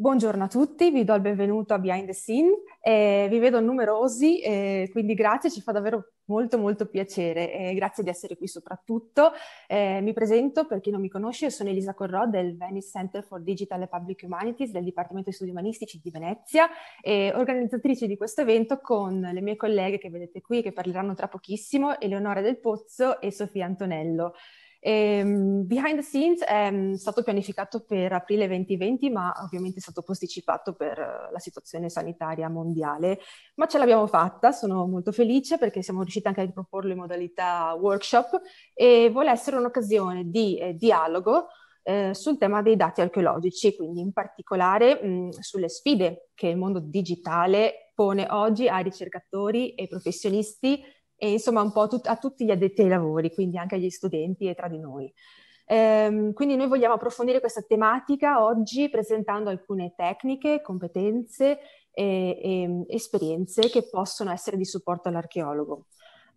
Buongiorno a tutti, vi do il benvenuto a Behind the Scene. Eh, vi vedo numerosi, eh, quindi grazie, ci fa davvero molto molto piacere. Eh, grazie di essere qui soprattutto. Eh, mi presento, per chi non mi conosce, io sono Elisa Corrò del Venice Center for Digital and Public Humanities del Dipartimento di Studi Umanistici di Venezia e organizzatrice di questo evento con le mie colleghe che vedete qui, che parleranno tra pochissimo, Eleonora Del Pozzo e Sofia Antonello. E, um, behind the scenes è um, stato pianificato per aprile 2020, ma ovviamente è stato posticipato per uh, la situazione sanitaria mondiale. Ma ce l'abbiamo fatta, sono molto felice perché siamo riusciti anche a riproporlo in modalità workshop e vuole essere un'occasione di eh, dialogo eh, sul tema dei dati archeologici, quindi in particolare mh, sulle sfide che il mondo digitale pone oggi ai ricercatori e professionisti e insomma un po' tut- a tutti gli addetti ai lavori, quindi anche agli studenti e tra di noi. Ehm, quindi noi vogliamo approfondire questa tematica oggi presentando alcune tecniche, competenze e, e esperienze che possono essere di supporto all'archeologo.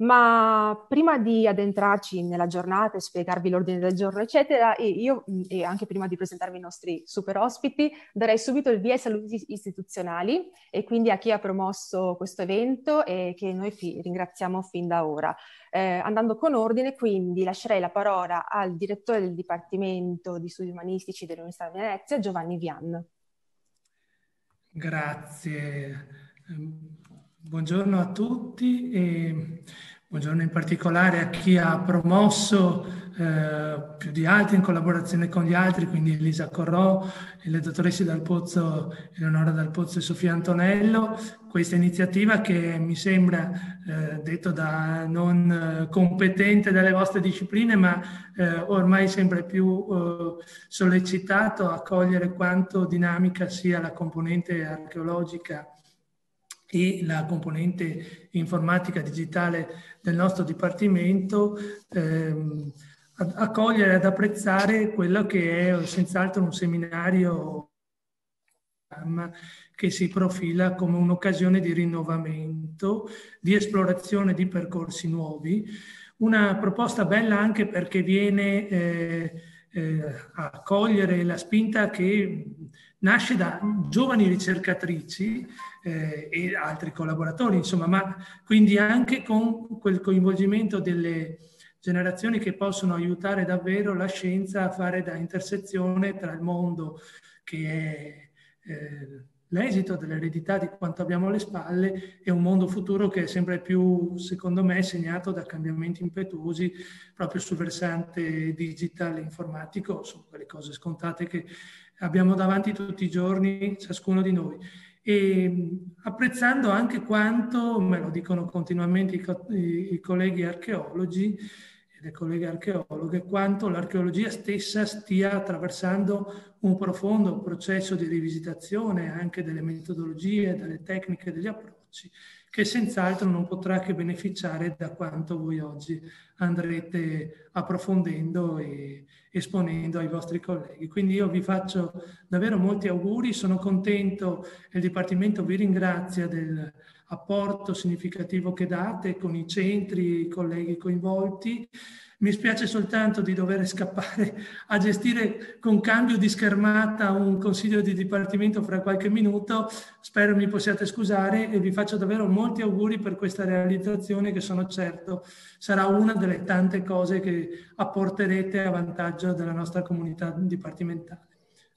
Ma prima di addentrarci nella giornata e spiegarvi l'ordine del giorno, eccetera, io e anche prima di presentarvi i nostri super ospiti, darei subito il via ai saluti istituzionali e quindi a chi ha promosso questo evento e che noi fi- ringraziamo fin da ora. Eh, andando con ordine, quindi lascerei la parola al direttore del Dipartimento di Studi Umanistici dell'Università di Venezia, Giovanni Vian. Grazie. Buongiorno a tutti e buongiorno in particolare a chi ha promosso eh, più di altri in collaborazione con gli altri, quindi Elisa Corrò, le dottoresse Dal Pozzo, Eleonora Dal Pozzo e Sofia Antonello, questa iniziativa che mi sembra, eh, detto da non eh, competente dalle vostre discipline, ma eh, ormai sempre più eh, sollecitato a cogliere quanto dinamica sia la componente archeologica e la componente informatica digitale del nostro dipartimento ehm, accogliere ed apprezzare quello che è senz'altro un seminario che si profila come un'occasione di rinnovamento, di esplorazione di percorsi nuovi, una proposta bella anche perché viene eh, eh, a cogliere la spinta che nasce da giovani ricercatrici eh, e altri collaboratori, insomma, ma quindi anche con quel coinvolgimento delle generazioni che possono aiutare davvero la scienza a fare da intersezione tra il mondo che è eh, l'esito dell'eredità di quanto abbiamo alle spalle e un mondo futuro che è sempre più, secondo me, segnato da cambiamenti impetuosi proprio sul versante digital informatico, sono quelle cose scontate che abbiamo davanti tutti i giorni ciascuno di noi. E apprezzando anche quanto, me lo dicono continuamente i, i, i colleghi archeologi e le colleghe archeologhe, quanto l'archeologia stessa stia attraversando un profondo processo di rivisitazione anche delle metodologie, delle tecniche, degli approcci che senz'altro non potrà che beneficiare da quanto voi oggi andrete approfondendo e esponendo ai vostri colleghi. Quindi io vi faccio davvero molti auguri, sono contento e il Dipartimento vi ringrazia dell'apporto significativo che date con i centri i colleghi coinvolti. Mi spiace soltanto di dover scappare a gestire con cambio di schermata un consiglio di dipartimento fra qualche minuto. Spero mi possiate scusare e vi faccio davvero molti auguri per questa realizzazione che sono certo sarà una delle tante cose che apporterete a vantaggio della nostra comunità dipartimentale.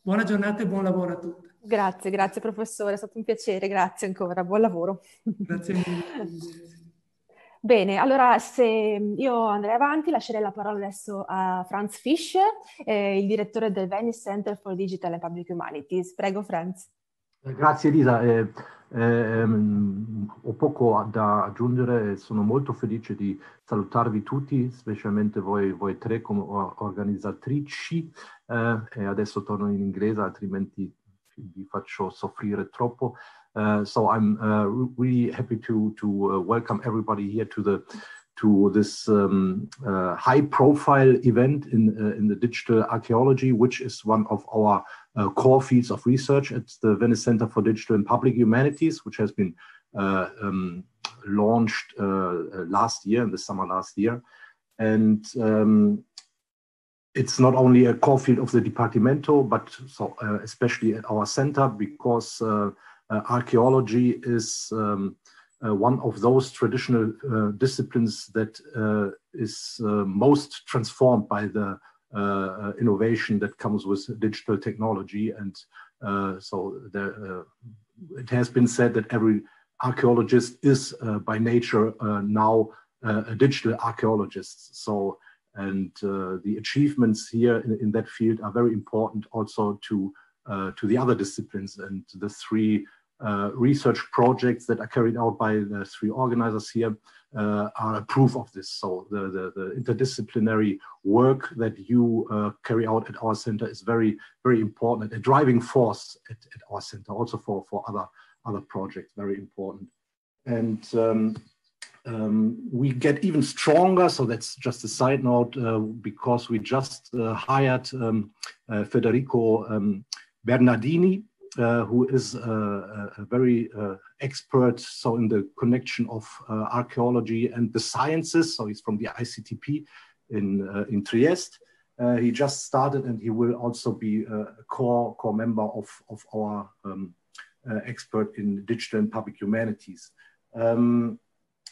Buona giornata e buon lavoro a tutti. Grazie, grazie professore, è stato un piacere, grazie ancora, buon lavoro. Grazie mille. Bene, allora se io andrei avanti, lascerei la parola adesso a Franz Fisch, eh, il direttore del Venice Center for Digital and Public Humanities. Prego Franz. Eh, grazie Elisa, eh, eh, ho poco da aggiungere, sono molto felice di salutarvi tutti, specialmente voi, voi tre come organizzatrici eh, adesso torno in inglese altrimenti vi faccio soffrire troppo. Uh, so I'm uh, really happy to to uh, welcome everybody here to the to this um, uh, high-profile event in uh, in the digital archaeology, which is one of our core fields of research. It's the Venice Center for Digital and Public Humanities, which has been um, launched last year in the summer last year, and um, it's not only a core field of the Departamento, but so especially at our center because archaeology is um, uh, one of those traditional uh, disciplines that uh, is most transformed by the innovation that comes with digital technology. And so there, it has been said that every archaeologist is by nature now a digital archaeologist. So and uh, the achievements here in, in, that field are very important also to uh, to the other disciplines and the three uh, research projects that are carried out by the three organizers here uh, are a proof of this. So the, the, the interdisciplinary work that you uh, carry out at our center is very, very important, a driving force at, at our center, also for, for other, other projects, very important. And um, um, we get even stronger, so that's just a side note, uh, because we just uh, hired um, uh, Federico um, Bernardini, uh, who is a, a very uh, expert so in the connection of uh, archaeology and the sciences. So he's from the ICTP in in Trieste. he just started, and he will also be a core core member of of our um, expert in digital and public humanities. Um,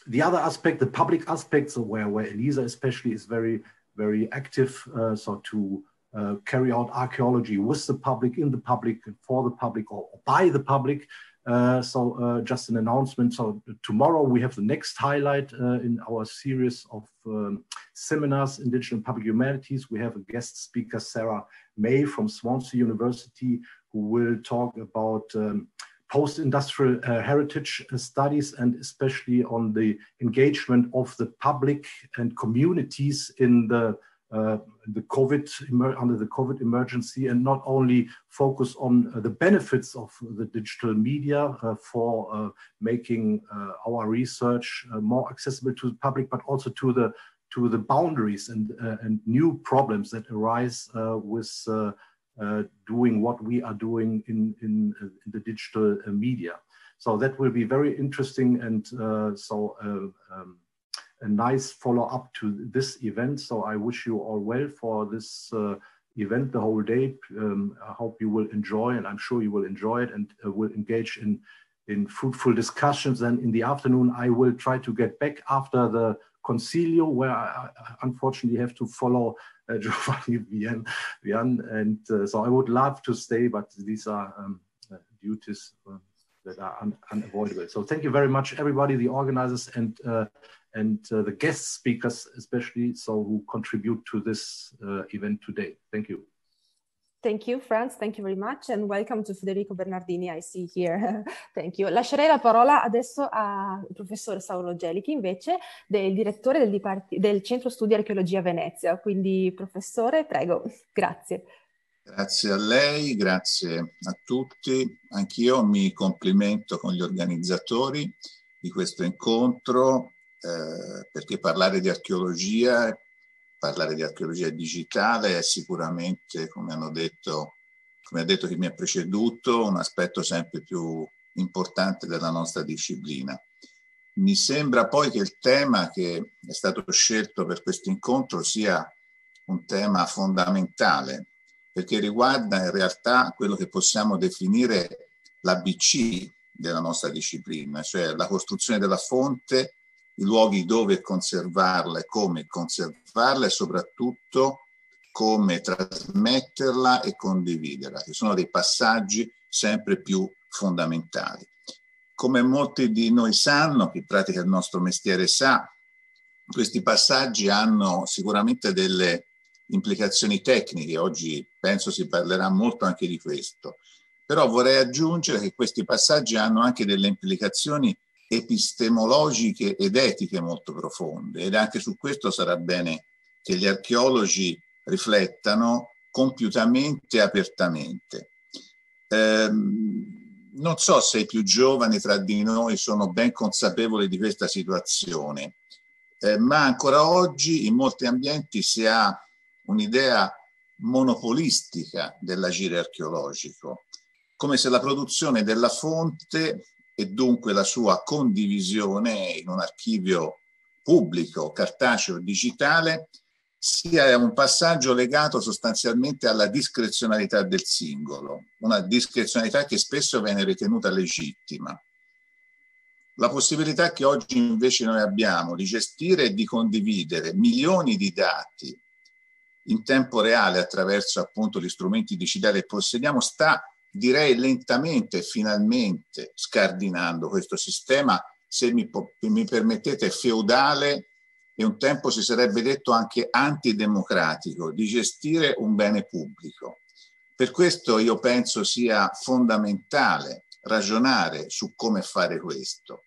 the other aspect, the public aspects, so where, where Elisa especially is very, very active, uh, so to uh, carry out archaeology with the public, in the public, for the public, or, by the public. Uh, so uh, just an announcement. So tomorrow we have the next highlight uh, in our series of um, seminars in digital public humanities. We have a guest speaker, Sarah May from Swansea University, who will talk about um, post-industrial uh, heritage studies and especially on the engagement of the public and communities in the uh, the COVID under the COVID emergency, and not only focus on uh, the benefits of the digital media uh, for uh, making uh, our research uh, more accessible to the public, but also to the to the boundaries and and new problems that arise with. doing what we are doing in, in, in the digital media. So that will be very interesting and so um, a nice follow up to this event. So I wish you all well for this uh, event the whole day. Um, I hope you will enjoy, and I'm sure you will enjoy it and uh, will engage in in fruitful discussions. And in the afternoon, I will try to get back after the concilio, where I, I unfortunately have to follow uh, Giovanni Vian, Vian. and uh, so I would love to stay, but these are um, uh, duties. Uh, that are un unavoidable. So thank you very much, everybody, the organizers, and and uh, the guest speakers, especially, so who contribute to this uh, event today. Thank you. Thank you, Franz. Thank you very much. And welcome to Federico Bernardini, I see here. Thank you. Lascerei la parola adesso al professor Saulo Gelichi, invece, del direttore del, del Centro Studi Archeologia Venezia. Quindi, professore, prego. Grazie. Grazie a lei, grazie a tutti. Anch'io mi complimento con gli organizzatori di questo incontro eh, perché parlare di archeologia, parlare di archeologia digitale è sicuramente, come hanno detto, come ha detto chi mi ha preceduto, un aspetto sempre più importante della nostra disciplina. Mi sembra poi che il tema che è stato scelto per questo incontro sia un tema fondamentale perché riguarda in realtà quello che possiamo definire l'ABC della nostra disciplina, cioè la costruzione della fonte i luoghi dove conservarla e come conservarla e soprattutto come trasmetterla e condividerla, che sono dei passaggi sempre più fondamentali. Come molti di noi sanno, chi pratica il nostro mestiere sa, questi passaggi hanno sicuramente delle implicazioni tecniche, oggi penso si parlerà molto anche di questo, però vorrei aggiungere che questi passaggi hanno anche delle implicazioni epistemologiche ed etiche molto profonde ed anche su questo sarà bene che gli archeologi riflettano compiutamente e apertamente. Eh, non so se i più giovani tra di noi sono ben consapevoli di questa situazione, eh, ma ancora oggi in molti ambienti si ha un'idea monopolistica dell'agire archeologico, come se la produzione della fonte e dunque la sua condivisione in un archivio pubblico, cartaceo, digitale, sia un passaggio legato sostanzialmente alla discrezionalità del singolo, una discrezionalità che spesso viene ritenuta legittima. La possibilità che oggi invece noi abbiamo di gestire e di condividere milioni di dati in tempo reale attraverso appunto gli strumenti digitali che possediamo sta direi lentamente finalmente scardinando questo sistema, se mi, mi permettete, feudale e un tempo si sarebbe detto anche antidemocratico, di gestire un bene pubblico. Per questo io penso sia fondamentale ragionare su come fare questo.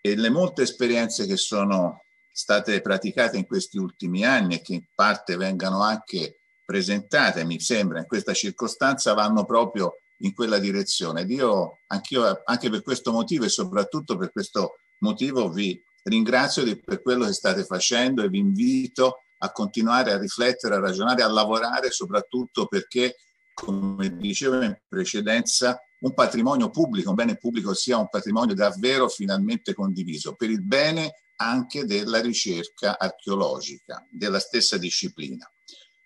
E le molte esperienze che sono state praticate in questi ultimi anni e che in parte vengano anche presentate, mi sembra, in questa circostanza, vanno proprio in quella direzione. Io, anch'io, anche per questo motivo e soprattutto per questo motivo, vi ringrazio per quello che state facendo e vi invito a continuare a riflettere, a ragionare, a lavorare soprattutto perché, come dicevo in precedenza, un patrimonio pubblico, un bene pubblico sia un patrimonio davvero finalmente condiviso per il bene anche della ricerca archeologica, della stessa disciplina.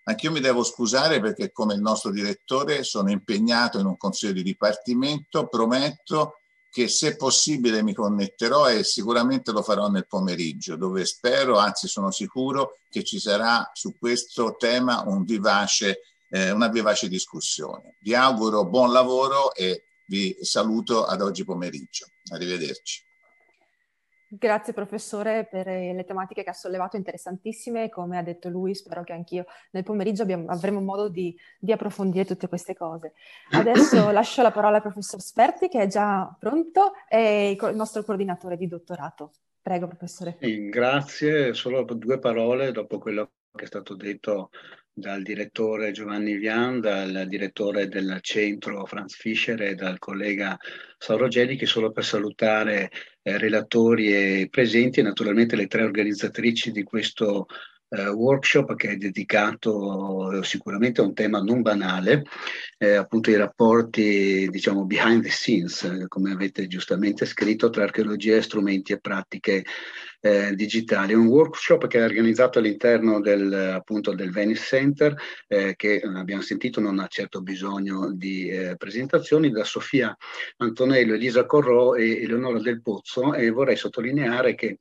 Anch'io mi devo scusare perché come il nostro direttore sono impegnato in un consiglio di dipartimento, prometto che se possibile mi connetterò e sicuramente lo farò nel pomeriggio, dove spero, anzi sono sicuro, che ci sarà su questo tema un vivace, eh, una vivace discussione. Vi auguro buon lavoro e vi saluto ad oggi pomeriggio. Arrivederci. Grazie professore per le tematiche che ha sollevato, interessantissime. Come ha detto lui, spero che anch'io nel pomeriggio abbiamo, avremo modo di, di, approfondire tutte queste cose. Adesso lascio la parola al professor Sperti che è già pronto e il nostro coordinatore di dottorato. Prego professore. Sì, grazie, solo due parole dopo quello che è stato detto dal direttore Giovanni Vian, dal direttore del centro Franz Fischer e dal collega Sauro Gelli, solo per salutare eh, relatori e presenti naturalmente le tre organizzatrici di questo eh, workshop che è dedicato eh, sicuramente a un tema non banale, eh, appunto i rapporti diciamo behind the scenes, eh, come avete giustamente scritto, tra archeologia, strumenti e pratiche eh, digitali. Un workshop che è organizzato all'interno del, appunto, del Venice Center, eh, che abbiamo sentito non ha certo bisogno di presentazioni, da Sofia Antonello, Elisa Corrò e Eleonora Del Pozzo e vorrei sottolineare che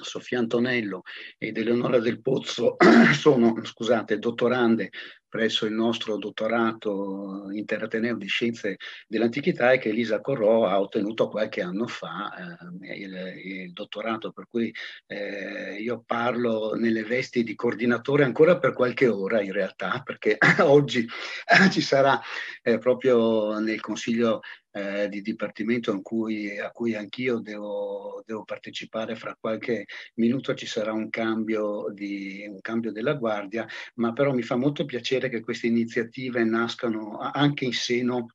Sofia Antonello ed Eleonora Del Pozzo sono, scusate, dottorande presso il nostro dottorato interateneo di scienze dell'antichità e che Elisa Corrò ha ottenuto qualche anno fa eh, il, il, dottorato, per cui eh, io parlo nelle vesti di coordinatore ancora per qualche ora in realtà, perché oggi ci sarà eh, proprio nel Consiglio eh, di dipartimento cui, a cui anch'io devo, devo, partecipare. Fra qualche minuto ci sarà un cambio, di, un cambio della guardia, ma però mi fa molto piacere che queste iniziative nascano anche in seno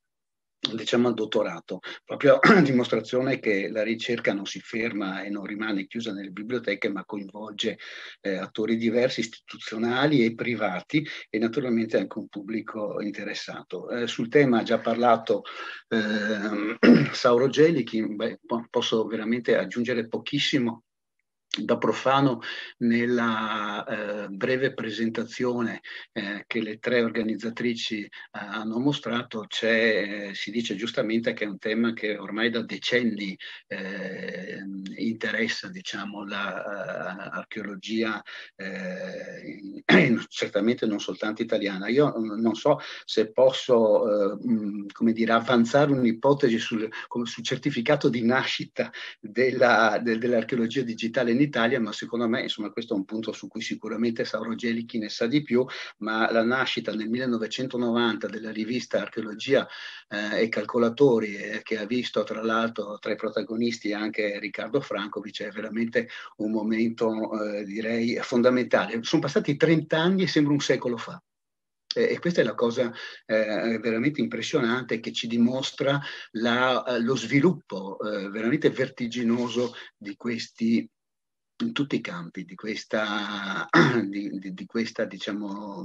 diciamo al dottorato, proprio a dimostrazione che la ricerca non si ferma e non rimane chiusa nelle biblioteche, ma coinvolge eh, attori diversi, istituzionali e privati e naturalmente anche un pubblico interessato. Eh, sul tema ha già parlato eh, Sauro Gelichi, beh, posso veramente aggiungere pochissimo da profano nella eh, breve presentazione eh, che le tre organizzatrici eh, hanno mostrato eh, si dice giustamente che è un tema che ormai da decenni eh, interessa diciamo, l'archeologia eh, certamente non soltanto italiana. Io non so se posso come dire, avanzare un'ipotesi sul, sul, certificato di nascita della, de, dell'archeologia digitale in Italia, ma secondo me, insomma, questo è un punto su cui sicuramente Sauro Gelichi ne sa di più, ma la nascita nel 1990 della rivista Archeologia eh, e Calcolatori, eh, che ha visto tra l'altro tra i protagonisti anche Riccardo Francovic, è veramente un momento, eh, direi, fondamentale. Sono passati 30 anni e sembra un secolo fa. E questa è la cosa eh, veramente impressionante che ci dimostra la, lo sviluppo eh, veramente vertiginoso di questi in tutti i campi di questa, di, di, di questa diciamo,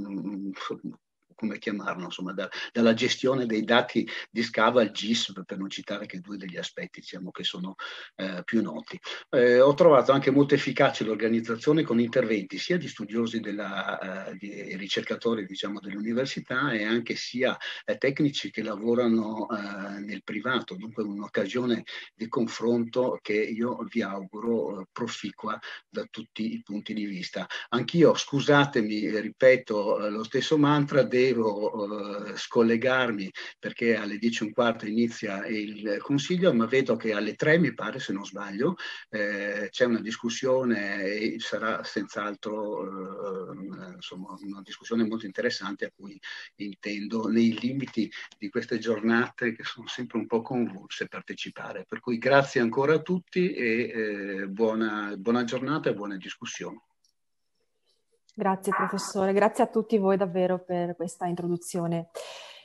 come chiamarlo, insomma, da, dalla gestione dei dati di scava al GIS, per non citare che due degli aspetti diciamo, che sono eh, più noti. Eh, ho trovato anche molto efficace l'organizzazione con interventi sia di studiosi della, eh, ricercatori diciamo, dell'università e anche sia eh, tecnici che lavorano eh, nel privato, dunque un'occasione di confronto che io vi auguro eh, proficua da tutti i punti di vista. Anch'io, scusatemi, ripeto lo stesso mantra, devo scollegarmi perché alle 10 e un quarto inizia il consiglio, ma vedo che alle 3 mi pare, se non sbaglio, eh, c'è una discussione e sarà senz'altro eh, insomma, una discussione molto interessante a cui intendo nei limiti di queste giornate che sono sempre un po' convulse partecipare. Per cui grazie ancora a tutti e eh, buona, buona giornata e buone discussioni. Grazie professore, grazie a tutti voi davvero per questa introduzione.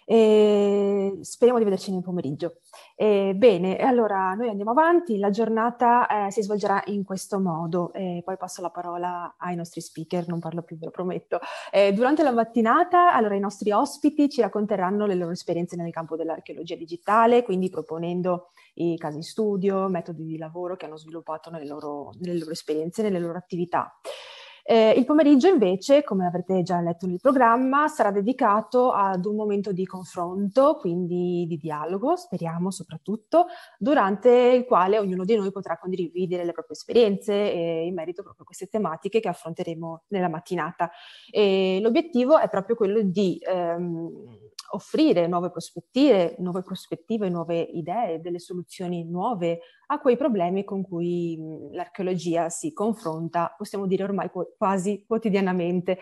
E speriamo di vederci nel pomeriggio. E bene, allora noi andiamo avanti, la giornata eh, si svolgerà in questo modo, e poi passo la parola ai nostri speaker, non parlo più, ve lo prometto. Eh, durante la mattinata, allora i nostri ospiti ci racconteranno le loro esperienze nel campo dell'archeologia digitale, quindi proponendo i casi studio, metodi di lavoro che hanno sviluppato nelle loro, nelle loro esperienze, nelle loro attività. Eh, il pomeriggio invece, come avrete già letto nel programma, sarà dedicato ad un momento di confronto, quindi di dialogo, speriamo soprattutto, durante il quale ognuno di noi potrà condividere le proprie esperienze eh, in merito proprio a queste tematiche che affronteremo nella mattinata. E l'obiettivo è proprio quello di ehm, offrire nuove prospettive, nuove prospettive, nuove idee, delle soluzioni nuove a quei problemi con cui l'archeologia si confronta, possiamo dire ormai quasi quotidianamente.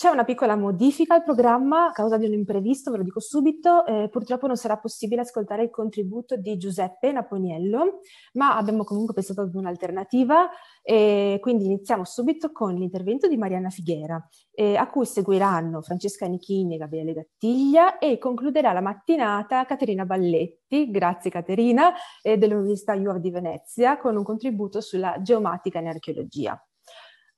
C'è una piccola modifica al programma a causa di un imprevisto, ve lo dico subito. Eh, purtroppo non sarà possibile ascoltare il contributo di Giuseppe Naponiello, ma abbiamo comunque pensato ad un'alternativa e quindi iniziamo subito con l'intervento di Marianna Figuera, eh, a cui seguiranno Francesca Nichini e Gabriele Gattiglia e concluderà la mattinata Caterina Balletti, grazie Caterina, eh, dell'Università UAV di Venezia, con un contributo sulla geomatica in archeologia.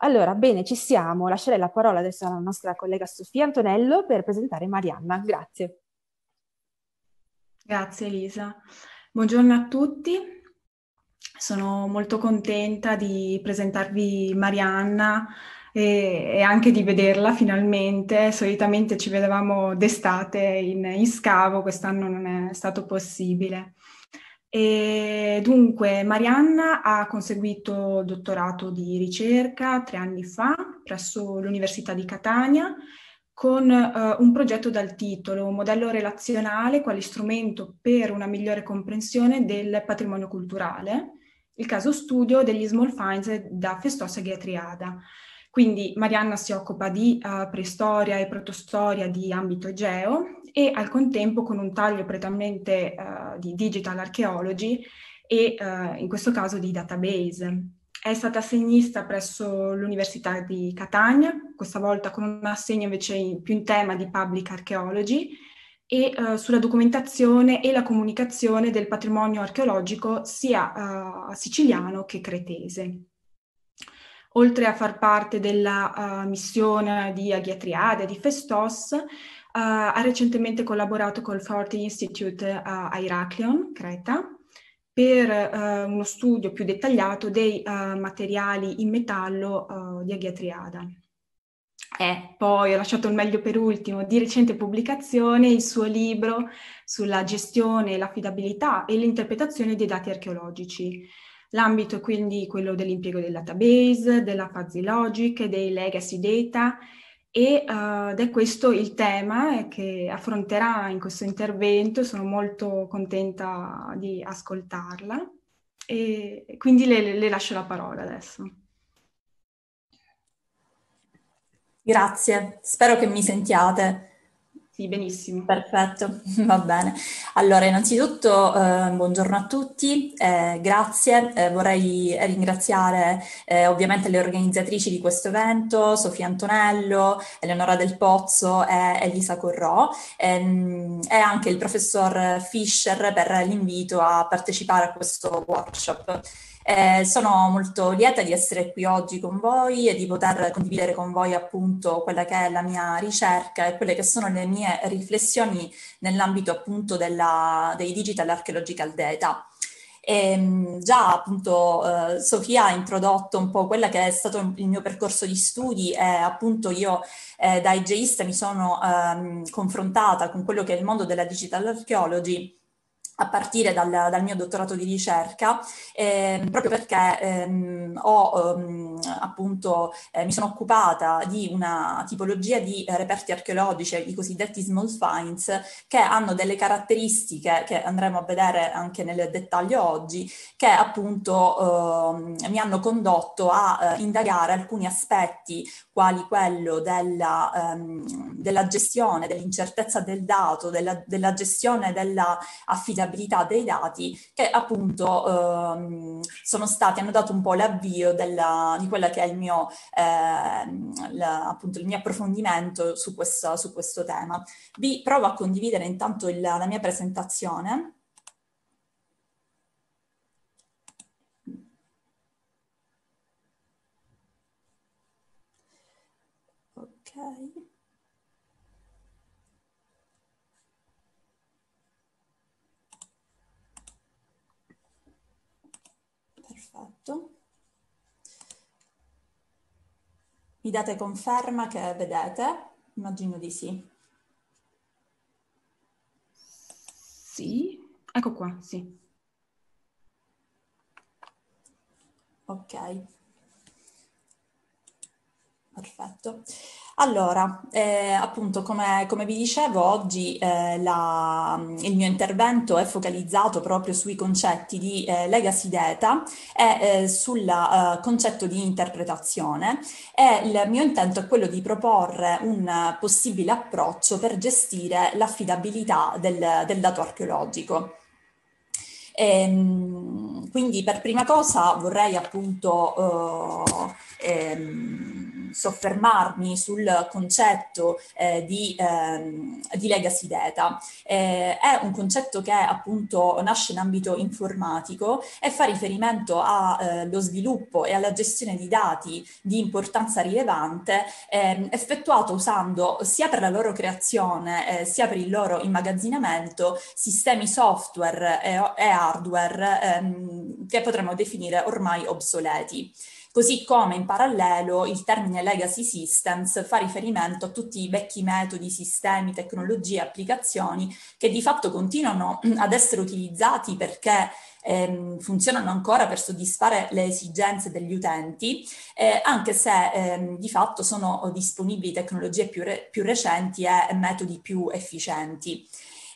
Allora, bene, ci siamo. Lascerei la parola adesso alla nostra collega Sofia Antonello per presentare Marianna. Grazie. Grazie Elisa. Buongiorno a tutti. Sono molto contenta di presentarvi Marianna e, e anche di vederla finalmente. Solitamente ci vedevamo d'estate in, in scavo, quest'anno non è stato possibile. E dunque, Marianna ha conseguito il dottorato di ricerca tre anni fa presso l'Università di Catania con uh, un progetto dal titolo Modello relazionale quale strumento per una migliore comprensione del patrimonio culturale, il caso studio degli small finds da Festossa Ghiatriada. Quindi Marianna si occupa di uh, preistoria e protostoria di ambito egeo e al contempo con un taglio prettamente uh, di digital archaeology e uh, in questo caso di database. È stata assegnista presso l'Università di Catania, questa volta con un assegno invece in, più in tema di public archaeology e uh, sulla documentazione e la comunicazione del patrimonio archeologico sia siciliano che cretese. Oltre a far parte della missione di Aghiatriade, di Festos, Uh, ha recentemente collaborato col Forti Institute uh, a Iraklion, Creta, per uh, uno studio più dettagliato dei materiali in metallo di Aghiatriada. E poi ho lasciato il meglio per ultimo, di recente pubblicazione, il suo libro sulla gestione, l'affidabilità e l'interpretazione dei dati archeologici. L'ambito è quindi quello dell'impiego del database, della fuzzy logic, dei legacy data e, uh, ed è questo il tema che affronterà in questo intervento, sono molto contenta di ascoltarla e quindi le, le lascio la parola adesso. Grazie, spero che mi sentiate. Sì, benissimo. Perfetto, va bene. Allora, innanzitutto eh, buongiorno a tutti, eh, grazie. Eh, vorrei ringraziare eh, ovviamente le organizzatrici di questo evento, Sofia Antonello, Eleonora Del Pozzo e Elisa Corrò ehm, e anche il professor Fischer per l'invito a partecipare a questo workshop. Eh, sono molto lieta di essere qui oggi con voi e di poter condividere con voi appunto quella che è la mia ricerca e quelle che sono le mie riflessioni nell'ambito appunto della, dei Digital Archaeological Data. E, ehm, già appunto eh, Sofia ha introdotto un po' quella che è stato il mio percorso di studi e appunto io eh, da IGista mi sono ehm, confrontata con quello che è il mondo della digital archaeology a partire dal, dal, mio dottorato di ricerca, eh, proprio perché ehm, ho, ehm, appunto, eh, mi sono occupata di una tipologia di reperti archeologici, i cosiddetti small finds, che hanno delle caratteristiche che andremo a vedere anche nel dettaglio oggi, che appunto ehm, mi hanno condotto a eh, indagare alcuni aspetti quali quello della, ehm, della gestione, dell'incertezza del dato, della, della gestione della affidabilità dei dati, che appunto ehm, sono stati, hanno dato un po' l'avvio della, di quella che è il mio, eh, la, appunto, il mio approfondimento su questo, su questo tema. Vi provo a condividere intanto il, la mia presentazione. Ok. Perfetto. Mi date conferma che vedete? Immagino di sì. Sì, ecco qua, sì. Ok. Perfetto. Allora, eh, appunto, come, come, vi dicevo, oggi eh, la, il mio intervento è focalizzato proprio sui concetti di eh, legacy data e eh, sul eh, concetto di interpretazione e il mio intento è quello di proporre un possibile approccio per gestire l'affidabilità del, del dato archeologico. E, ehm, quindi per prima cosa vorrei appunto eh, ehm, soffermarmi sul concetto eh, di, ehm, di, legacy data. Eh, è un concetto che appunto nasce in ambito informatico e fa riferimento allo eh, sviluppo e alla gestione di dati di importanza rilevante ehm, effettuato usando sia per la loro creazione eh, sia per il loro immagazzinamento sistemi software e, e hardware ehm, che potremmo definire ormai obsoleti. Così come in parallelo il termine legacy systems fa riferimento a tutti i vecchi metodi, sistemi, tecnologie, applicazioni che di fatto continuano ad essere utilizzati perché ehm, funzionano ancora per soddisfare le esigenze degli utenti, eh, anche se ehm, di fatto sono disponibili tecnologie più, re- più recenti e metodi più efficienti.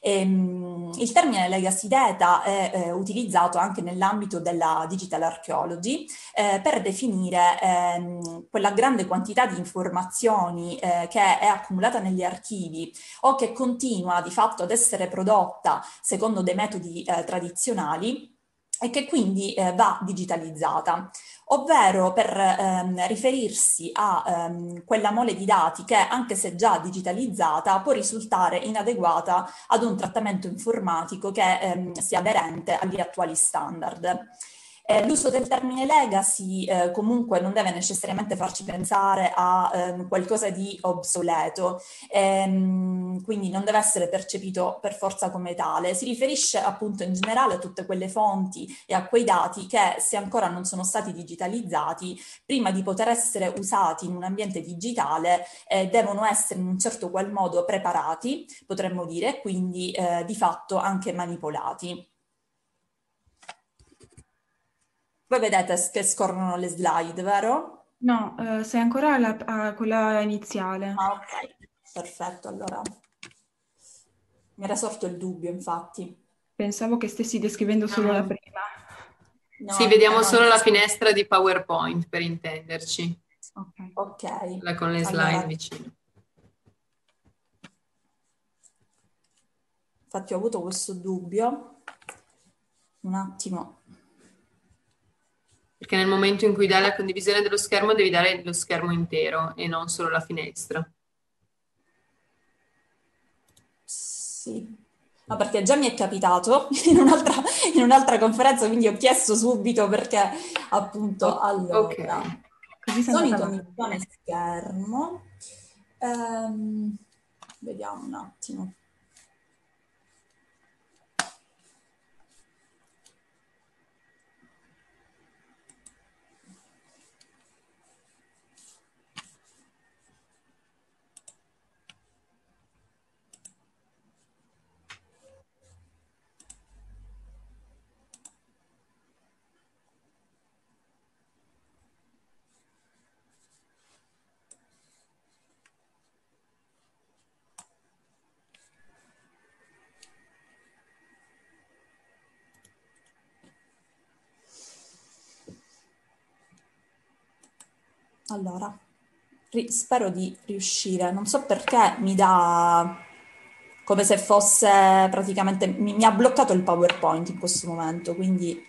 Ehm, il termine legacy data è eh, utilizzato anche nell'ambito della digital archaeology eh, per definire ehm, quella grande quantità di informazioni eh, che è accumulata negli archivi o che continua di fatto ad essere prodotta secondo dei metodi eh, tradizionali e che quindi eh, va digitalizzata ovvero per ehm, riferirsi a ehm, quella mole di dati che, anche se già digitalizzata, può risultare inadeguata ad un trattamento informatico che ehm, sia aderente agli attuali standard. Eh, l'uso del termine legacy eh, comunque non deve necessariamente farci pensare a ehm, qualcosa di obsoleto, ehm, quindi non deve essere percepito per forza come tale. Si riferisce appunto in generale a tutte quelle fonti e a quei dati che se ancora non sono stati digitalizzati, prima di poter essere usati in un ambiente digitale, eh, devono essere in un certo qual modo preparati, potremmo dire, quindi eh, di fatto anche manipolati. Voi vedete che scorrono le slide, vero? No, eh, sei ancora alla, a quella iniziale. Ah, ok, perfetto, allora. Mi era sorto il dubbio, infatti. Pensavo che stessi descrivendo solo la prima. No, sì, vediamo no, solo no. la finestra di PowerPoint, per intenderci. Ok. okay. La con le slide allora. vicino. Infatti ho avuto questo dubbio. Un attimo. Perché nel momento in cui dai la condivisione dello schermo devi dare lo schermo intero e non solo la finestra. Sì. No, perché già mi è capitato in un'altra, in un'altra conferenza, quindi ho chiesto subito perché appunto oh, allora okay. sono in condivisione schermo. Um, vediamo un attimo. Allora, ri- spero di riuscire. Non so perché mi dà come se fosse praticamente, mi, mi ha bloccato il PowerPoint in questo momento, quindi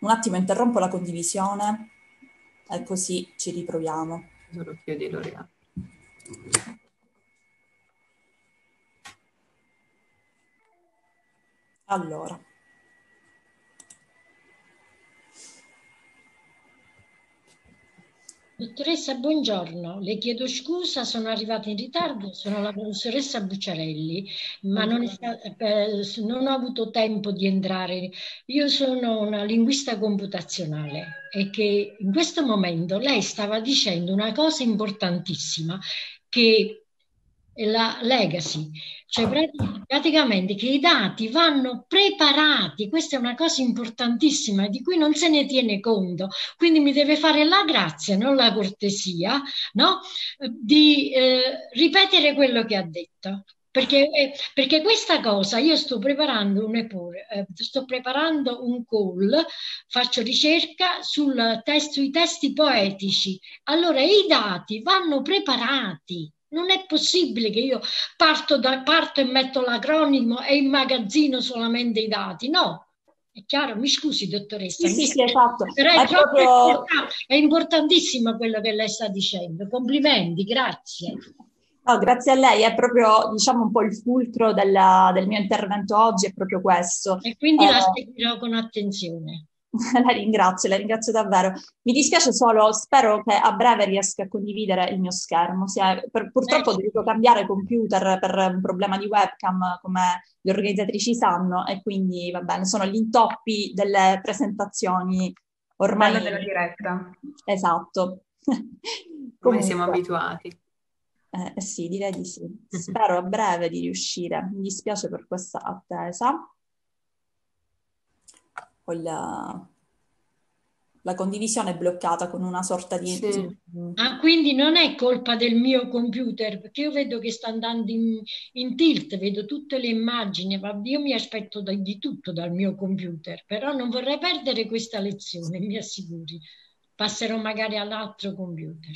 un attimo interrompo la condivisione e così ci riproviamo. Lo chiudi, lo riapro. Allora. Dottoressa, buongiorno. Le chiedo scusa, sono arrivata in ritardo, sono la professoressa Bucciarelli, ma non, eh, non, ho avuto tempo di entrare. Io sono una linguista computazionale e che in questo momento lei stava dicendo una cosa importantissima, che la legacy, cioè praticamente che i dati vanno preparati, questa è una cosa importantissima di cui non se ne tiene conto, quindi mi deve fare la grazia, non la cortesia, no? di eh, ripetere quello che ha detto. Perché, eh, perché, questa cosa io sto preparando un eh, sto preparando un call, faccio ricerca sul test, sui testi poetici. Allora i dati vanno preparati non è possibile che io parto, da, parto e metto l'acronimo e immagazzino solamente i dati, no. È chiaro? Mi scusi, dottoressa. Sì, sì, sì, esatto. È, proprio... è importantissimo quello che lei sta dicendo. Complimenti, grazie. No, grazie a lei, è proprio diciamo un po' il fulcro della, del mio intervento oggi, è proprio questo. E quindi eh, la seguirò con attenzione. la ringrazio, la ringrazio davvero. Mi dispiace solo, spero che a breve riesca a condividere il mio schermo. È, per, purtroppo ho dovuto cambiare computer per un problema di webcam, come le organizzatrici sanno, e quindi va bene, sono gli intoppi delle presentazioni ormai. Bello della diretta. Esatto. come siamo abituati. Eh, sì, direi di sì. Spero a breve di riuscire. Mi dispiace per questa attesa poi la, la condivisione è bloccata con una sorta di... Sì. Ah, quindi non è colpa del mio computer, perché io vedo che sta andando in, in tilt, vedo tutte le immagini, ma io mi aspetto da, di tutto dal mio computer, però non vorrei perdere questa lezione, mi assicuri. Passerò magari all'altro computer.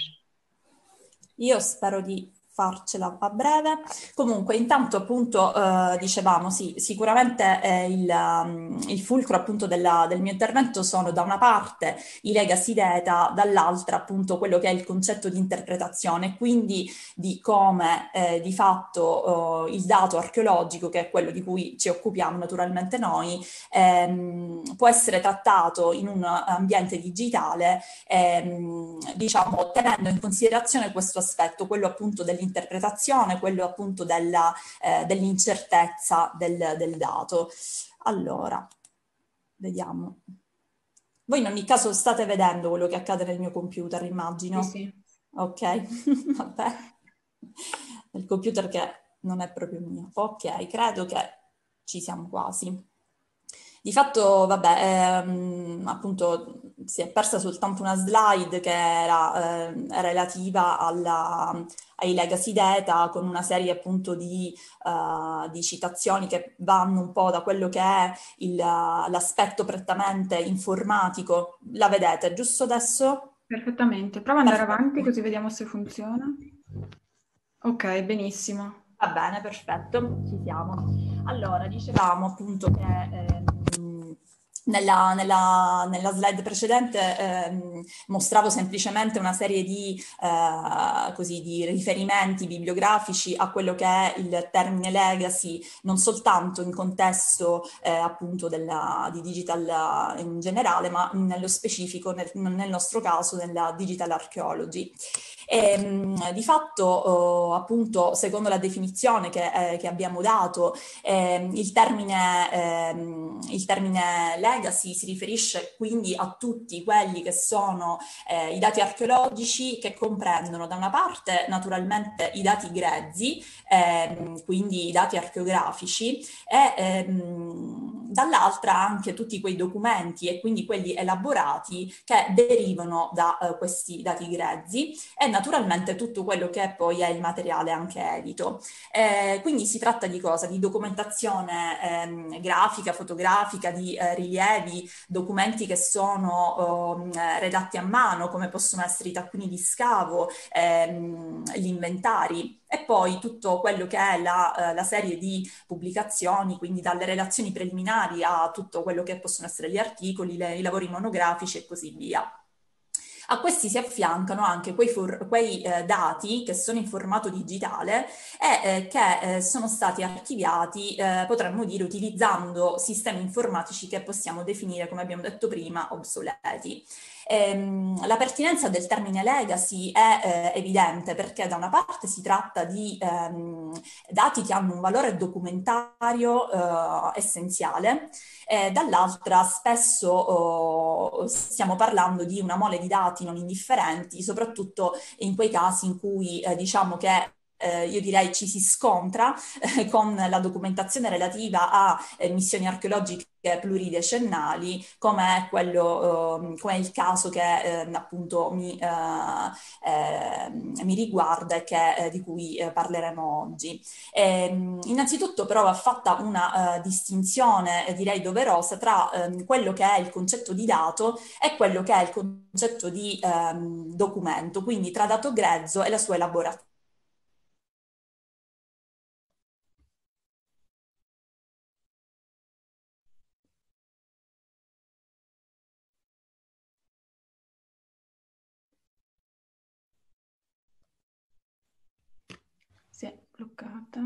Io spero di farcela a breve. Comunque, intanto appunto eh, dicevamo, sì, sicuramente eh, il, um, il, fulcro appunto della, del mio intervento sono da una parte i legacy data, dall'altra appunto quello che è il concetto di interpretazione, quindi di come eh, di fatto il dato archeologico, che è quello di cui ci occupiamo naturalmente noi, ehm, può essere trattato in un ambiente digitale, ehm, diciamo tenendo in considerazione questo aspetto, quello appunto dell'interpretazione dell'interpretazione, quello appunto della, eh, dell'incertezza del, del dato. Allora, vediamo. Voi in ogni caso state vedendo quello che accade nel mio computer, immagino. Sì, sì. Ok, vabbè. Il computer che non è proprio mio. Ok, credo che ci siamo quasi. Di fatto, vabbè, ehm, appunto si è persa soltanto una slide che era eh, relativa alla, ai legacy data con una serie appunto di, uh, di, citazioni che vanno un po' da quello che è il, l'aspetto prettamente informatico. La vedete giusto adesso? Perfettamente. Prova ad andare avanti così vediamo se funziona. Ok, benissimo. Va bene, perfetto, ci siamo. Allora, dicevamo appunto che... Eh, nella, nella, nella, slide precedente ehm, mostravo semplicemente una serie di, eh, così, di, riferimenti bibliografici a quello che è il termine legacy, non soltanto in contesto eh, appunto della, di digital in generale, ma nello specifico, nel, nel nostro caso, nella digital archaeology. E, ehm, di fatto, oh, appunto, secondo la definizione che, eh, che abbiamo dato, eh, il, termine, eh, il, termine, legacy si riferisce quindi a tutti quelli che sono eh, i dati archeologici che comprendono da una parte naturalmente i dati grezzi, ehm, quindi i dati archeografici, e ehm, dall'altra anche tutti quei documenti e quindi quelli elaborati che derivano da uh, questi dati grezzi e naturalmente tutto quello che poi è il materiale anche edito. Eh, quindi si tratta di cosa? Di documentazione ehm, grafica, fotografica, di eh, rilievi, documenti che sono eh, redatti a mano, come possono essere i taccuini di scavo, ehm, gli inventari e poi tutto quello che è la, eh, la, serie di pubblicazioni, quindi dalle relazioni preliminari a tutto quello che possono essere gli articoli, le, i lavori monografici e così via. A questi si affiancano anche quei, for- quei eh, dati che sono in formato digitale e eh, che eh, sono stati archiviati, eh, potremmo dire, utilizzando sistemi informatici che possiamo definire, come abbiamo detto prima, obsoleti. Ehm, la pertinenza del termine legacy è eh, evidente perché da una parte si tratta di ehm, dati che hanno un valore documentario eh, essenziale, e dall'altra spesso oh, stiamo parlando di una mole di dati non indifferenti, soprattutto in quei casi in cui eh, diciamo che eh, io direi ci si scontra eh, con la documentazione relativa a eh, missioni archeologiche pluridecennali, come è, quello, eh, come il caso che eh, appunto mi, eh, ehm, mi, riguarda e che, di cui parleremo oggi. Ehm, innanzitutto però va fatta una distinzione, direi doverosa, tra ehm, quello che è il concetto di dato e quello che è il concetto di ehm, documento, quindi tra dato grezzo e la sua elaborazione. Bloccata.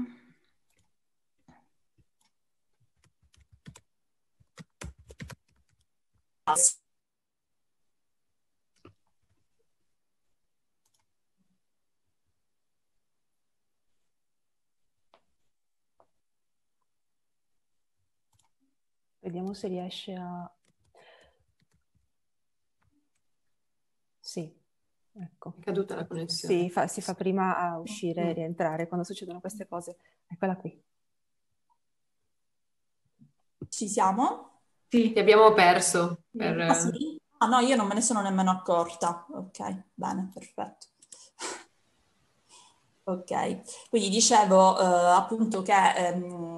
Vediamo se riesce a... Sì. Ecco. È caduta la connessione. Sì, fa, si fa prima a uscire e mm. rientrare quando succedono queste cose. Eccola qui. Ci siamo? Sì, ti abbiamo perso. Per... Ah, sì? ah no, io non me ne sono nemmeno accorta. Ok, bene, perfetto. ok, quindi dicevo eh, appunto che ehm,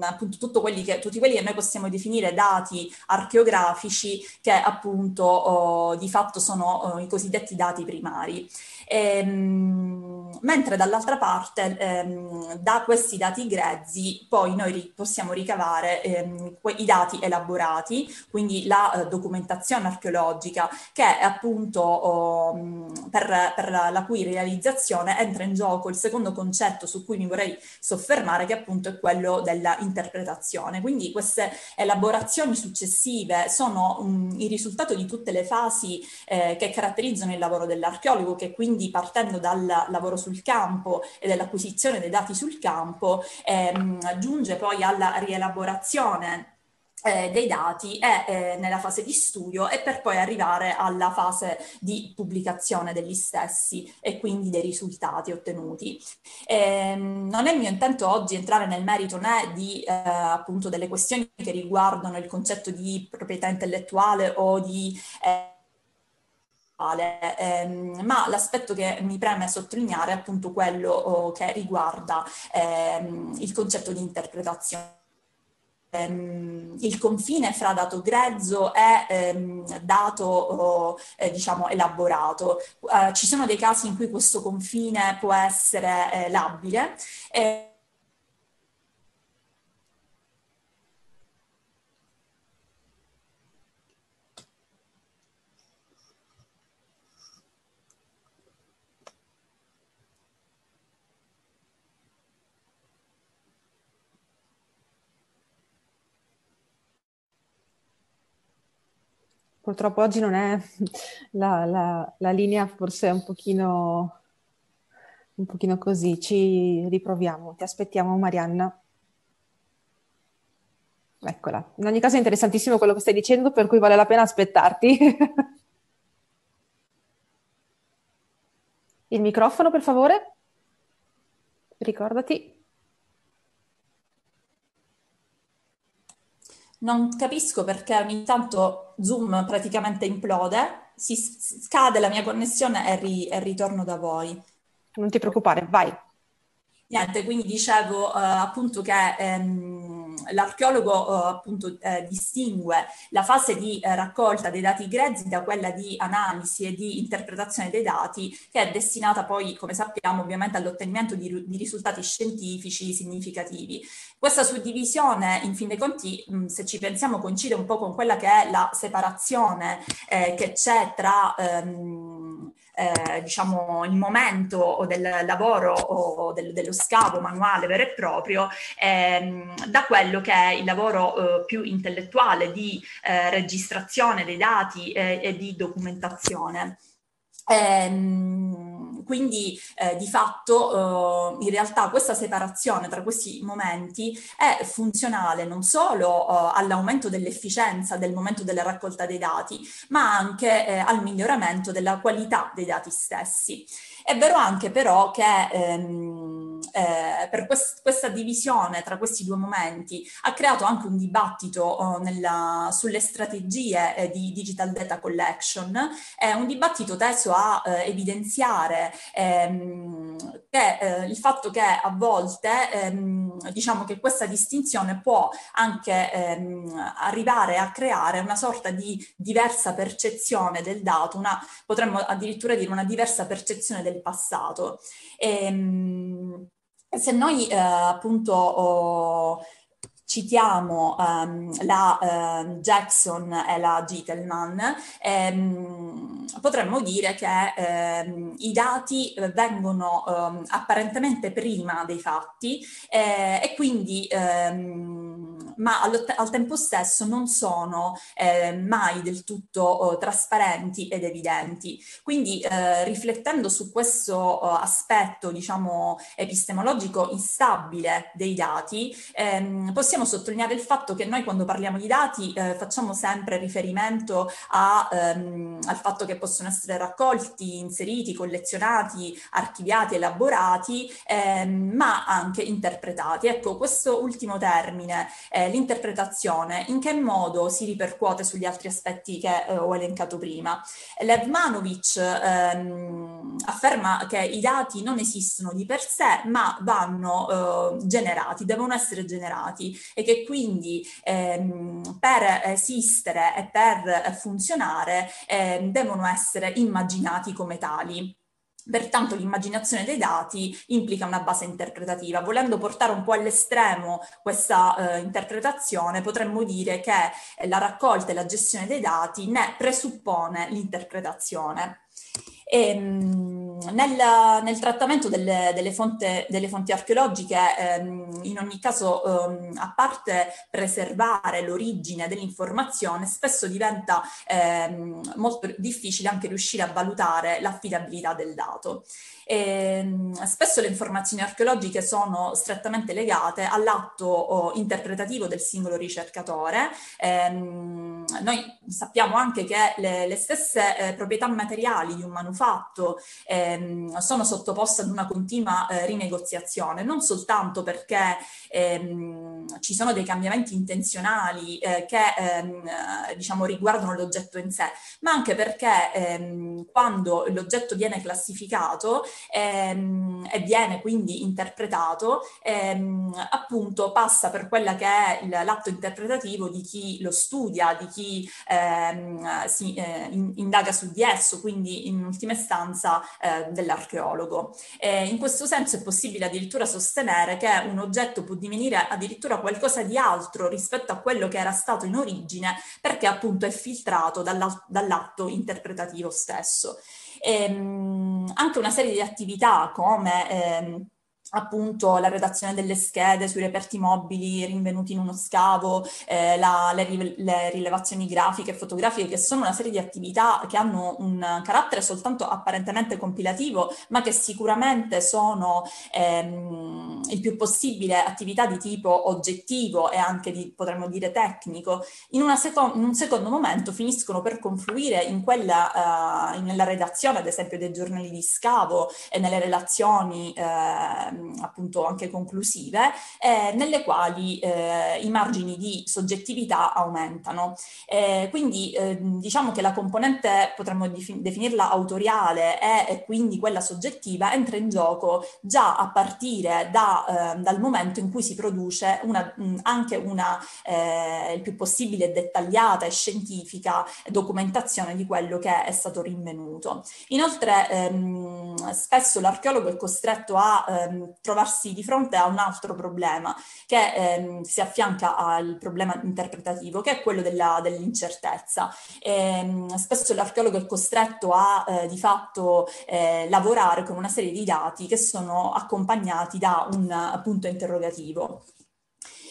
appunto tutti quelli che noi possiamo definire dati archeografici che appunto oh, di fatto sono oh, i cosiddetti dati primari. Ehm, mentre dall'altra parte ehm, da questi dati grezzi poi noi ri- possiamo ricavare ehm, que- i dati elaborati, quindi la eh, documentazione archeologica che è appunto oh, per, per la, la, cui realizzazione entra in gioco il secondo concetto su cui mi vorrei soffermare che appunto è quello della interpretazione. Quindi queste elaborazioni successive sono um, il risultato di tutte le fasi eh, che caratterizzano il lavoro dell'archeologo che quindi quindi partendo dal lavoro sul campo e dall'acquisizione dei dati sul campo, ehm, giunge poi alla rielaborazione eh, dei dati e eh, nella fase di studio e per poi arrivare alla fase di pubblicazione degli stessi e quindi dei risultati ottenuti. Eh, non è il mio intento oggi entrare nel merito né di eh, appunto delle questioni che riguardano il concetto di proprietà intellettuale o di eh, ehm, ma l'aspetto che mi preme sottolineare è appunto quello oh, che riguarda ehm, il concetto di interpretazione. Ehm, il confine fra dato grezzo e ehm, dato oh, eh, diciamo elaborato. Eh, ci sono dei casi in cui questo confine può essere eh, labile. Purtroppo oggi non è la, la, la linea, forse è un pochino, un pochino così. Ci riproviamo. Ti aspettiamo, Marianna. Eccola. In ogni caso è interessantissimo quello che stai dicendo, per cui vale la pena aspettarti. Il microfono, per favore. Ricordati. Non capisco perché ogni tanto Zoom praticamente implode, si scade la mia connessione e, ri- e ritorno da voi. Non ti preoccupare, vai. Niente, quindi dicevo eh, appunto che ehm, l'archeologo eh, appunto eh, distingue la fase di eh, raccolta dei dati grezzi da quella di analisi e di interpretazione dei dati che è destinata poi, come sappiamo, ovviamente all'ottenimento di, di risultati scientifici significativi. Questa suddivisione, in fin dei conti, mh, se ci pensiamo, coincide un po' con quella che è la separazione eh, che c'è tra... Ehm, eh, diciamo, il momento del lavoro o del, dello scavo manuale vero e proprio ehm, da quello che è il lavoro eh, più intellettuale di eh, registrazione dei dati e di documentazione. Ehm, quindi eh, di fatto eh, in realtà questa separazione tra questi momenti è funzionale non solo eh, all'aumento dell'efficienza del momento della raccolta dei dati, ma anche eh, al miglioramento della qualità dei dati stessi. È vero anche però che ehm, eh, per quest- questa divisione tra questi due momenti ha creato anche un dibattito oh, nella, sulle strategie eh, di digital data collection, è un dibattito teso a eh, evidenziare ehm, che, eh, il fatto che a volte ehm, diciamo che questa distinzione può anche ehm, arrivare a creare una sorta di diversa percezione del dato, una, potremmo addirittura dire una diversa percezione del passato. E, ehm, se noi eh, appunto oh, citiamo um, la uh, Jackson e la Gittelman, ehm, potremmo dire che ehm, i dati vengono ehm, apparentemente prima dei fatti eh, e quindi ehm, ma allo, al tempo stesso non sono eh, mai del tutto oh, trasparenti ed evidenti. Quindi eh, riflettendo su questo oh, aspetto, diciamo, epistemologico instabile dei dati, ehm, possiamo sottolineare il fatto che noi quando parliamo di dati eh, facciamo sempre riferimento a, ehm, al fatto che possono essere raccolti, inseriti, collezionati, archiviati, elaborati, ehm, ma anche interpretati. Ecco, questo ultimo termine l'interpretazione, in che modo si ripercuote sugli altri aspetti che eh, ho elencato prima. Lev Manovic ehm, afferma che i dati non esistono di per sé, ma vanno eh, generati, devono essere generati e che quindi ehm, per esistere e per funzionare ehm, devono essere immaginati come tali. Pertanto l'immaginazione dei dati implica una base interpretativa. Volendo portare un po' all'estremo questa eh, interpretazione, potremmo dire che la raccolta e la gestione dei dati ne presuppone l'interpretazione. E, ehm, nel, nel, trattamento delle, delle, fonte, delle fonti archeologiche, ehm, in ogni caso, ehm, a parte preservare l'origine dell'informazione, spesso diventa ehm, molto difficile anche riuscire a valutare l'affidabilità del dato. E, ehm, spesso le informazioni archeologiche sono strettamente legate all'atto oh, interpretativo del singolo ricercatore. Ehm, noi sappiamo anche che le, le stesse eh, proprietà materiali di un manufatto ehm, sono sottoposte ad una continua eh, rinegoziazione, non soltanto perché ehm, ci sono dei cambiamenti intenzionali eh, che ehm, diciamo, riguardano l'oggetto in sé, ma anche perché ehm, quando l'oggetto viene classificato ehm, e viene quindi interpretato, ehm, appunto passa per quella che è l'atto interpretativo di chi lo studia, di chi ehm, si eh, indaga su di esso, quindi in ultima istanza eh, dell'archeologo. E in questo senso è possibile addirittura sostenere che un oggetto può divenire addirittura qualcosa di altro rispetto a quello che era stato in origine perché appunto è filtrato dall'atto interpretativo stesso. Ehm, anche una serie di attività come ehm, appunto la redazione delle schede sui reperti mobili rinvenuti in uno scavo, eh, la, le, le, rilevazioni grafiche e fotografiche, che sono una serie di attività che hanno un carattere soltanto apparentemente compilativo, ma che sicuramente sono ehm, il più possibile attività di tipo oggettivo e anche di, potremmo dire, tecnico, in, seco- in un secondo momento finiscono per confluire in quella, uh, nella redazione, ad esempio, dei giornali di scavo e nelle relazioni eh, appunto anche conclusive, eh, nelle quali eh, i margini di soggettività aumentano. Eh, quindi eh, diciamo che la componente, potremmo definirla autoriale e, quindi quella soggettiva, entra in gioco già a partire da, eh, dal momento in cui si produce una, mh, anche una eh, il più possibile dettagliata e scientifica documentazione di quello che è stato rinvenuto. Inoltre ehm, spesso l'archeologo è costretto a ehm, trovarsi di fronte a un altro problema che ehm, si affianca al problema interpretativo, che è quello della, dell'incertezza. E, ehm, spesso l'archeologo è costretto a eh, di fatto eh, lavorare con una serie di dati che sono accompagnati da un punto interrogativo.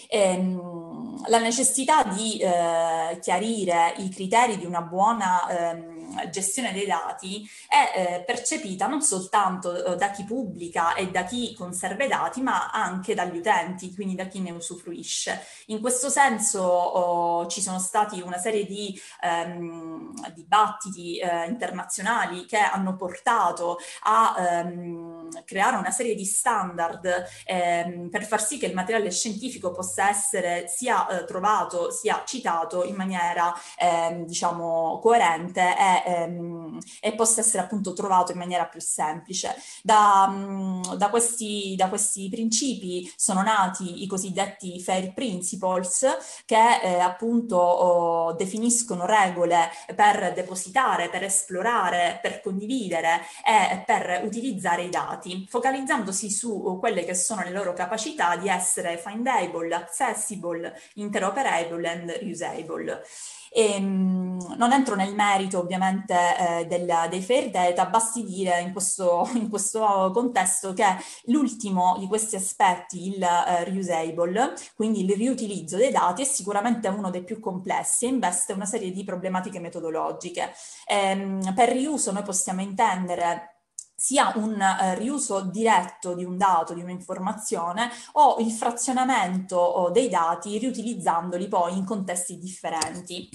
Ehm, la necessità di eh, chiarire i criteri di una buona ehm, gestione dei dati è eh, percepita non soltanto eh, da chi pubblica e da chi conserva i dati, ma anche dagli utenti, quindi da chi ne usufruisce. In questo senso oh, ci sono stati una serie di ehm, dibattiti eh, internazionali che hanno portato a ehm, creare una serie di standard ehm, per far sì che il materiale scientifico possa essere sia eh, trovato sia citato in maniera eh, diciamo coerente e, ehm, e, possa essere appunto trovato in maniera più semplice. Da, mh, da, questi, da questi, principi sono nati i cosiddetti FAIR Principles che eh, appunto oh, definiscono regole per depositare, per esplorare, per condividere e per utilizzare i dati, focalizzandosi su quelle che sono le loro capacità di essere findable, accessible, interoperable and reusable. E, ehm, non entro nel merito ovviamente eh, del, dei fair data, basti dire in questo, in questo, contesto che l'ultimo di questi aspetti, il eh, reusable, quindi il riutilizzo dei dati, è sicuramente uno dei più complessi e investe una serie di problematiche metodologiche. E, ehm, per riuso noi possiamo intendere sia un eh, riuso diretto di un dato, di un'informazione, o il frazionamento oh, dei dati riutilizzandoli poi in contesti differenti.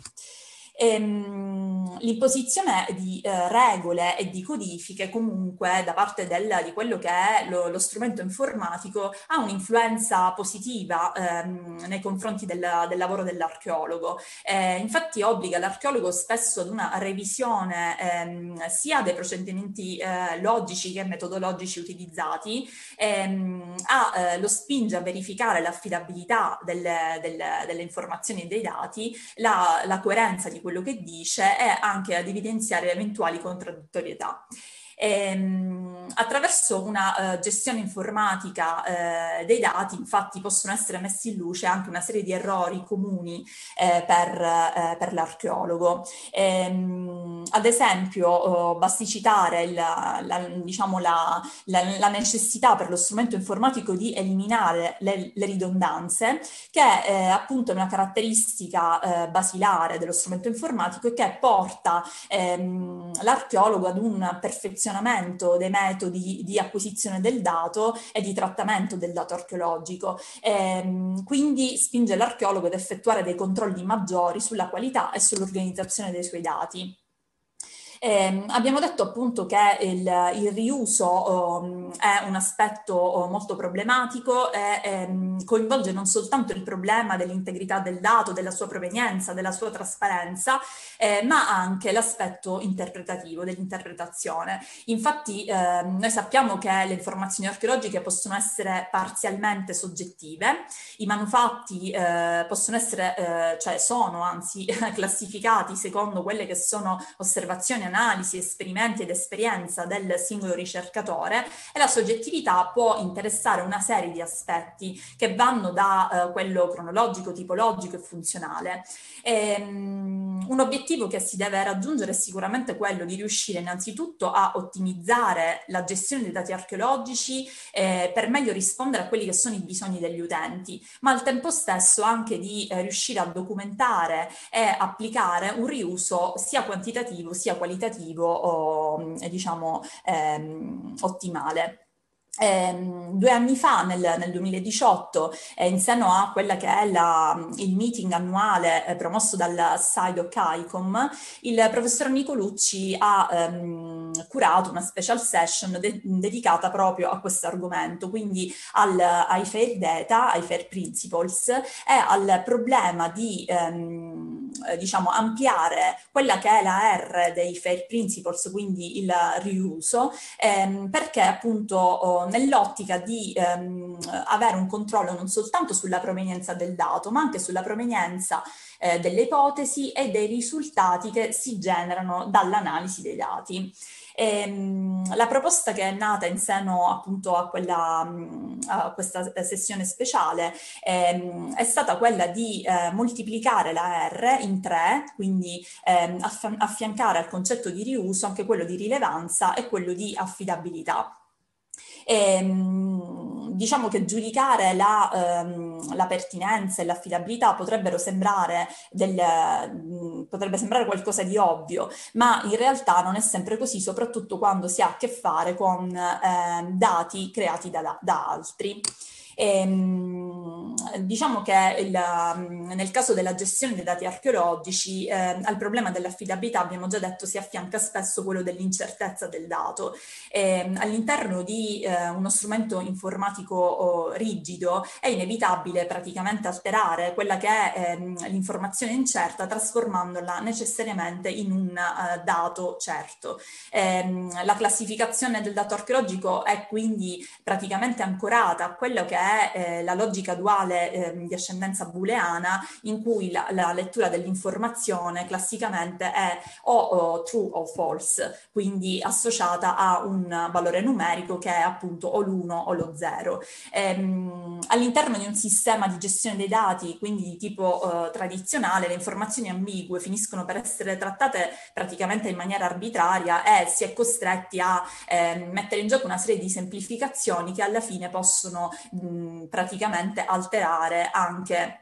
Ehm, l'imposizione di eh, regole e di codifiche comunque da parte del, di quello che è lo, lo, strumento informatico ha un'influenza positiva ehm, nei confronti del, del lavoro dell'archeologo. Eh, infatti obbliga l'archeologo spesso ad una revisione ehm, sia dei procedimenti eh, logici che metodologici utilizzati, ehm, a, eh, lo spinge a verificare l'affidabilità delle, delle, delle informazioni e dei dati, la, la coerenza di quello che dice e anche ad evidenziare eventuali contraddittorietà. Ehm, attraverso una uh, gestione informatica uh, dei dati, infatti, possono essere messi in luce anche una serie di errori comuni eh, per, eh, per, l'archeologo. Ehm, ad esempio, oh, basti citare il, la, diciamo la, la, la, necessità per lo strumento informatico di eliminare le, le ridondanze, che è appunto una caratteristica eh, basilare dello strumento informatico e che porta ehm, l'archeologo ad un perfezionamento perfezionamento dei metodi di acquisizione del dato e di trattamento del dato archeologico. Ehm, quindi spinge l'archeologo ad effettuare dei controlli maggiori sulla qualità e sull'organizzazione dei suoi dati. Eh, abbiamo detto appunto che il, il riuso um, è un aspetto uh, molto problematico e um, coinvolge non soltanto il problema dell'integrità del dato, della sua provenienza, della sua trasparenza, eh, ma anche l'aspetto interpretativo, dell'interpretazione. Infatti eh, noi sappiamo che le informazioni archeologiche possono essere parzialmente soggettive, i manufatti eh, possono essere, eh, cioè sono anzi classificati secondo quelle che sono osservazioni analisi, esperimenti ed esperienza del singolo ricercatore e la soggettività può interessare una serie di aspetti che vanno da eh, quello cronologico, tipologico e funzionale. E, um, un obiettivo che si deve raggiungere è sicuramente quello di riuscire innanzitutto a ottimizzare la gestione dei dati archeologici eh, per meglio rispondere a quelli che sono i bisogni degli utenti, ma al tempo stesso anche di eh, riuscire a documentare e applicare un riuso sia quantitativo sia qualitativo o diciamo ehm, ottimale. Eh, due anni fa, nel, nel 2018, eh, in seno a quella che è la, il meeting annuale eh, promosso dal SIDOC ICOM, il professor Nicolucci ha ehm, curato una special session de- dedicata proprio a questo argomento, quindi al, ai fair data, ai fair principles e al problema di ehm, diciamo, ampliare quella che è la R dei fair principles, quindi il riuso, ehm, perché appunto oh, nell'ottica di ehm, avere un controllo non soltanto sulla provenienza del dato, ma anche sulla provenienza eh, delle ipotesi e dei risultati che si generano dall'analisi dei dati. E, ehm, la proposta che è nata in seno appunto a, quella, a questa sessione speciale ehm, è stata quella di eh, moltiplicare la R in tre, quindi ehm, affiancare al concetto di riuso anche quello di rilevanza e quello di affidabilità. E, ehm, diciamo che giudicare la, ehm, la, pertinenza e l'affidabilità potrebbero sembrare, del, mh, potrebbe sembrare qualcosa di ovvio, ma in realtà non è sempre così, soprattutto quando si ha a che fare con eh, dati creati da, da altri. Ehm, diciamo che il, nel caso della gestione dei dati archeologici eh, al problema dell'affidabilità abbiamo già detto si affianca spesso quello dell'incertezza del dato. Ehm, all'interno di eh, uno strumento informatico oh, rigido è inevitabile praticamente alterare quella che è eh, l'informazione incerta trasformandola necessariamente in un uh, dato certo. Ehm, la classificazione del dato archeologico è quindi praticamente ancorata a quello che è eh, la logica duale eh, di ascendenza booleana in cui la, la lettura dell'informazione classicamente è o, o, true o false, quindi associata a un valore numerico che è appunto o l'1 o lo 0. Ehm, all'interno di un sistema di gestione dei dati, quindi di tipo eh, tradizionale, le informazioni ambigue finiscono per essere trattate praticamente in maniera arbitraria e si è costretti a eh, mettere in gioco una serie di semplificazioni che alla fine possono mh, praticamente alterare anche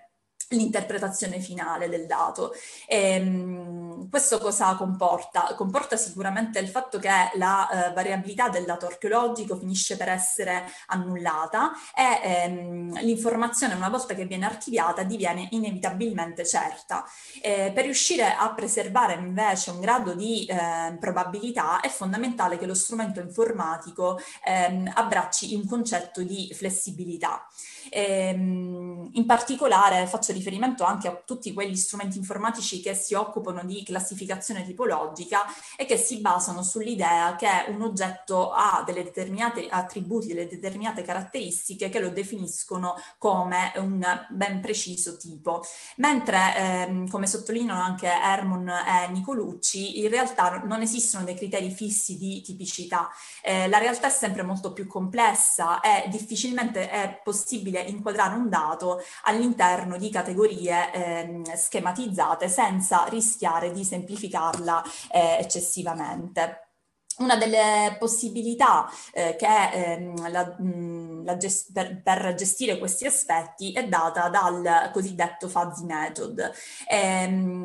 l'interpretazione finale del dato. E, ehm, questo cosa comporta? Comporta sicuramente il fatto che la eh, variabilità del dato archeologico finisce per essere annullata e ehm, l'informazione una volta che viene archiviata diviene inevitabilmente certa. Eh, per riuscire a preservare invece un grado di eh, probabilità è fondamentale che lo strumento informatico ehm, abbracci un concetto di flessibilità. Ehm, in particolare faccio riferimento anche a tutti quegli strumenti informatici che si occupano di classificazione tipologica e che si basano sull'idea che un oggetto ha delle determinate attributi, delle determinate caratteristiche che lo definiscono come un ben preciso tipo. Mentre, ehm, come sottolineano anche Hermon e Nicolucci, in realtà non esistono dei criteri fissi di tipicità. Eh, la realtà è sempre molto più complessa e difficilmente è possibile inquadrare un dato all'interno di categorie eh, schematizzate senza rischiare di semplificarla eh, eccessivamente. Una delle possibilità eh, che ehm, la, mh, la gest- per, per, gestire questi aspetti è data dal cosiddetto fuzzy method. Ehm,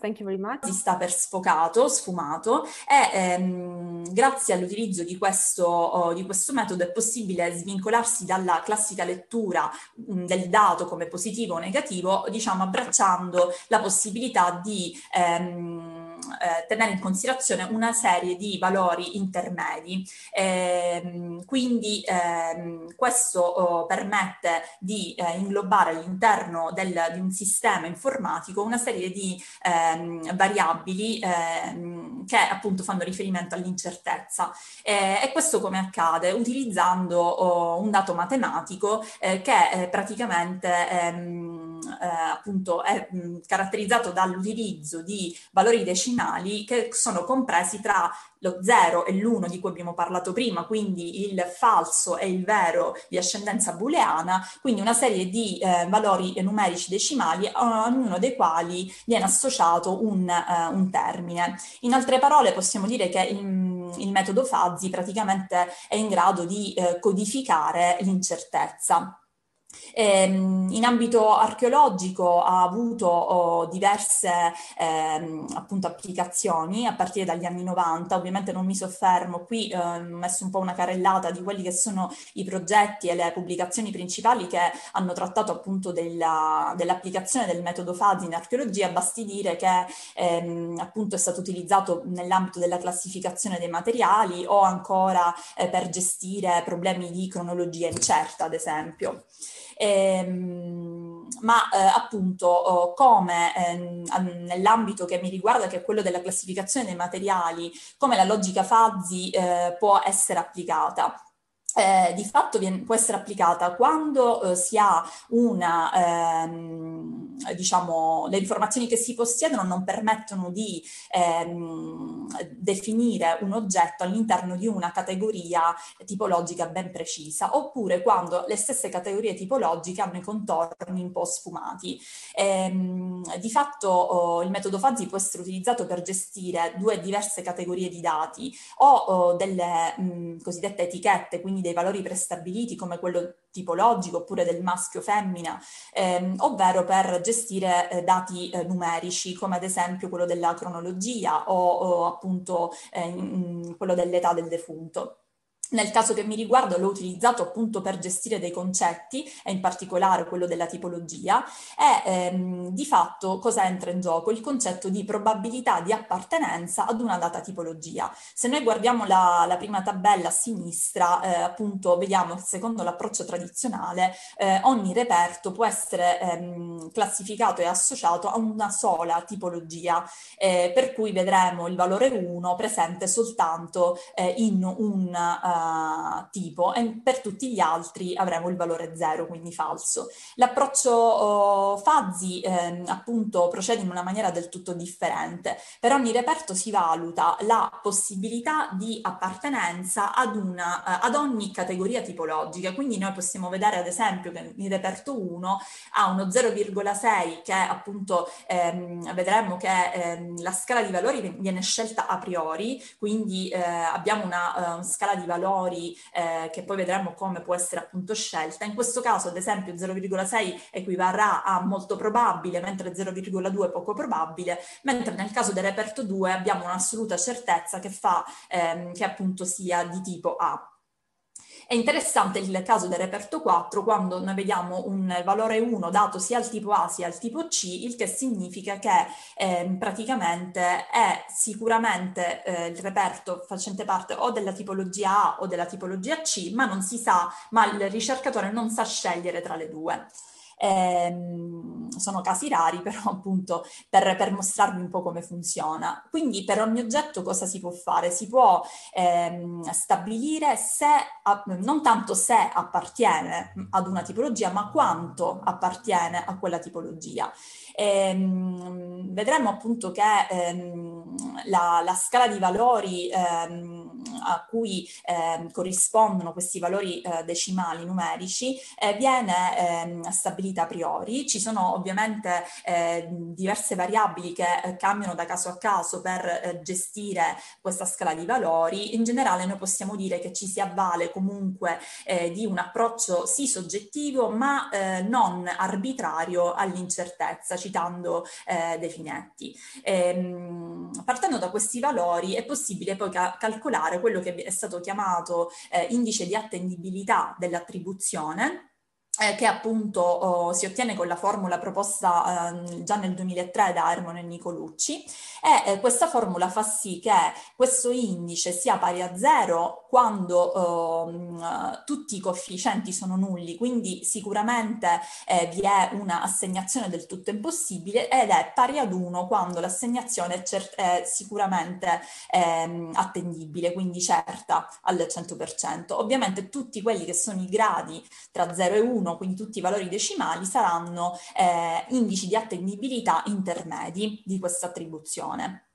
Thank you very much. Si sta per sfocato, sfumato e ehm, grazie all'utilizzo di questo, oh, di questo, metodo è possibile svincolarsi dalla classica lettura mh, del dato come positivo o negativo, diciamo abbracciando la possibilità di ehm, eh, tenere in considerazione una serie di valori intermedi. Eh, quindi ehm, questo oh, permette di eh, inglobare all'interno del, di un sistema informatico una serie di ehm, variabili ehm, che appunto fanno riferimento all'incertezza. e questo come accade? Utilizzando oh, un dato matematico eh, che praticamente ehm, eh, appunto è mh, caratterizzato dall'utilizzo di valori decimali che sono compresi tra lo 0 e l'1 di cui abbiamo parlato prima, quindi il falso e il vero di ascendenza booleana, quindi una serie di eh, valori numerici decimali a ognuno dei quali viene associato un, eh, un termine. In altre parole possiamo dire che il, il, metodo Fuzzy praticamente è in grado di eh, codificare l'incertezza. Ehm, in ambito archeologico ha avuto oh, diverse ehm, appunto applicazioni a partire dagli anni 90, ovviamente non mi soffermo qui, eh, ho messo un po' una carellata di quelli che sono i progetti e le pubblicazioni principali che hanno trattato appunto della, dell'applicazione del metodo FASI in archeologia, basti dire che ehm, appunto è stato utilizzato nell'ambito della classificazione dei materiali o ancora eh, per gestire problemi di cronologia incerta, ad esempio. Ehm, ma eh, appunto oh, come ehm, nell'ambito che mi riguarda, che è quello della classificazione dei materiali, come la logica Fuzzy eh, può essere applicata eh, di fatto viene, può essere applicata quando eh, si ha una, ehm, diciamo, le informazioni che si possiedono non permettono di ehm, definire un oggetto all'interno di una categoria tipologica ben precisa, oppure quando le stesse categorie tipologiche hanno i contorni un po' sfumati. Ehm, di fatto oh, il metodo Fuzzy può essere utilizzato per gestire due diverse categorie di dati o oh, delle mh, cosiddette etichette, quindi dei valori prestabiliti come quello tipologico oppure del maschio-femmina, ehm, ovvero per gestire eh, dati eh, numerici come ad esempio quello della cronologia o, o appunto eh, quello dell'età del defunto. Nel caso che mi riguarda l'ho utilizzato appunto per gestire dei concetti, e in particolare quello della tipologia, e ehm, di fatto cosa entra in gioco? Il concetto di probabilità di appartenenza ad una data tipologia. Se noi guardiamo la, la prima tabella a sinistra, eh, appunto vediamo che secondo l'approccio tradizionale eh, ogni reperto può essere ehm, classificato e associato a una sola tipologia, eh, per cui vedremo il valore 1 presente soltanto eh, in un uh, tipo e per tutti gli altri avremo il valore 0, quindi falso. L'approccio uh, Fuzzy eh, appunto procede in una maniera del tutto differente. Per ogni reperto si valuta la possibilità di appartenenza ad, una, uh, ad ogni categoria tipologica, quindi noi possiamo vedere ad esempio che il reperto 1 ha uno 0,6 che appunto ehm, vedremo che ehm, la scala di valori viene scelta a priori, quindi eh, abbiamo una uh, scala di valori valori eh, che poi vedremo come può essere appunto scelta. In questo caso ad esempio 0,6 equivarrà a molto probabile, mentre 0,2 poco probabile, mentre nel caso del reperto 2 abbiamo un'assoluta certezza che fa ehm, che appunto sia di tipo A. È interessante il caso del reperto 4 quando noi vediamo un valore 1 dato sia al tipo A sia al tipo C, il che significa che eh, praticamente è sicuramente eh, il reperto facente parte o della tipologia A o della tipologia C, ma non si sa, ma il ricercatore non sa scegliere tra le due. Ehm, sono casi rari, però appunto per, per, mostrarvi un po' come funziona. Quindi per ogni oggetto cosa si può fare? Si può ehm, stabilire se, non tanto se appartiene ad una tipologia, ma quanto appartiene a quella tipologia. Ehm, vedremo appunto che ehm, la, la, scala di valori ehm, a cui ehm, corrispondono questi valori eh, decimali numerici eh, viene ehm, stabilita a priori. Ci sono ovviamente eh, diverse variabili che eh, cambiano da caso a caso per eh, gestire questa scala di valori. In generale noi possiamo dire che ci si avvale comunque eh, di un approccio sì soggettivo ma non arbitrario all'incertezza citando eh, dei finetti. Ehm, partendo da questi valori è possibile poi ca- calcolare quello che è stato chiamato eh, indice di attendibilità dell'attribuzione eh, che appunto oh, si ottiene con la formula proposta eh, già nel 2003 da Hermon e Nicolucci e eh, questa formula fa sì che questo indice sia pari a zero quando oh, tutti i coefficienti sono nulli, quindi sicuramente eh, vi è una assegnazione del tutto impossibile ed è pari ad 1 quando l'assegnazione è, cer- è sicuramente ehm, attendibile, quindi certa al 100%. Ovviamente tutti quelli che sono i gradi tra 0 e 1 1, quindi tutti i valori decimali, saranno eh, indici di attendibilità intermedi di questa attribuzione.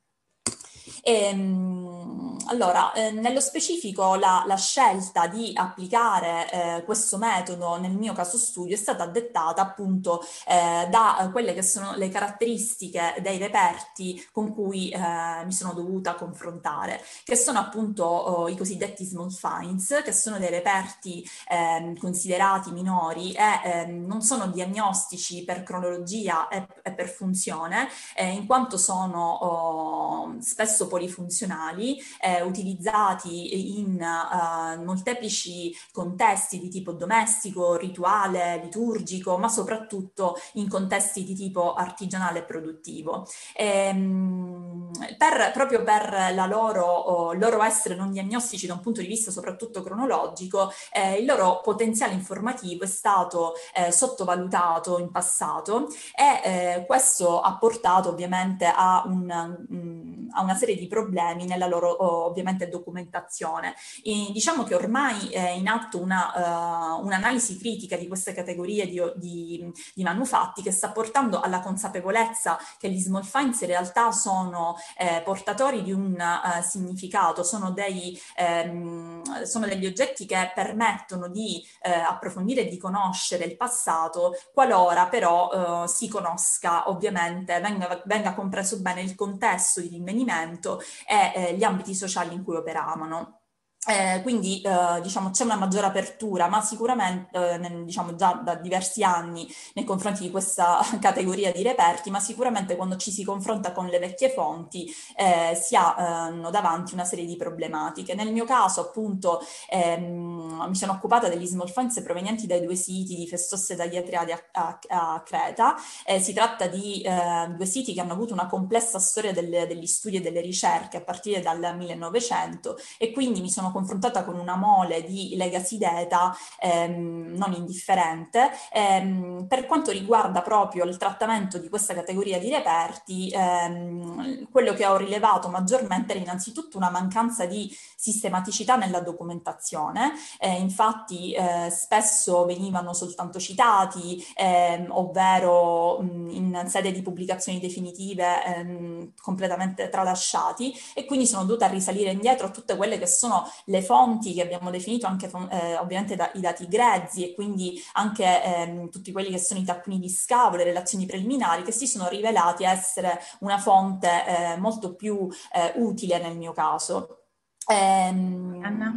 E, ehm, allora, eh, nello specifico la, la, scelta di applicare eh, questo metodo nel mio caso studio è stata dettata appunto eh, da quelle che sono le caratteristiche dei reperti con cui eh, mi sono dovuta confrontare, che sono appunto oh, i cosiddetti small finds, che sono dei reperti ehm, considerati minori e ehm, non sono diagnostici per cronologia e, e per funzione, eh, in quanto sono oh, spesso polifunzionali, eh, utilizzati in uh, molteplici contesti di tipo domestico, rituale, liturgico, ma soprattutto in contesti di tipo artigianale e produttivo. Ehm, per, proprio per la loro, oh, loro, essere non diagnostici da un punto di vista soprattutto cronologico, eh, il loro potenziale informativo è stato eh, sottovalutato in passato e eh, questo ha portato ovviamente a, un, um, a una serie di problemi nella loro ovviamente documentazione. E diciamo che ormai è in atto una, uh, un'analisi critica di queste categorie di, di, di, manufatti che sta portando alla consapevolezza che gli small finds in realtà sono eh, portatori di un uh, significato, sono, dei, ehm, sono, degli oggetti che permettono di eh, approfondire e di conoscere il passato, qualora però uh, si conosca ovviamente, venga, venga compreso bene il contesto di rinvenimento e eh, gli ambiti sociali in cui operavano. Eh, quindi eh, diciamo c'è una maggiore apertura, ma sicuramente eh, nel, diciamo già da diversi anni nei confronti di questa categoria di reperti, ma sicuramente quando ci si confronta con le vecchie fonti eh, si hanno davanti una serie di problematiche. Nel mio caso appunto ehm, mi sono occupata degli small finds provenienti dai due siti di Festosse e dagli Atriadi a, a, a Creta. si tratta di eh, due siti che hanno avuto una complessa storia delle, degli studi e delle ricerche a partire dal 1900 e quindi mi sono confrontata con una mole di legacy data ehm, non indifferente. Ehm, per quanto riguarda proprio il trattamento di questa categoria di reperti, ehm, quello che ho rilevato maggiormente era innanzitutto una mancanza di sistematicità nella documentazione, eh, infatti eh, spesso venivano soltanto citati, ehm, ovvero mh, in sede di pubblicazioni definitive ehm, completamente tralasciati e quindi sono dovuta risalire indietro a tutte quelle che sono le fonti che abbiamo definito anche eh, ovviamente da, i dati grezzi e quindi anche ehm, tutti quelli che sono i tappini di scavo, le relazioni preliminari che si sono rivelati essere una fonte eh, molto più eh, utile nel mio caso. Ehm, Anna?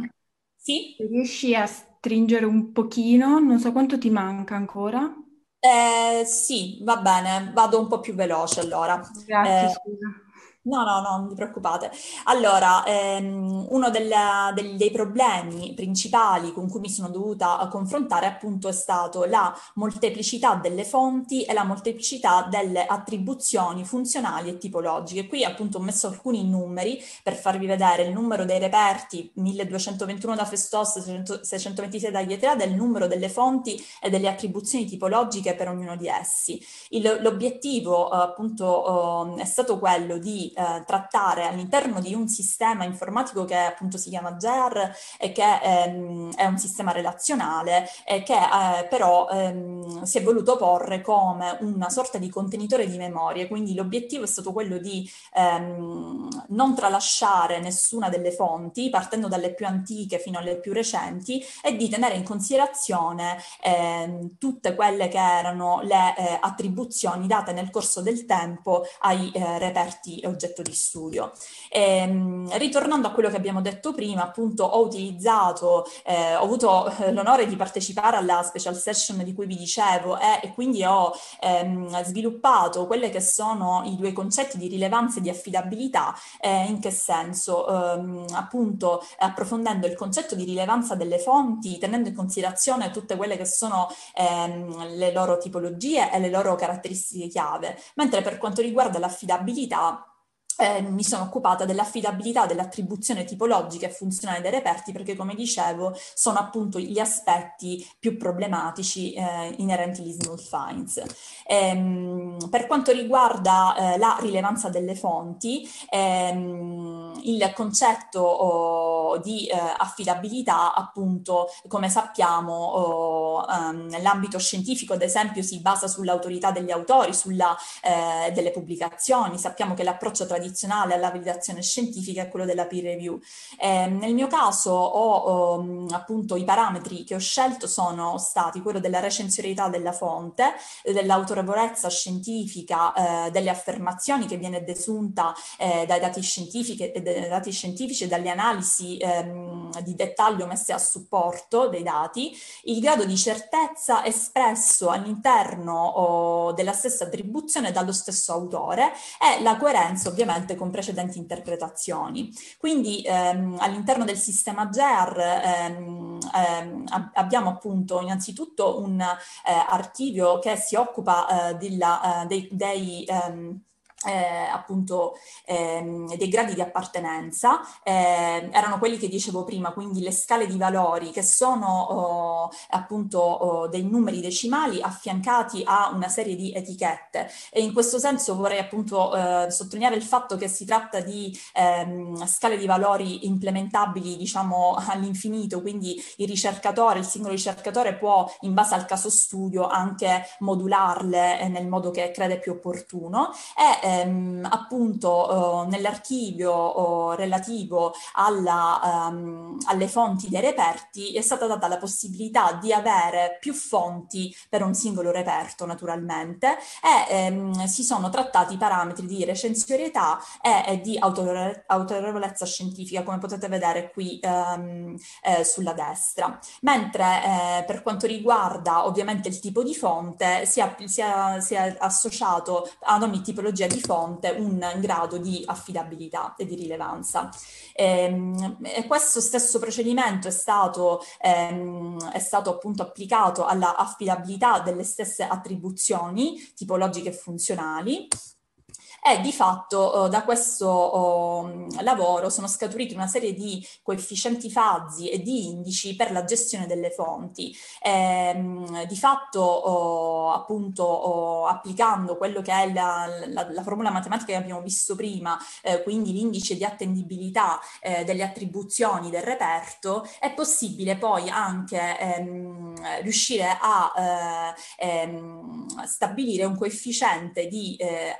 Sì? Riesci a stringere un pochino? Non so quanto ti manca ancora. Eh, sì, va bene, vado un po' più veloce allora. Grazie, eh, scusa. No, no, no, non vi preoccupate. Allora, ehm, uno del, del, dei problemi principali con cui mi sono dovuta confrontare appunto è stato la molteplicità delle fonti e la molteplicità delle attribuzioni funzionali e tipologiche. Qui appunto ho messo alcuni numeri per farvi vedere il numero dei reperti 1221 da Festos, 626 da Ietrada, il numero delle fonti e delle attribuzioni tipologiche per ognuno di essi. Il, l'obiettivo eh, appunto eh, è stato quello di eh, trattare all'interno di un sistema informatico che appunto si chiama GER e che ehm, è un sistema relazionale e che eh, però ehm, si è voluto porre come una sorta di contenitore di memorie, quindi l'obiettivo è stato quello di ehm, non tralasciare nessuna delle fonti, partendo dalle più antiche fino alle più recenti, e di tenere in considerazione ehm, tutte quelle che erano le eh, attribuzioni date nel corso del tempo ai eh, reperti oggettivi oggetto di studio. E, ehm, ritornando a quello che abbiamo detto prima, appunto ho utilizzato, eh, ho avuto eh, l'onore di partecipare alla special session di cui vi dicevo e, e quindi ho ehm, sviluppato quelli che sono i due concetti di rilevanza e di affidabilità. Eh, in che senso? Ehm, appunto approfondendo il concetto di rilevanza delle fonti, tenendo in considerazione tutte quelle che sono ehm, le loro tipologie e le loro caratteristiche chiave, mentre per quanto riguarda l'affidabilità eh, mi sono occupata dell'affidabilità dell'attribuzione tipologica e funzionale dei reperti perché, come dicevo, sono appunto gli aspetti più problematici eh, inerenti agli small finds. Ehm, per quanto riguarda eh, la rilevanza delle fonti, ehm, il concetto oh, di eh, affidabilità, appunto, come sappiamo, oh, um, nell'ambito scientifico, ad esempio, si basa sull'autorità degli autori, sulla, eh, delle pubblicazioni. Sappiamo che l'approccio tradizionale alla validazione scientifica è quello della peer review. Eh, nel mio caso ho um, appunto i parametri che ho scelto sono stati quello della recensionalità della fonte, dell'autorevolezza scientifica eh, delle affermazioni che viene desunta eh, dai dati scientifici, dai dati scientifici e dalle analisi ehm, di dettaglio messe a supporto dei dati, il grado di certezza espresso all'interno oh, della stessa attribuzione dallo stesso autore e la coerenza ovviamente con precedenti interpretazioni. Quindi ehm, all'interno del sistema GER ehm, ehm, abbiamo appunto innanzitutto un eh, archivio che si occupa eh, della, eh, dei, dei ehm, eh, appunto ehm, dei gradi di appartenenza, eh, erano quelli che dicevo prima, quindi le scale di valori che sono oh, appunto oh, dei numeri decimali affiancati a una serie di etichette. E in questo senso vorrei appunto eh, sottolineare il fatto che si tratta di ehm, scale di valori implementabili diciamo all'infinito, quindi il ricercatore, il singolo ricercatore può in base al caso studio anche modularle eh, nel modo che crede più opportuno. E ehm, appunto eh, nell'archivio eh, relativo alla, ehm, alle fonti dei reperti è stata data la possibilità di avere più fonti per un singolo reperto naturalmente e ehm, si sono trattati i parametri di recensiorietà e, e di autorevole- autorevolezza scientifica come potete vedere qui ehm, eh, sulla destra. Mentre eh, per quanto riguarda ovviamente il tipo di fonte si è, si è, si è associato ad ogni tipologia di fonte un grado di affidabilità e di rilevanza. Ehm, e questo stesso procedimento è stato, ehm, è stato appunto applicato alla affidabilità delle stesse attribuzioni tipologiche e funzionali e di fatto eh, da questo eh, lavoro sono scaturiti una serie di coefficienti fazzi e di indici per la gestione delle fonti. E, ehm, di fatto appunto applicando quello che è la, la, la, formula matematica che abbiamo visto prima, eh, quindi l'indice di attendibilità eh, delle attribuzioni del reperto, è possibile poi anche ehm, riuscire a eh, ehm, stabilire un coefficiente di eh,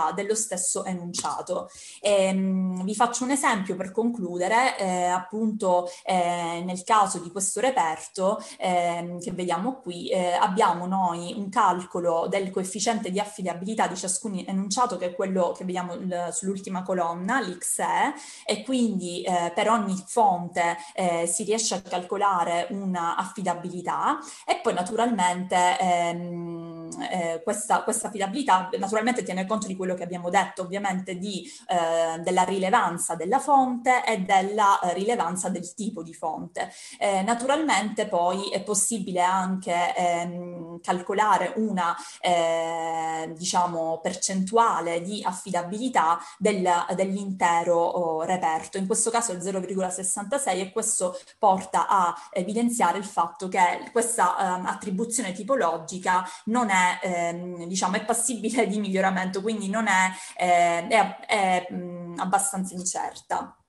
affidabilità dello stesso enunciato. Ehm, vi faccio un esempio per concludere, eh, appunto eh, nel caso di questo reperto eh, che vediamo qui eh, abbiamo noi un calcolo del coefficiente di affidabilità di ciascun enunciato che è quello che vediamo l- sull'ultima colonna, l'XE, e quindi eh, per ogni fonte eh, si riesce a calcolare una affidabilità e poi naturalmente ehm, questa, questa affidabilità naturalmente tiene conto di quello quello che abbiamo detto ovviamente di, eh, della rilevanza della fonte e della eh, rilevanza del tipo di fonte. Eh, naturalmente poi è possibile anche ehm, calcolare una eh, diciamo percentuale di affidabilità del, dell'intero oh, reperto, in questo caso è 0,66 e questo porta a evidenziare il fatto che questa ehm, attribuzione tipologica non è, ehm, diciamo, è passibile di miglioramento, quindi non è, eh, è, è mh, abbastanza incerta.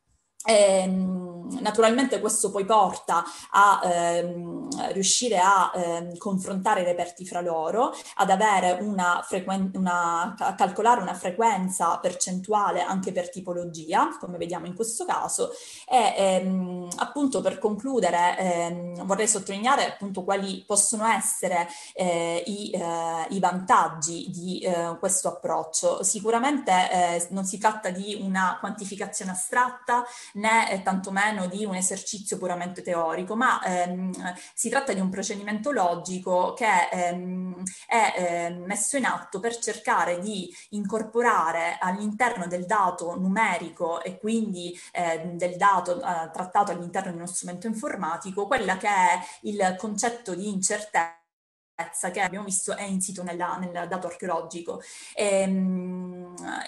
E, ehm, naturalmente questo poi porta a ehm, riuscire a ehm, confrontare i reperti fra loro, ad avere una, frequen- una a calcolare una frequenza percentuale anche per tipologia, come vediamo in questo caso, e ehm, appunto per concludere ehm, vorrei sottolineare appunto quali possono essere eh, i, eh, i, vantaggi di eh, questo approccio. Sicuramente eh, non si tratta di una quantificazione astratta, né tantomeno di un esercizio puramente teorico, ma ehm, si tratta di un procedimento logico che ehm, è eh, messo in atto per cercare di incorporare all'interno del dato numerico e quindi eh, del dato eh, trattato all'interno di uno strumento informatico quella che è il concetto di incertezza che abbiamo visto è insito nella, nel dato archeologico. Ehm,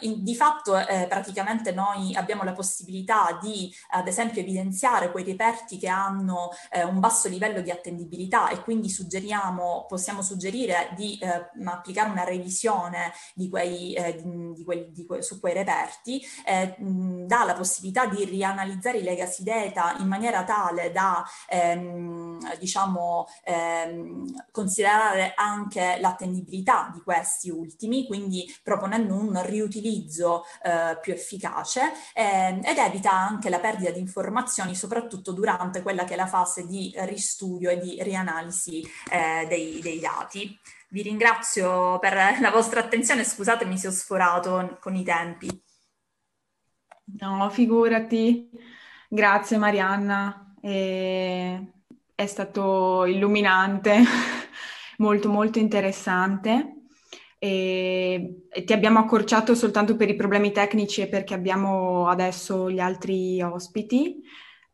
in, di fatto eh, praticamente noi abbiamo la possibilità di ad esempio evidenziare quei reperti che hanno eh, un basso livello di attendibilità e quindi suggeriamo, possiamo suggerire di eh, applicare una revisione di quei, eh, di, quei, di que, su quei reperti, eh, mh, dà la possibilità di rianalizzare i legacy data in maniera tale da ehm, diciamo ehm, considerare anche l'attendibilità di questi ultimi, quindi proponendo un riutilizzo eh, più efficace eh, ed evita anche la perdita di informazioni, soprattutto durante quella che è la fase di ristudio e di rianalisi eh, dei, dei dati. Vi ringrazio per la vostra attenzione, scusatemi se ho sforato con i tempi. No, figurati. Grazie Marianna, e... è stato illuminante, molto molto interessante e, ti abbiamo accorciato soltanto per i problemi tecnici e perché abbiamo adesso gli altri ospiti.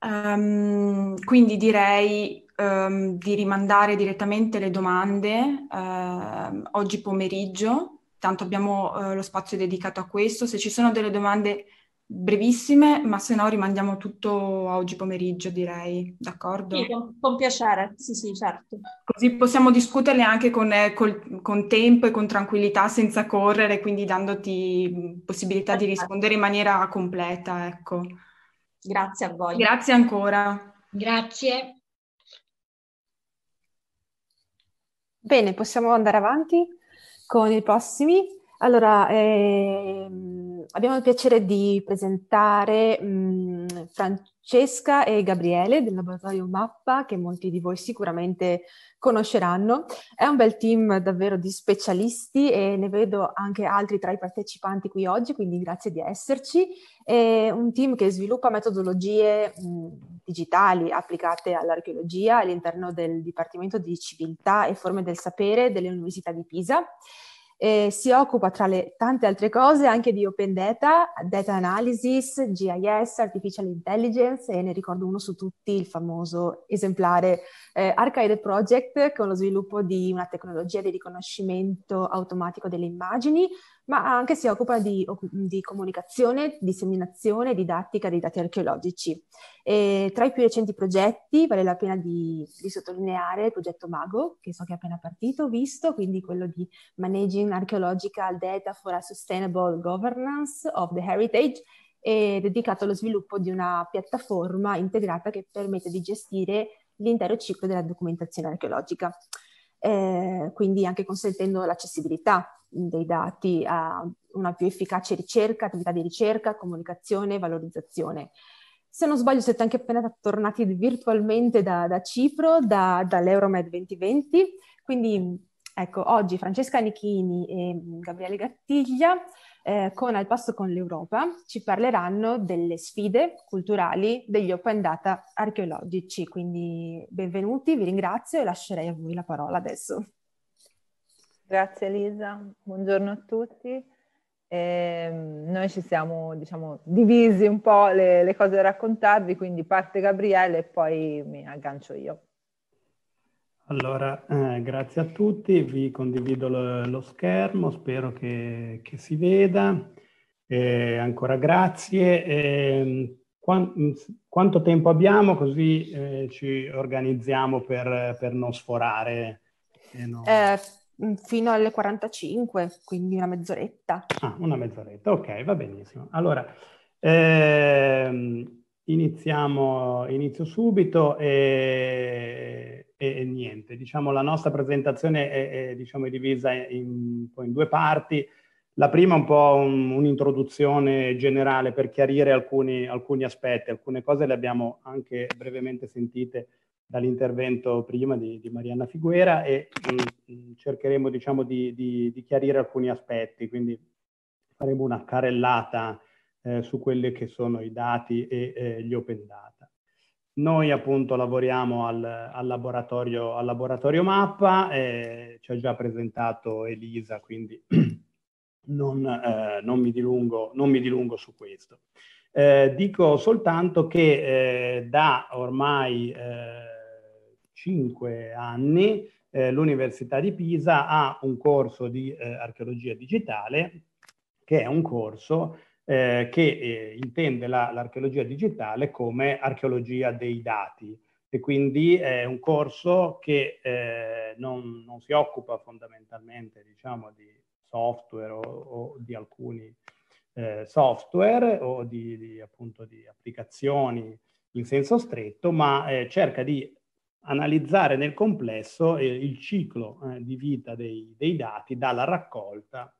Um, quindi direi um, di rimandare direttamente le domande uh, oggi pomeriggio, tanto abbiamo uh, lo spazio dedicato a questo. Se ci sono delle domande brevissime, ma se no rimandiamo tutto a oggi pomeriggio, direi, d'accordo? Sì, con, con piacere, sì, sì, certo. Così possiamo discuterle anche con, eh, col, con, tempo e con tranquillità, senza correre, quindi dandoti possibilità Perfetto. di rispondere in maniera completa, ecco. Grazie a voi. Grazie ancora. Grazie. Bene, possiamo andare avanti con i prossimi. Allora, ehm abbiamo il piacere di presentare mh, Francesca e Gabriele del laboratorio Mappa, che molti di voi sicuramente conosceranno. È un bel team davvero di specialisti e ne vedo anche altri tra i partecipanti qui oggi, quindi grazie di esserci. È un team che sviluppa metodologie mh, digitali applicate all'archeologia all'interno del Dipartimento di Civiltà e Forme del Sapere dell'Università di Pisa eh, si occupa tra le tante altre cose anche di open data, data analysis, GIS, artificial intelligence e ne ricordo uno su tutti, il famoso esemplare eh, Arcade Project con lo sviluppo di una tecnologia di riconoscimento automatico delle immagini, ma anche si occupa di, di comunicazione, disseminazione didattica dei dati archeologici. E tra i più recenti progetti vale la pena di, di, sottolineare il progetto Mago, che so che è appena partito, visto, quindi quello di Managing Archaeological Data for a Sustainable Governance of the Heritage, dedicato allo sviluppo di una piattaforma integrata che permette di gestire l'intero ciclo della documentazione archeologica, eh, quindi anche consentendo l'accessibilità dei dati a una più efficace ricerca, attività di ricerca, comunicazione e valorizzazione. Se non sbaglio siete anche appena tornati virtualmente da, da Cipro, da, dall'Euromed 2020, quindi ecco, oggi Francesca Nichini e Gabriele Gattiglia eh, con Al Passo con l'Europa ci parleranno delle sfide culturali degli open data archeologici, quindi benvenuti, vi ringrazio e lascerei a voi la parola adesso. Grazie Elisa, buongiorno a tutti. Eh, noi ci siamo diciamo, divisi un po' le, le, cose da raccontarvi, quindi parte Gabriele e poi mi aggancio io. Allora, eh, grazie a tutti, vi condivido lo, lo schermo, spero che, che si veda. Eh, ancora grazie. Eh, quanto tempo abbiamo così eh, ci organizziamo per, per non sforare? No... Mm, fino alle 45, quindi una mezz'oretta. Ah, una mezz'oretta, ok, va benissimo. Allora, ehm, iniziamo, inizio subito e, e, e, niente, diciamo la nostra presentazione è, è, diciamo, è divisa in, in, due parti. La prima è un po' un, un'introduzione generale per chiarire alcuni, alcuni aspetti, alcune cose le abbiamo anche brevemente sentite dall'intervento prima di, di, Marianna Figuera e mh, mm, cercheremo diciamo, di, di, di, chiarire alcuni aspetti, quindi faremo una carellata eh, su quelli che sono i dati e eh, gli open data. Noi appunto lavoriamo al, al, laboratorio, al laboratorio, Mappa, eh, ci ha già presentato Elisa, quindi non, eh, non, mi dilungo, non, mi dilungo, su questo. Eh, dico soltanto che eh, da ormai cinque anni eh, l'Università di Pisa ha un corso di eh, archeologia digitale che è un corso eh, che eh, intende la, l'archeologia digitale come archeologia dei dati. E quindi è un corso che eh, non, non, si occupa fondamentalmente diciamo, di software o, o di alcuni eh, software o di, di, appunto, di applicazioni in senso stretto, ma cerca di analizzare nel complesso eh, il ciclo eh, di vita dei, dei, dati dalla raccolta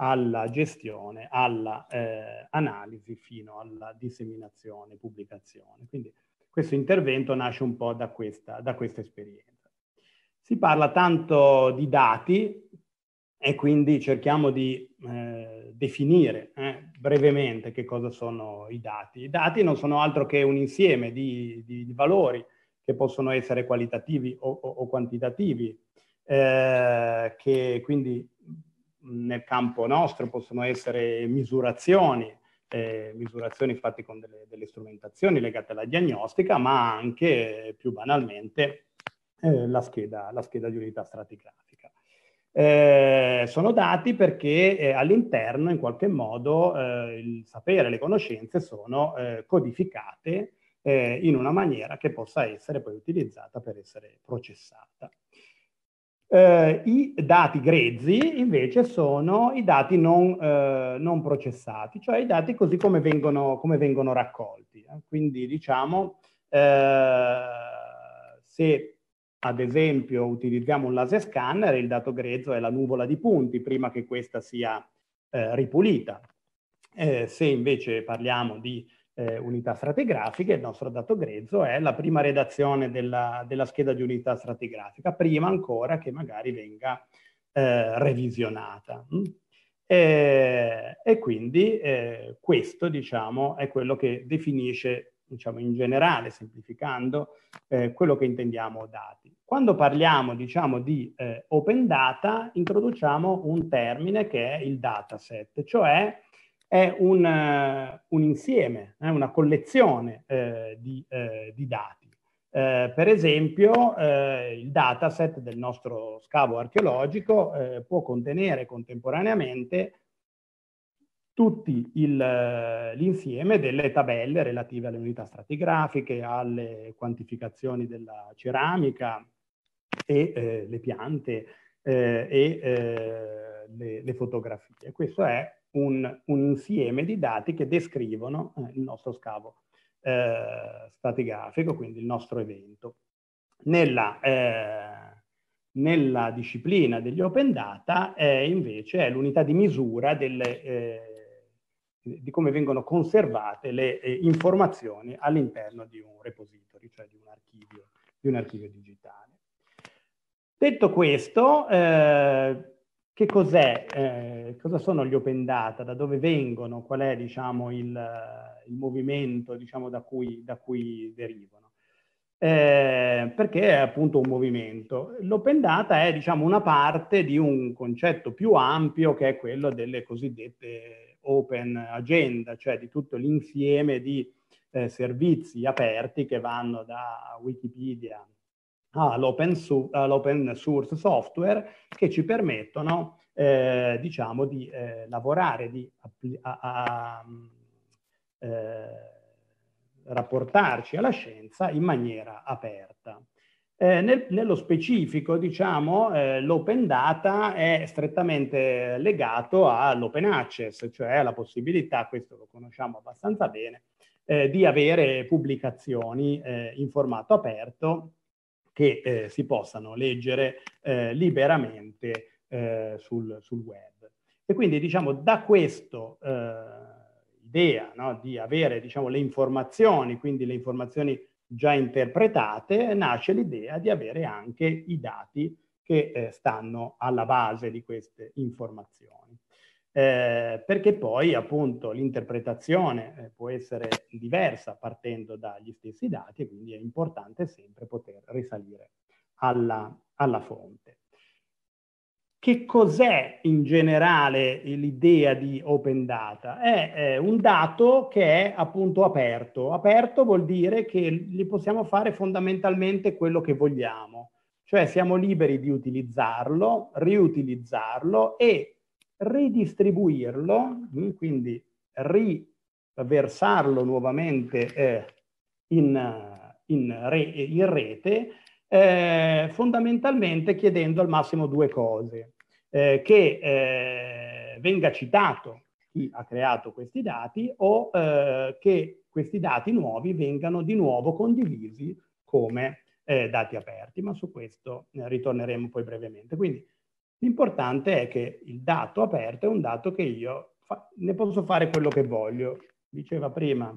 alla gestione, alla eh, analisi fino alla disseminazione, pubblicazione. Quindi questo intervento nasce un po' da questa, da questa esperienza. Si parla tanto di dati e quindi cerchiamo di eh, definire eh, brevemente che cosa sono i dati. I dati non sono altro che un insieme di, di, di valori che possono essere qualitativi o, o, o quantitativi, eh, che quindi nel campo nostro possono essere misurazioni, eh, misurazioni fatte con delle, delle, strumentazioni legate alla diagnostica, ma anche più banalmente eh, la, scheda, la, scheda, di unità stratigrafica. Eh, sono dati perché eh, all'interno in qualche modo eh, il sapere, le conoscenze sono eh, codificate eh, in una maniera che possa essere poi utilizzata per essere processata. Eh, I dati grezzi invece sono i dati non, eh, non processati, cioè i dati così come vengono, come vengono raccolti. Eh. Quindi diciamo, eh, se ad esempio utilizziamo un laser scanner, il dato grezzo è la nuvola di punti prima che questa sia eh, ripulita. Eh, se invece parliamo di eh, unità stratigrafiche, il nostro dato grezzo è la prima redazione della, della scheda di unità stratigrafica, prima ancora che magari venga eh, revisionata. Mm? E, e, quindi eh, questo, diciamo, è quello che definisce, diciamo, in generale, semplificando, eh, quello che intendiamo dati. Quando parliamo, diciamo, di eh, open data, introduciamo un termine che è il dataset, cioè è un, uh, un insieme, eh, una collezione eh, di, eh, di, dati. Eh, per esempio, eh, il dataset del nostro scavo archeologico può contenere contemporaneamente tutti l'insieme delle tabelle relative alle unità stratigrafiche, alle quantificazioni della ceramica e le piante e le, le fotografie. Questo è un, un insieme di dati che descrivono eh, il nostro scavo eh, stratigrafico, quindi il nostro evento. Nella, eh, nella disciplina degli open data è invece è l'unità di misura delle, eh, di come vengono conservate le eh, informazioni all'interno di un repository, cioè di un archivio, di un archivio digitale. Detto questo, eh, che cos'è, eh, cosa sono gli open data, da dove vengono, qual è diciamo, il, il movimento diciamo, da, cui, da, cui, derivano. Eh, perché è appunto un movimento. L'open data è diciamo, una parte di un concetto più ampio che è quello delle cosiddette open agenda, cioè di tutto l'insieme di eh, servizi aperti che vanno da Wikipedia all'open, su, all'open source software che ci permettono eh, diciamo di eh, lavorare, di a, a, eh, rapportarci alla scienza in maniera aperta. Eh, nel, nello specifico, diciamo, eh, l'open data è strettamente legato all'open access, cioè alla possibilità, questo lo conosciamo abbastanza bene, eh, di avere pubblicazioni in formato aperto che eh, si possano leggere eh, liberamente eh, sul, sul, web. E quindi diciamo da questa eh, idea no, di avere diciamo, le informazioni, quindi le informazioni già interpretate, nasce l'idea di avere anche i dati che eh, stanno alla base di queste informazioni eh, perché poi appunto l'interpretazione eh, può essere diversa partendo dagli stessi dati e quindi è importante sempre poter risalire alla, alla fonte. Che cos'è in generale l'idea di open data? È, è, un dato che è appunto aperto. Aperto vuol dire che gli possiamo fare fondamentalmente quello che vogliamo, cioè siamo liberi di utilizzarlo, riutilizzarlo e ridistribuirlo, mm, quindi riversarlo nuovamente eh, in, in, re, in, rete, eh, fondamentalmente chiedendo al massimo due cose. Eh, che eh, venga citato chi ha creato questi dati o eh, che questi dati nuovi vengano di nuovo condivisi come eh, dati aperti, ma su questo eh, ritorneremo poi brevemente. Quindi l'importante è che il dato aperto è un dato che io ne posso fare quello che voglio. Diceva prima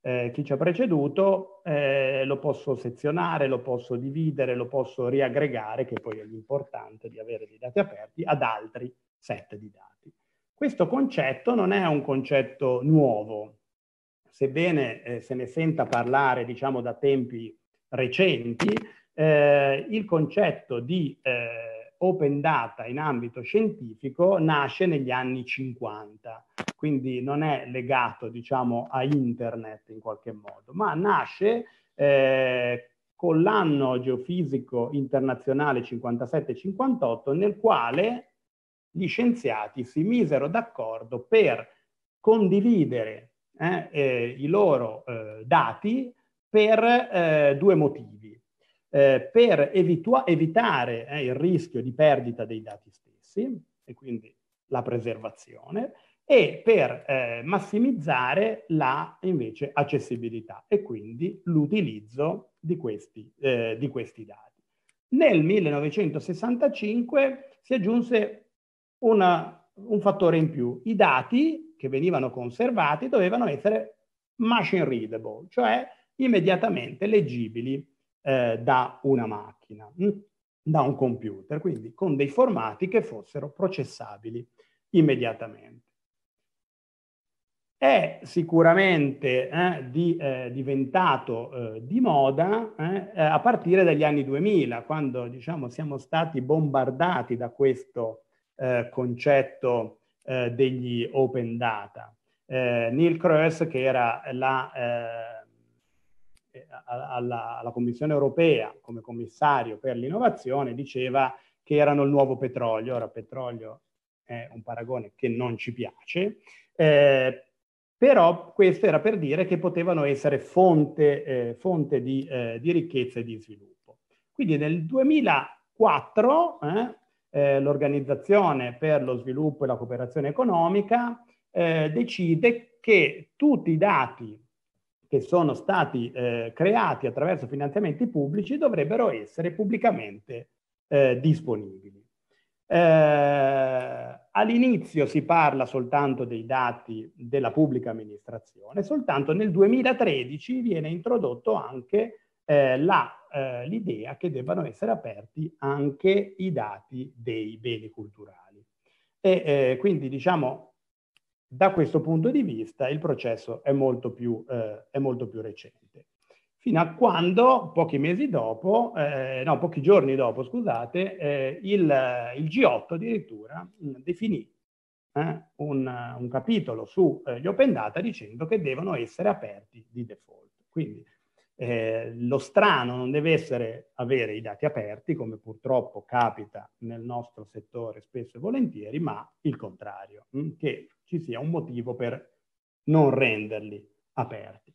eh, chi ci ha preceduto, eh, lo posso sezionare, lo posso dividere, lo posso riaggregare, che poi è l'importante di avere dei dati aperti, ad altri set di dati. Questo concetto non è un concetto nuovo, sebbene eh, se ne senta parlare, diciamo, da tempi recenti, eh, il concetto di eh, open data in ambito scientifico nasce negli anni 50, quindi non è legato diciamo a internet in qualche modo, ma nasce eh, con l'anno geofisico internazionale 57-58 nel quale gli scienziati si misero d'accordo per condividere eh, eh, i loro eh, dati per eh, due motivi eh, per evitua- evitare eh, il rischio di perdita dei dati stessi e quindi la preservazione e per eh, massimizzare la invece accessibilità e quindi l'utilizzo di questi, eh, di questi dati. Nel 1965 si aggiunse una, un fattore in più. I dati che venivano conservati dovevano essere machine readable, cioè immediatamente leggibili eh, da una macchina? Mm, da un computer, quindi con dei formati che fossero processabili immediatamente. È sicuramente eh, di, eh, diventato eh, di moda eh, eh, a partire dagli anni 2000, quando diciamo, siamo stati bombardati da questo concetto degli open data. Neil Krauss, che era la alla, alla Commissione europea come commissario per l'innovazione diceva che erano il nuovo petrolio. Ora, petrolio è un paragone che non ci piace, eh, però questo era per dire che potevano essere fonte, eh, fonte di, eh, di, ricchezza e di sviluppo. Quindi nel 2004 eh, eh, l'Organizzazione per lo sviluppo e la cooperazione economica eh, decide che tutti i dati che sono stati eh, creati attraverso finanziamenti pubblici dovrebbero essere pubblicamente eh, disponibili. Eh, all'inizio si parla soltanto dei dati della pubblica amministrazione, soltanto nel 2013 viene introdotto anche eh, eh, l'idea che debbano essere aperti anche i dati dei beni culturali. E eh, quindi diciamo da questo punto di vista il processo è molto più, eh, è molto più recente. Fino a quando, pochi mesi dopo, eh, no, pochi giorni dopo, scusate, eh, il, il, G8 addirittura mh, mm, definì eh, un, un, capitolo sugli eh, open data dicendo che devono essere aperti di default. Quindi eh, lo strano non deve essere avere i dati aperti, come purtroppo capita nel nostro settore spesso e volentieri, ma il contrario, mm, che ci sia un motivo per non renderli aperti.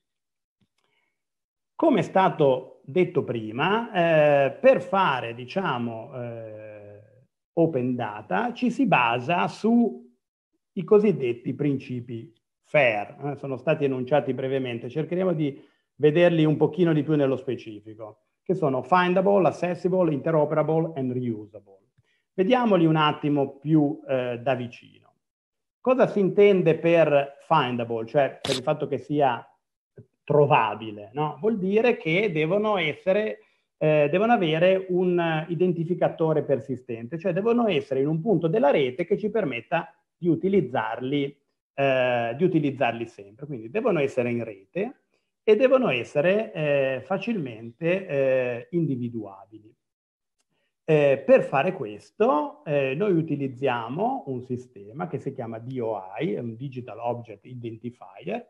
Come è stato detto prima, eh, per fare, diciamo, eh, open data ci si basa sui cosiddetti principi FAIR. Eh, sono stati enunciati brevemente, cercheremo di vederli un pochino di più nello specifico, che sono findable, accessible, interoperable and reusable. Vediamoli un attimo più eh, da vicino. Cosa si intende per findable, cioè per il fatto che sia trovabile? No? Vuol dire che devono essere eh, devono avere un identificatore persistente, cioè devono essere in un punto della rete che ci permetta di utilizzarli, eh, di utilizzarli sempre. Quindi devono essere in rete e devono essere eh, facilmente eh, individuabili. Eh, per fare questo eh, noi utilizziamo un sistema che si chiama DOI, un Digital Object Identifier,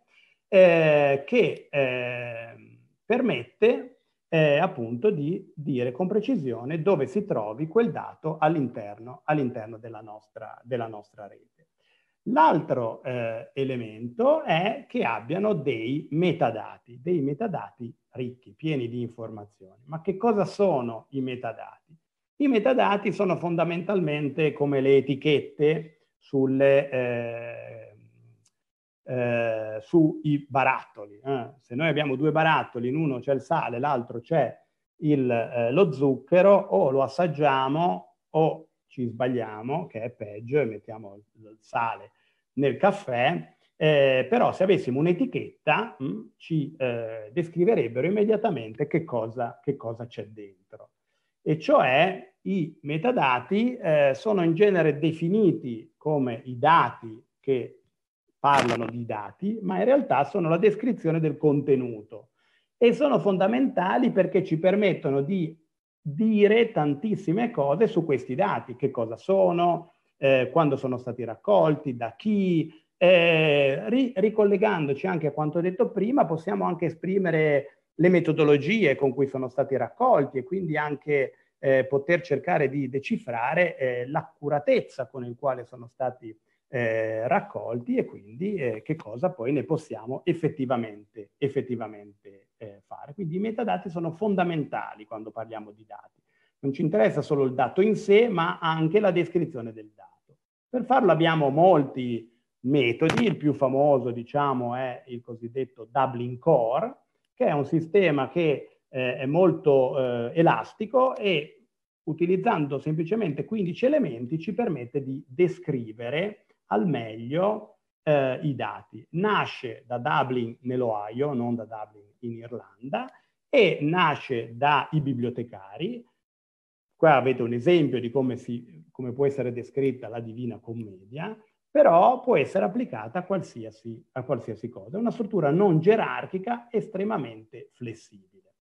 eh, che ehm, permette eh, appunto di dire con precisione dove si trovi quel dato all'interno, all'interno della, nostra, della nostra rete. L'altro eh, elemento è che abbiano dei metadati, dei metadati ricchi, pieni di informazioni. Ma che cosa sono i metadati? I metadati sono fondamentalmente come le etichette sulle, eh, eh, sui barattoli. Eh. Se noi abbiamo due barattoli, in uno c'è il sale, l'altro c'è il, eh, lo zucchero, o lo assaggiamo o ci sbagliamo, che è peggio, e mettiamo il sale nel caffè, eh, però se avessimo un'etichetta mh, mm, ci eh, descriverebbero immediatamente che cosa, che cosa, c'è dentro. E cioè i metadati eh, sono in genere definiti come i dati che parlano di dati, ma in realtà sono la descrizione del contenuto. E sono fondamentali perché ci permettono di dire tantissime cose su questi dati, che cosa sono, eh, quando sono stati raccolti, da chi. Eh, ri- ricollegandoci anche a quanto detto prima, possiamo anche esprimere le metodologie con cui sono stati raccolti e quindi anche eh, poter cercare di decifrare eh, l'accuratezza con il quale sono stati eh, raccolti e quindi eh, che cosa poi ne possiamo effettivamente, effettivamente eh, fare. Quindi i metadati sono fondamentali quando parliamo di dati. Non ci interessa solo il dato in sé, ma anche la descrizione del dato. Per farlo abbiamo molti metodi, il più famoso diciamo è il cosiddetto Dublin Core, che è un sistema che eh, è molto eh, elastico e utilizzando semplicemente 15 elementi ci permette di descrivere al meglio eh, i dati. Nasce da Dublin nell'Ohio, non da Dublin in Irlanda, e nasce dai bibliotecari Qua avete un esempio di come, si, come può essere descritta la Divina Commedia, però può essere applicata a qualsiasi, a qualsiasi cosa. È una struttura non gerarchica estremamente flessibile.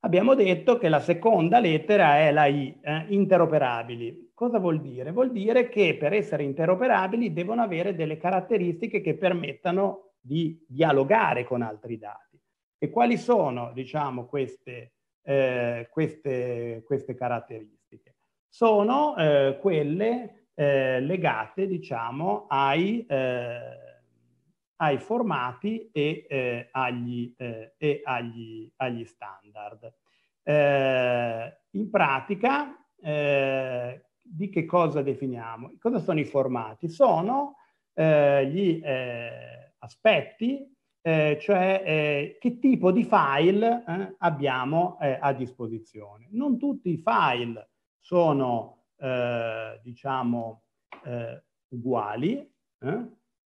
Abbiamo detto che la seconda lettera è la I, eh, interoperabili. Cosa vuol dire? Vuol dire che per essere interoperabili devono avere delle caratteristiche che permettano di dialogare con altri dati. E quali sono, diciamo, queste eh, queste, queste, caratteristiche. Sono eh, quelle eh, legate, diciamo, ai, eh, ai formati e, eh, agli, eh, e agli, agli, standard. in pratica, di che cosa definiamo? Cosa sono i formati? Sono gli aspetti eh, cioè eh, che tipo di file eh, abbiamo eh, a disposizione. Non tutti i file sono, eh, diciamo, eh, uguali,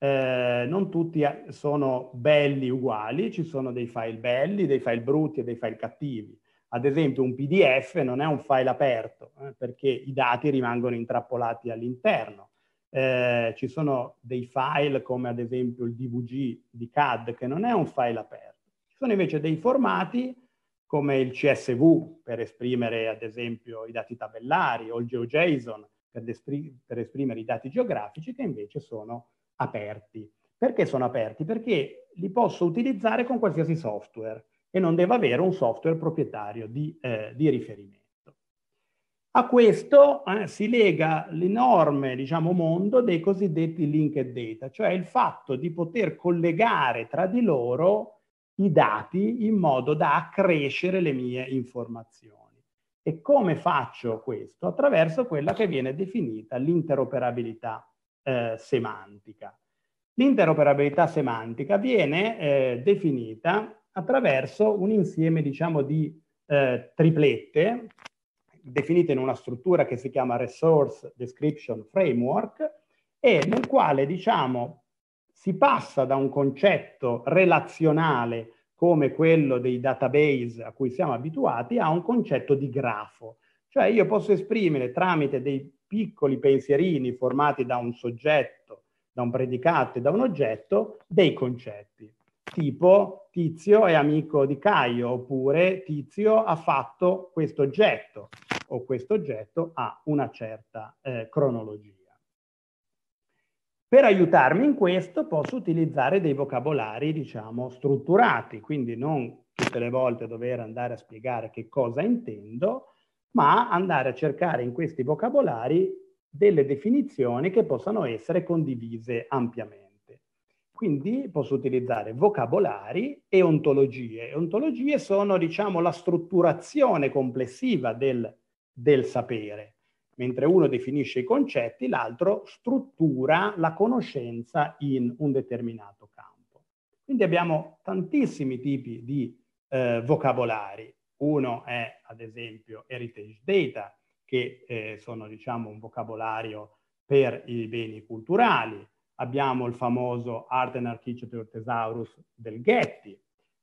non tutti sono belli uguali, ci sono dei file belli, dei file brutti e dei file cattivi. Ad esempio un PDF non è un file aperto perché i dati rimangono intrappolati all'interno eh, ci sono dei file come ad esempio il DVG di CAD che non è un file aperto. Ci sono invece dei formati come il CSV per esprimere ad esempio i dati tabellari o il GeoJSON per, per esprimere i dati geografici che invece sono aperti. Perché sono aperti? Perché li posso utilizzare con qualsiasi software e non devo avere un software proprietario di, eh, di riferimento. A questo eh, si lega l'enorme diciamo, mondo dei cosiddetti linked data, cioè il fatto di poter collegare tra di loro i dati in modo da accrescere le mie informazioni. E come faccio questo? Attraverso quella che viene definita l'interoperabilità eh, semantica. L'interoperabilità semantica viene eh, definita attraverso un insieme diciamo, di eh, triplette definite in una struttura che si chiama Resource Description Framework e nel quale diciamo si passa da un concetto relazionale come quello dei database a cui siamo abituati a un concetto di grafo. Cioè io posso esprimere tramite dei piccoli pensierini formati da un soggetto, da un predicato e da un oggetto dei concetti tipo Tizio è amico di Caio oppure Tizio ha fatto questo oggetto o questo oggetto ha una certa eh, cronologia. Per aiutarmi in questo posso utilizzare dei vocabolari, diciamo, strutturati, quindi non tutte le volte dover andare a spiegare che cosa intendo, ma andare a cercare in questi vocabolari delle definizioni che possano essere condivise ampiamente. Quindi posso utilizzare vocabolari e ontologie. Ontologie sono, diciamo, la strutturazione complessiva del, del sapere. Mentre uno definisce i concetti, l'altro struttura la conoscenza in un determinato campo. Quindi abbiamo tantissimi tipi di eh, vocabolari. Uno è, ad esempio, heritage data, che eh, sono, diciamo, un vocabolario per i beni culturali abbiamo il famoso Art and Architecture Thesaurus del Getty,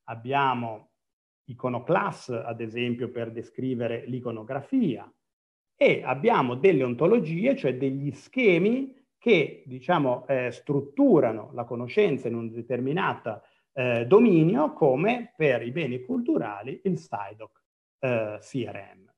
abbiamo Iconoclass, ad esempio, per descrivere l'iconografia, e abbiamo delle ontologie, cioè degli schemi che, diciamo, eh, strutturano la conoscenza in un determinato eh, dominio, come per i beni culturali il SIDOC eh, CRM.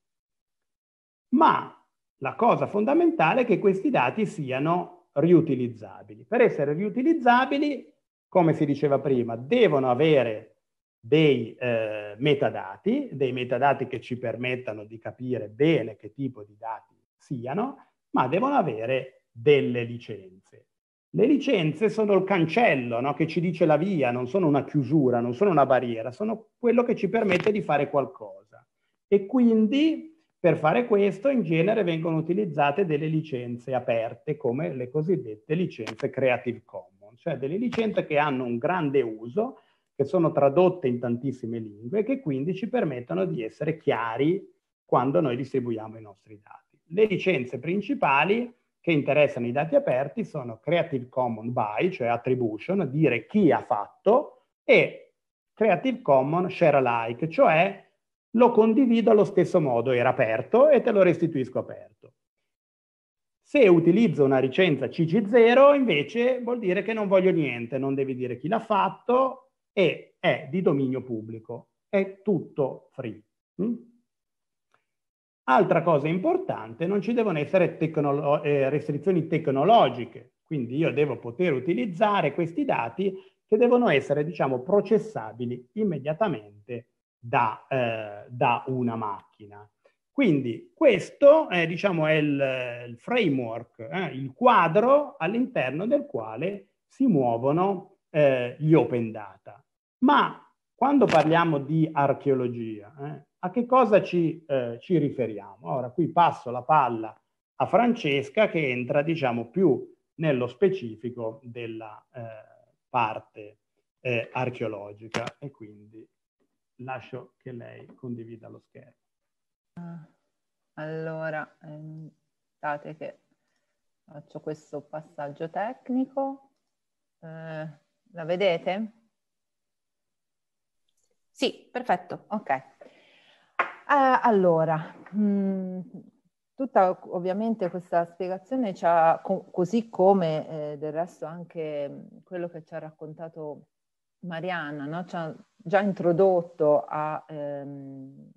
Ma la cosa fondamentale è che questi dati siano riutilizzabili. Per essere riutilizzabili, come si diceva prima, devono avere dei eh, metadati, dei metadati che ci permettano di capire bene che tipo di dati siano, ma devono avere delle licenze. Le licenze sono il cancello no? che ci dice la via, non sono una chiusura, non sono una barriera, sono quello che ci permette di fare qualcosa. E quindi per fare questo in genere vengono utilizzate delle licenze aperte come le cosiddette licenze Creative Commons, cioè delle licenze che hanno un grande uso, che sono tradotte in tantissime lingue e che quindi ci permettono di essere chiari quando noi distribuiamo i nostri dati. Le licenze principali che interessano i dati aperti sono Creative Commons by, cioè attribution, dire chi ha fatto, e Creative Commons share alike, cioè lo condivido allo stesso modo, era aperto e te lo restituisco aperto. Se utilizzo una licenza CC0 invece vuol dire che non voglio niente, non devi dire chi l'ha fatto e è di dominio pubblico, è tutto free. Mm? Altra cosa importante, non ci devono essere tecnolo- eh, restrizioni tecnologiche, quindi io devo poter utilizzare questi dati che devono essere, diciamo, processabili immediatamente da, eh, da una macchina. Quindi questo è, diciamo, è il, il framework, eh, il quadro all'interno del quale si muovono eh, gli open data. Ma quando parliamo di archeologia, eh, a che cosa ci, eh, ci, riferiamo? Ora qui passo la palla a Francesca che entra, diciamo, più nello specifico della eh, parte archeologica e quindi lascio che lei condivida lo schermo. Allora, ehm, date che faccio questo passaggio tecnico. Eh, la vedete? Sì, perfetto. Ok. Eh, allora, mh, mm, tutta ovviamente questa spiegazione ci ha, co- così come eh, del resto anche quello che ci ha raccontato Marianna, no? ci ha già introdotto a, ehm,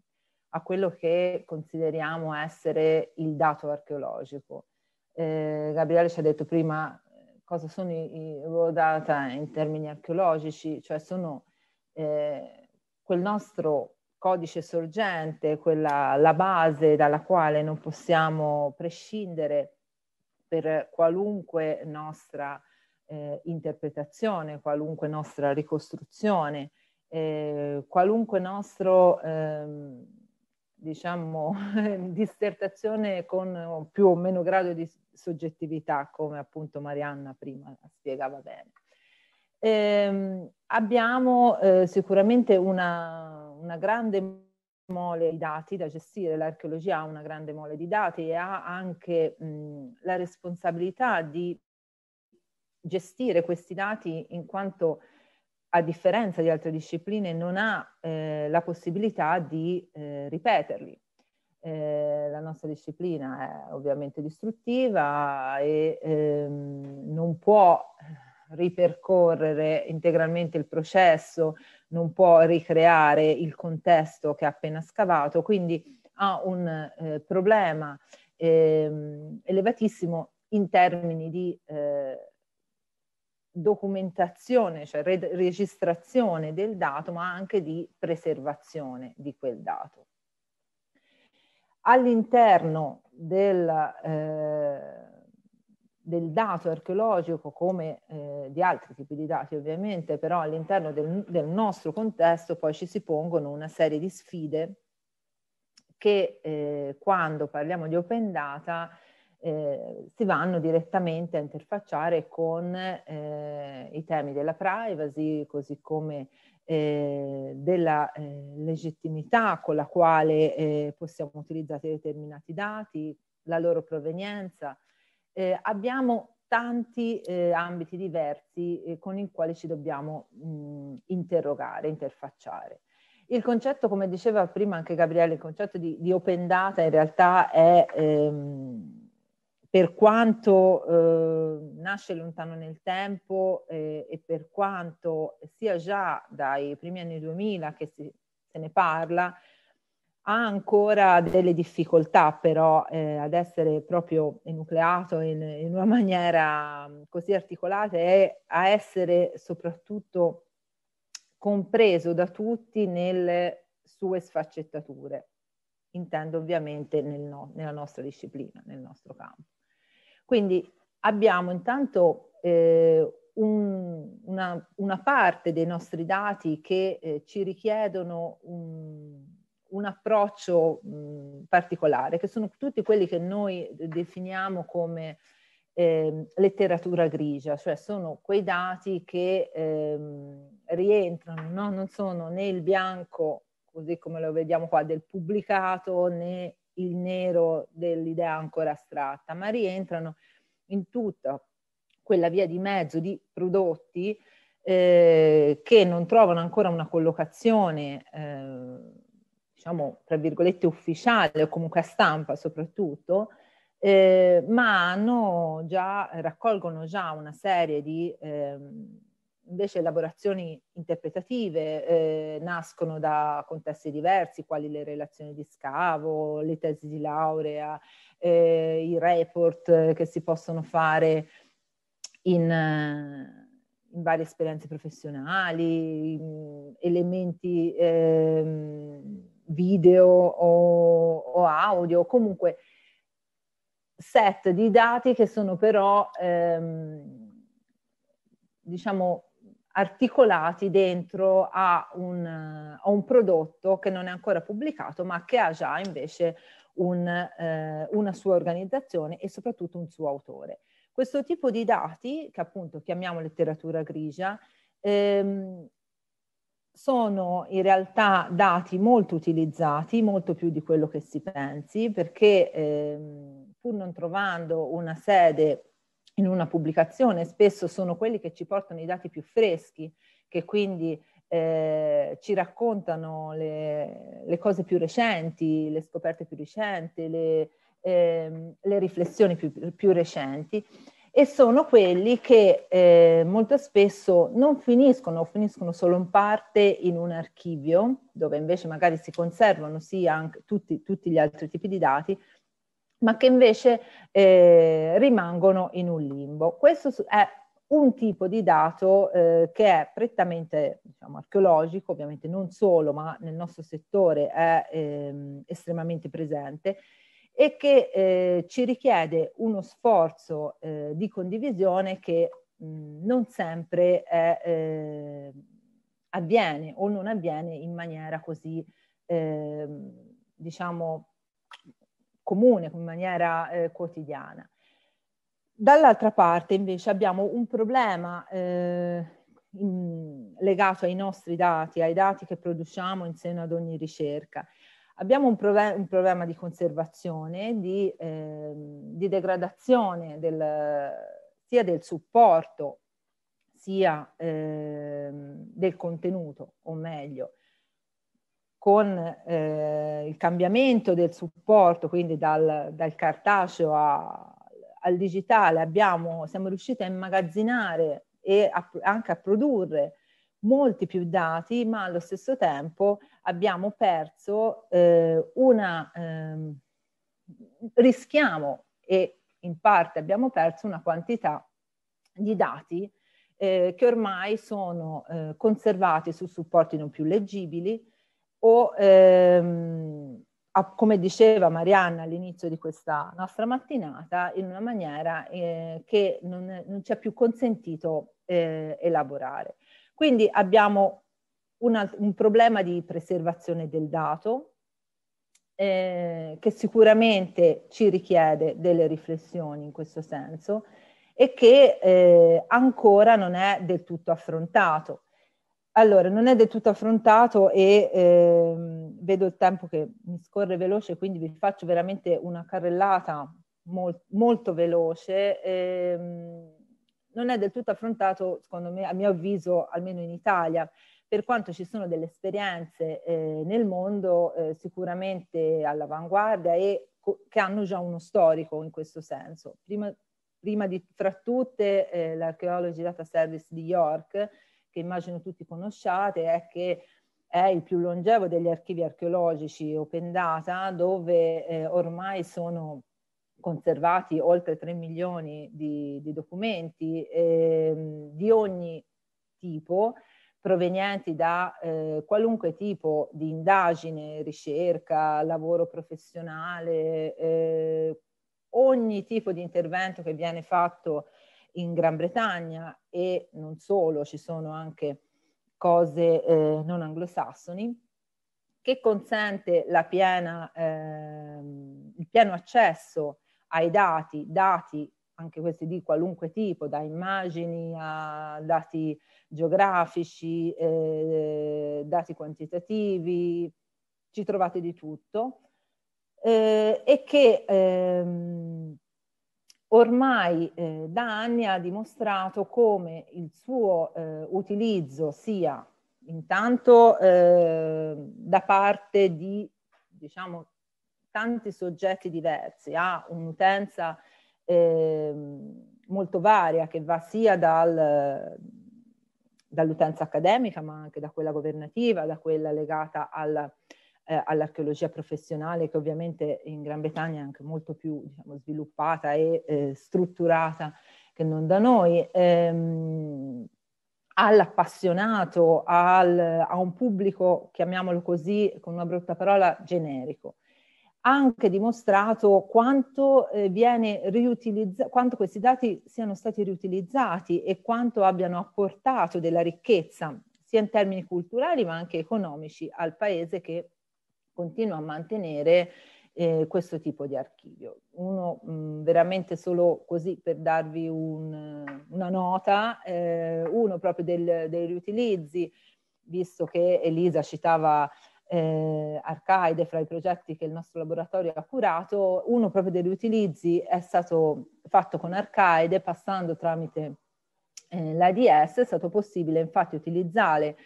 a, quello che consideriamo essere il dato archeologico. Eh, Gabriele ci ha detto prima eh, cosa sono i, i raw data in termini archeologici, cioè sono eh, quel nostro codice sorgente, quella, la base dalla quale non possiamo prescindere per qualunque nostra eh, interpretazione, qualunque nostra ricostruzione, eh, qualunque nostro, ehm, diciamo, dissertazione con più o meno grado di soggettività, come appunto Marianna prima spiegava bene. Eh, abbiamo eh, sicuramente una, una, grande mole di dati da gestire, l'archeologia ha una grande mole di dati e ha anche mh, la responsabilità di gestire questi dati in quanto a differenza di altre discipline non ha eh, la possibilità di eh, ripeterli. Eh, la nostra disciplina è ovviamente distruttiva e ehm, non può ripercorrere integralmente il processo, non può ricreare il contesto che ha appena scavato, quindi ha un eh, problema ehm, elevatissimo in termini di eh, documentazione, cioè re- registrazione del dato, ma anche di preservazione di quel dato. All'interno del, eh, del dato archeologico, come eh, di altri tipi di dati ovviamente, però all'interno del, del, nostro contesto poi ci si pongono una serie di sfide che eh, quando parliamo di open data eh, si vanno direttamente a interfacciare con eh, i temi della privacy, così come eh, della eh, legittimità con la quale eh, possiamo utilizzare determinati dati, la loro provenienza. Abbiamo tanti ambiti diversi con i quali ci dobbiamo mh, interrogare, interfacciare. Il concetto, come diceva prima anche Gabriele, il concetto di, di open data in realtà è ehm, per quanto eh, nasce lontano nel tempo eh, e per quanto sia già dai primi anni 2000 che si, se ne parla, ha ancora delle difficoltà però eh, ad essere proprio enucleato in, in, una maniera così articolata e a essere soprattutto compreso da tutti nelle sue sfaccettature. Intendo ovviamente nel no, nella nostra disciplina, nel nostro campo. Quindi abbiamo intanto eh, un, una, una, parte dei nostri dati che eh, ci richiedono un, un approccio mh, particolare, che sono tutti quelli che noi definiamo come eh, letteratura grigia, cioè sono quei dati che ehm, rientrano, no? non sono né il bianco, così come lo vediamo qua, del pubblicato, né il nero dell'idea ancora astratta, ma rientrano in tutta quella via di mezzo di prodotti eh, che non trovano ancora una collocazione, eh, diciamo, tra virgolette, ufficiale o comunque a stampa soprattutto, eh, ma hanno già, raccolgono già una serie di ehm, invece elaborazioni interpretative eh, nascono da contesti diversi, quali le relazioni di scavo, le tesi di laurea, eh, i report che si possono fare in, in varie esperienze professionali, elementi eh, video o, o, audio, comunque set di dati che sono però ehm, diciamo articolati dentro a un, a un, prodotto che non è ancora pubblicato ma che ha già invece un, eh, una sua organizzazione e soprattutto un suo autore. Questo tipo di dati, che appunto chiamiamo letteratura grigia, ehm, sono in realtà dati molto utilizzati, molto più di quello che si pensi, perché ehm, pur non trovando una sede in una pubblicazione, spesso sono quelli che ci portano i dati più freschi, che quindi eh, ci raccontano le, le, cose più recenti, le scoperte più recenti, le, eh, le riflessioni più, più, recenti. E sono quelli che eh, molto spesso non finiscono o finiscono solo in parte in un archivio dove invece magari si conservano sia anche tutti, tutti gli altri tipi di dati, ma che invece eh, rimangono in un limbo. Questo è un tipo di dato eh, che è prettamente diciamo, archeologico, ovviamente non solo, ma nel nostro settore è ehm, estremamente presente e che eh, ci richiede uno sforzo eh, di condivisione che mh, non sempre è, eh, avviene o non avviene in maniera così, ehm, diciamo, comune, in maniera eh, quotidiana. Dall'altra parte invece abbiamo un problema eh, in, legato ai nostri dati, ai dati che produciamo in seno ad ogni ricerca. Abbiamo un, prove- un problema di conservazione, di, eh, di degradazione del, sia del supporto sia eh, del contenuto, o meglio, con eh, il cambiamento del supporto, quindi dal, dal cartaceo a, al digitale abbiamo, siamo riusciti a immagazzinare e a, anche a produrre molti più dati, ma allo stesso tempo abbiamo perso eh, una, eh, rischiamo e in parte abbiamo perso una quantità di dati eh, che ormai sono eh, conservati su supporti non più leggibili o, ehm, a, come diceva Marianna all'inizio di questa nostra mattinata, in una maniera eh, che non, non, ci è più consentito eh, elaborare. Quindi abbiamo una, un problema di preservazione del dato, eh, che sicuramente ci richiede delle riflessioni in questo senso e che eh, ancora non è del tutto affrontato. Allora, non è del tutto affrontato e eh, vedo il tempo che mi scorre veloce, quindi vi faccio veramente una carrellata mol- molto veloce. Eh, non è del tutto affrontato, secondo me, a mio avviso, almeno in Italia, per quanto ci sono delle esperienze eh, nel mondo eh, sicuramente all'avanguardia e co- che hanno già uno storico in questo senso. Prima, prima di fra tutte eh, l'Archaeology Data Service di York, che immagino tutti conosciate, è che è il più longevo degli archivi archeologici open data, dove eh, ormai sono conservati oltre 3 milioni di, di documenti eh, di ogni tipo, provenienti da eh, qualunque tipo di indagine, ricerca, lavoro professionale, eh, ogni tipo di intervento che viene fatto in Gran Bretagna e non solo, ci sono anche cose eh, non anglosassoni, che consente piena, eh, il pieno accesso ai dati, dati anche questi di qualunque tipo, da immagini a dati geografici, eh, dati quantitativi, ci trovate di tutto, eh, e che ehm, ormai eh, da anni ha dimostrato come il suo eh, utilizzo sia intanto ehm, da parte di, diciamo, tanti soggetti diversi, ha un'utenza eh, molto varia che va sia dal, dall'utenza accademica ma anche da quella governativa, da quella legata alla, eh, all'archeologia professionale che ovviamente in Gran Bretagna è anche molto più diciamo, sviluppata e eh, strutturata che non da noi. Ehm, all'appassionato, al, a un pubblico, chiamiamolo così, con una brutta parola, generico anche dimostrato quanto, eh, viene riutilizzato, quanto questi dati siano stati riutilizzati e quanto abbiano apportato della ricchezza, sia in termini culturali ma anche economici, al paese che continua a mantenere eh, questo tipo di archivio. Uno mh, veramente solo così per darvi un, una nota, eh, uno proprio del, dei riutilizzi, visto che Elisa citava eh, Arcaide fra i progetti che il nostro laboratorio ha curato, uno proprio degli utilizzi è stato fatto con Arcaide passando tramite eh, l'ADS, è stato possibile infatti utilizzare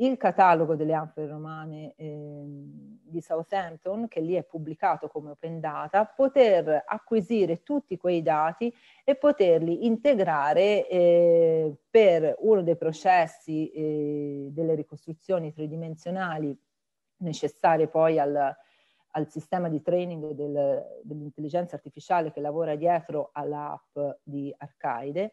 il catalogo delle anfore romane eh, di Southampton, che lì è pubblicato come open data, poter acquisire tutti quei dati e poterli integrare eh, per uno dei processi eh, delle ricostruzioni tridimensionali necessarie poi al, al sistema di training del, dell'intelligenza artificiale che lavora dietro all'app di Arcaide,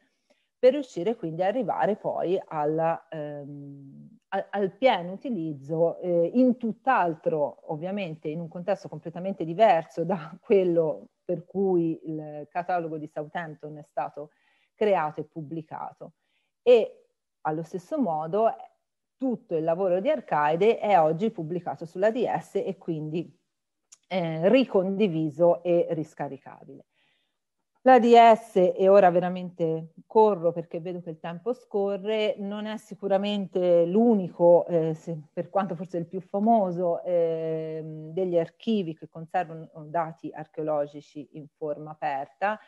per riuscire quindi ad arrivare poi alla, ehm, al, al, pieno utilizzo eh, in tutt'altro, ovviamente in un contesto completamente diverso da quello per cui il catalogo di Southampton è stato creato e pubblicato. E allo stesso modo tutto il lavoro di Arcaide è oggi pubblicato sulla DS e quindi eh, ricondiviso e riscaricabile. La DS, e ora veramente corro perché vedo che il tempo scorre, non è sicuramente l'unico, eh, se, per quanto forse il più famoso, eh, degli archivi che conservano dati archeologici in forma aperta.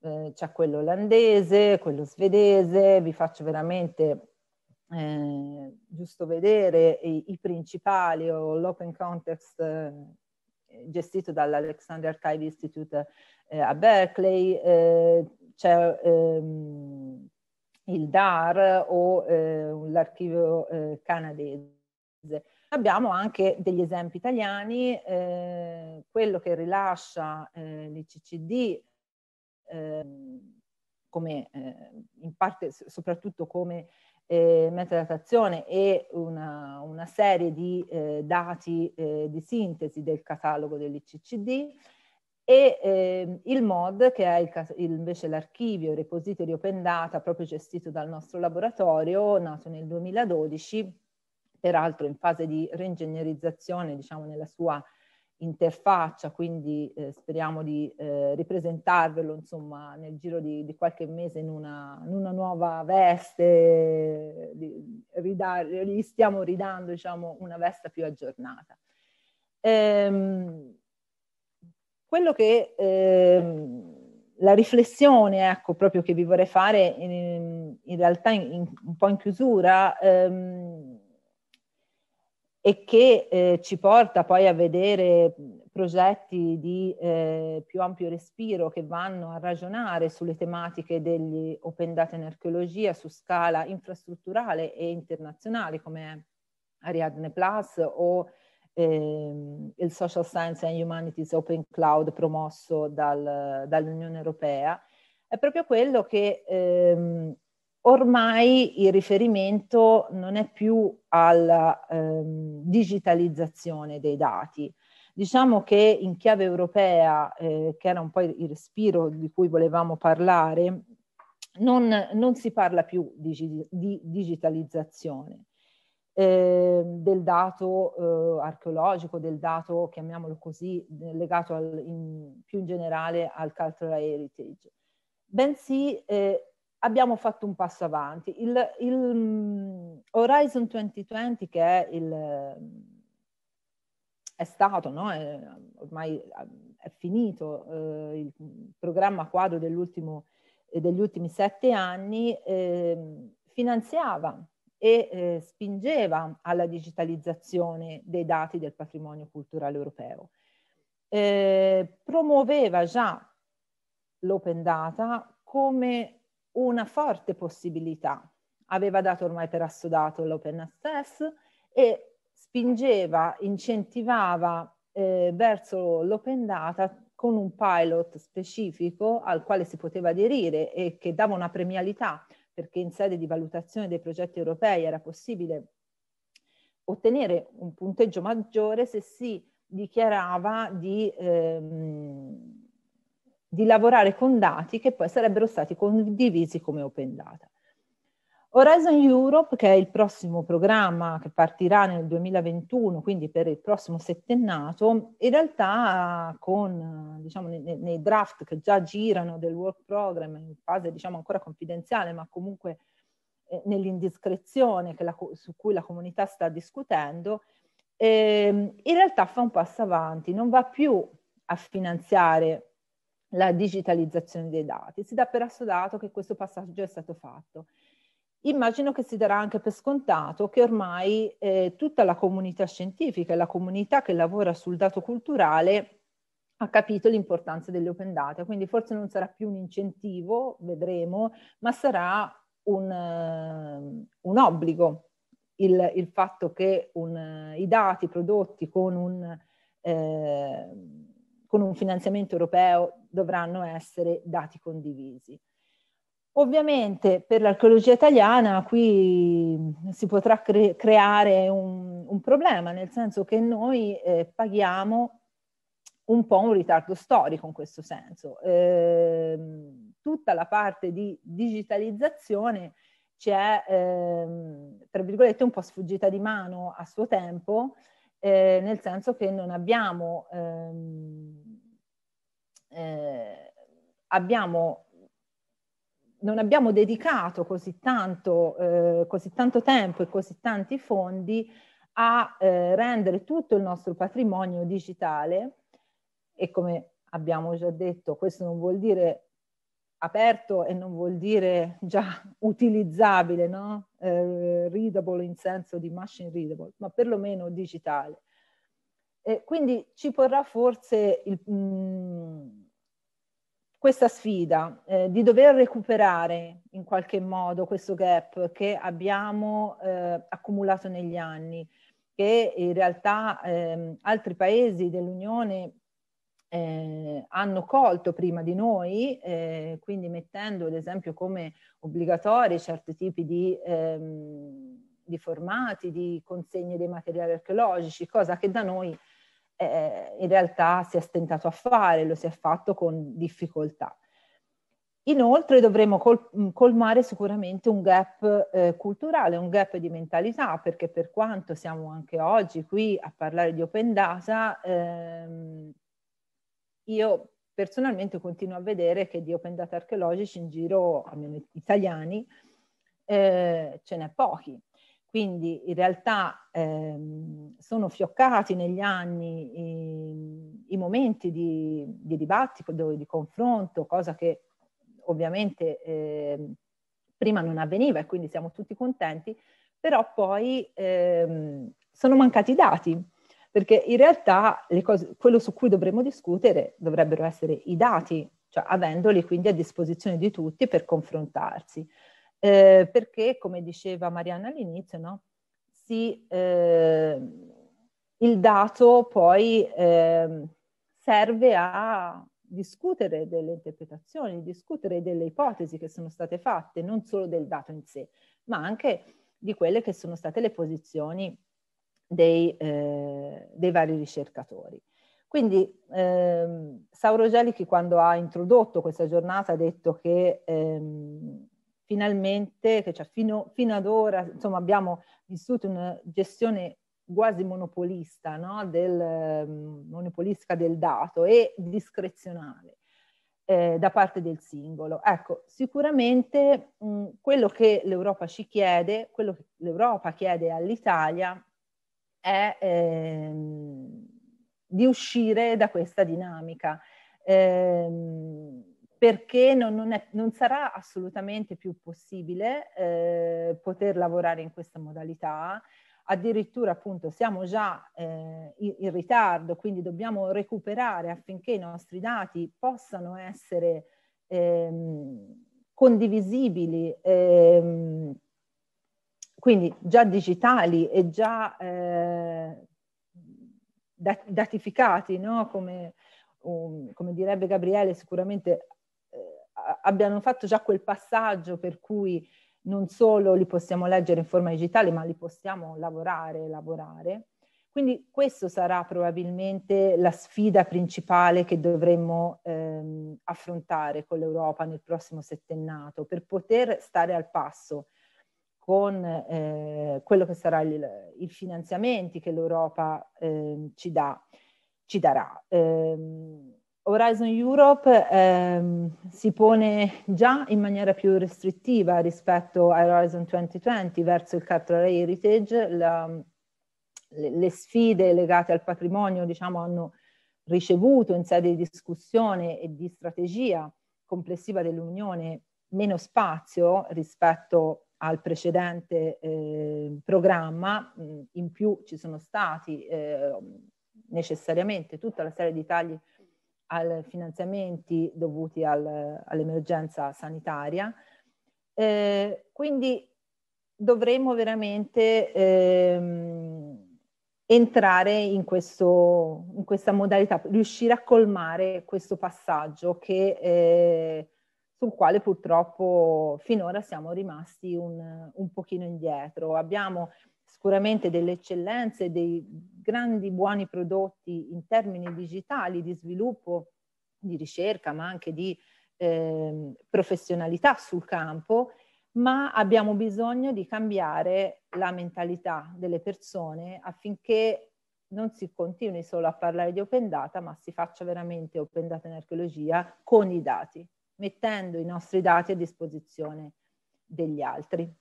Eh, c'è quello olandese, quello svedese, vi faccio veramente eh, giusto vedere i, i, principali o l'open context eh, gestito dall'Alexander Archive Institute eh, a Berkeley, eh, c'è ehm, il DAR o eh, l'archivio eh, canadese. Abbiamo anche degli esempi italiani, quello che rilascia l'ICCD ehm, come eh, in parte soprattutto come eh, metadatazione e una, una serie di eh, dati eh, di sintesi del catalogo dell'ICCD e eh, il MOD che è il, invece l'archivio, repository open data proprio gestito dal nostro laboratorio, nato nel 2012, peraltro in fase di reingegnerizzazione, diciamo nella sua interfaccia, quindi eh, speriamo di eh, ripresentarvelo insomma nel giro di, di qualche mese in una, in una nuova veste, di, ridare, gli stiamo ridando diciamo una veste più aggiornata. Ehm, quello che ehm, la riflessione, ecco, proprio che vi vorrei fare in, in realtà in, un po' in chiusura, ehm, e che eh, ci porta poi a vedere progetti di eh, più ampio respiro che vanno a ragionare sulle tematiche degli open data in archeologia su scala infrastrutturale e internazionale come Ariadne Plus o ehm, il Social Science and Humanities Open Cloud promosso dal, dall'Unione Europea, è proprio quello che ehm, ormai il riferimento non è più alla ehm, digitalizzazione dei dati. Diciamo che in chiave europea, eh, che era un po' il respiro di cui volevamo parlare, non, non si parla più di, di digitalizzazione eh, del dato eh, archeologico, del dato, chiamiamolo così, legato al, in, più in generale al cultural heritage, bensì eh, abbiamo fatto un passo avanti. Il, il mm, Horizon 2020, che è, il, è stato, no? è, ormai è finito, eh, il programma quadro degli ultimi sette anni, eh, finanziava e eh, spingeva alla digitalizzazione dei dati del patrimonio culturale europeo. Eh, promuoveva già l'open data come una forte possibilità. Aveva dato ormai per assodato l'open access e spingeva, incentivava eh, verso l'open data con un pilot specifico al quale si poteva aderire e che dava una premialità perché in sede di valutazione dei progetti europei era possibile ottenere un punteggio maggiore se si dichiarava di ehm, di lavorare con dati che poi sarebbero stati condivisi come open data. Horizon Europe, che è il prossimo programma che partirà nel 2021, quindi per il prossimo settennato, in realtà con, diciamo, nei, nei draft che già girano del work program in fase diciamo ancora confidenziale, ma comunque eh, nell'indiscrezione la, su cui la comunità sta discutendo, eh, in realtà fa un passo avanti, non va più a finanziare la digitalizzazione dei dati. Si dà per assodato che questo passaggio è stato fatto. Immagino che si darà anche per scontato che ormai eh, tutta la comunità scientifica e la comunità che lavora sul dato culturale ha capito l'importanza delle open data, quindi forse non sarà più un incentivo, vedremo, ma sarà un, uh, un obbligo il, il, fatto che un, i dati prodotti con un... Eh, con un finanziamento europeo dovranno essere dati condivisi. Ovviamente per l'archeologia italiana qui si potrà cre- creare un, un, problema, nel senso che noi eh, paghiamo un po' un ritardo storico in questo senso. Eh, tutta la parte di digitalizzazione ci è, eh, tra virgolette, un po' sfuggita di mano a suo tempo, eh, nel senso che non abbiamo, ehm, eh, abbiamo, non abbiamo dedicato così tanto, eh, così tanto tempo e così tanti fondi a eh, rendere tutto il nostro patrimonio digitale e come abbiamo già detto, questo non vuol dire aperto e non vuol dire già utilizzabile, no? eh, readable in senso di machine readable, ma perlomeno digitale. E quindi ci porrà forse il, mh, mm, questa sfida eh, di dover recuperare in qualche modo questo gap che abbiamo eh, accumulato negli anni, che in realtà ehm, altri paesi dell'Unione eh, hanno colto prima di noi, eh, quindi mettendo ad esempio come obbligatori certi tipi di, ehm, di, formati, di consegne dei materiali archeologici, cosa che da noi eh, in realtà si è stentato a fare, lo si è fatto con difficoltà. Inoltre dovremo col- colmare sicuramente un gap eh, culturale, un gap di mentalità, perché per quanto siamo anche oggi qui a parlare di open data, ehm, io personalmente continuo a vedere che di open data archeologici in giro, almeno italiani, eh, ce n'è pochi. Quindi in realtà ehm, sono fioccati negli anni i, i momenti di, di, dibattito, di confronto, cosa che ovviamente eh, prima non avveniva e quindi siamo tutti contenti, però poi ehm, sono mancati i dati perché in realtà cose, quello su cui dovremmo discutere dovrebbero essere i dati, cioè avendoli quindi a disposizione di tutti per confrontarsi. Eh, perché, come diceva Marianna all'inizio, no? si, eh, il dato poi eh, serve a discutere delle interpretazioni, discutere delle ipotesi che sono state fatte, non solo del dato in sé, ma anche di quelle che sono state le posizioni dei, eh, dei vari ricercatori. Quindi ehm, Sauro Gelichi quando ha introdotto questa giornata ha detto che ehm, finalmente, cioè fino, fino, ad ora, insomma abbiamo vissuto una gestione quasi monopolista, no? del, ehm, monopolistica del dato e discrezionale eh, da parte del singolo. Ecco, sicuramente mh, quello che l'Europa ci chiede, quello che l'Europa chiede all'Italia è ehm, di uscire da questa dinamica, ehm, perché non, non, è, non, sarà assolutamente più possibile eh, poter lavorare in questa modalità. Addirittura appunto siamo già eh, in, ritardo, quindi dobbiamo recuperare affinché i nostri dati possano essere ehm, condivisibili ehm, quindi già digitali e già eh, datificati, no? come, um, come, direbbe Gabriele, sicuramente abbiano fatto già quel passaggio per cui non solo li possiamo leggere in forma digitale, ma li possiamo lavorare, lavorare. Quindi questo sarà probabilmente la sfida principale che dovremmo ehm, affrontare con l'Europa nel prossimo settennato per poter stare al passo con eh, quello che sarà il, i finanziamenti che l'Europa eh, ci, dà, ci darà. Eh, Horizon Europe ehm, si pone già in maniera più restrittiva rispetto a Horizon 2020 verso il cultural heritage. La, le, le, sfide legate al patrimonio diciamo, hanno ricevuto in sede di discussione e di strategia complessiva dell'Unione meno spazio rispetto al precedente eh, programma, in più ci sono stati eh, necessariamente tutta la serie di tagli ai finanziamenti dovuti al, all'emergenza sanitaria. Eh, quindi dovremmo veramente ehm, entrare in, questo, in, questa modalità, riuscire a colmare questo passaggio che eh, sul quale purtroppo finora siamo rimasti un, un pochino indietro. Abbiamo sicuramente delle eccellenze, dei grandi buoni prodotti in termini digitali di sviluppo, di ricerca, ma anche di eh, professionalità sul campo, ma abbiamo bisogno di cambiare la mentalità delle persone affinché non si continui solo a parlare di open data, ma si faccia veramente open data in archeologia con i dati mettendo i nostri dati a disposizione degli altri.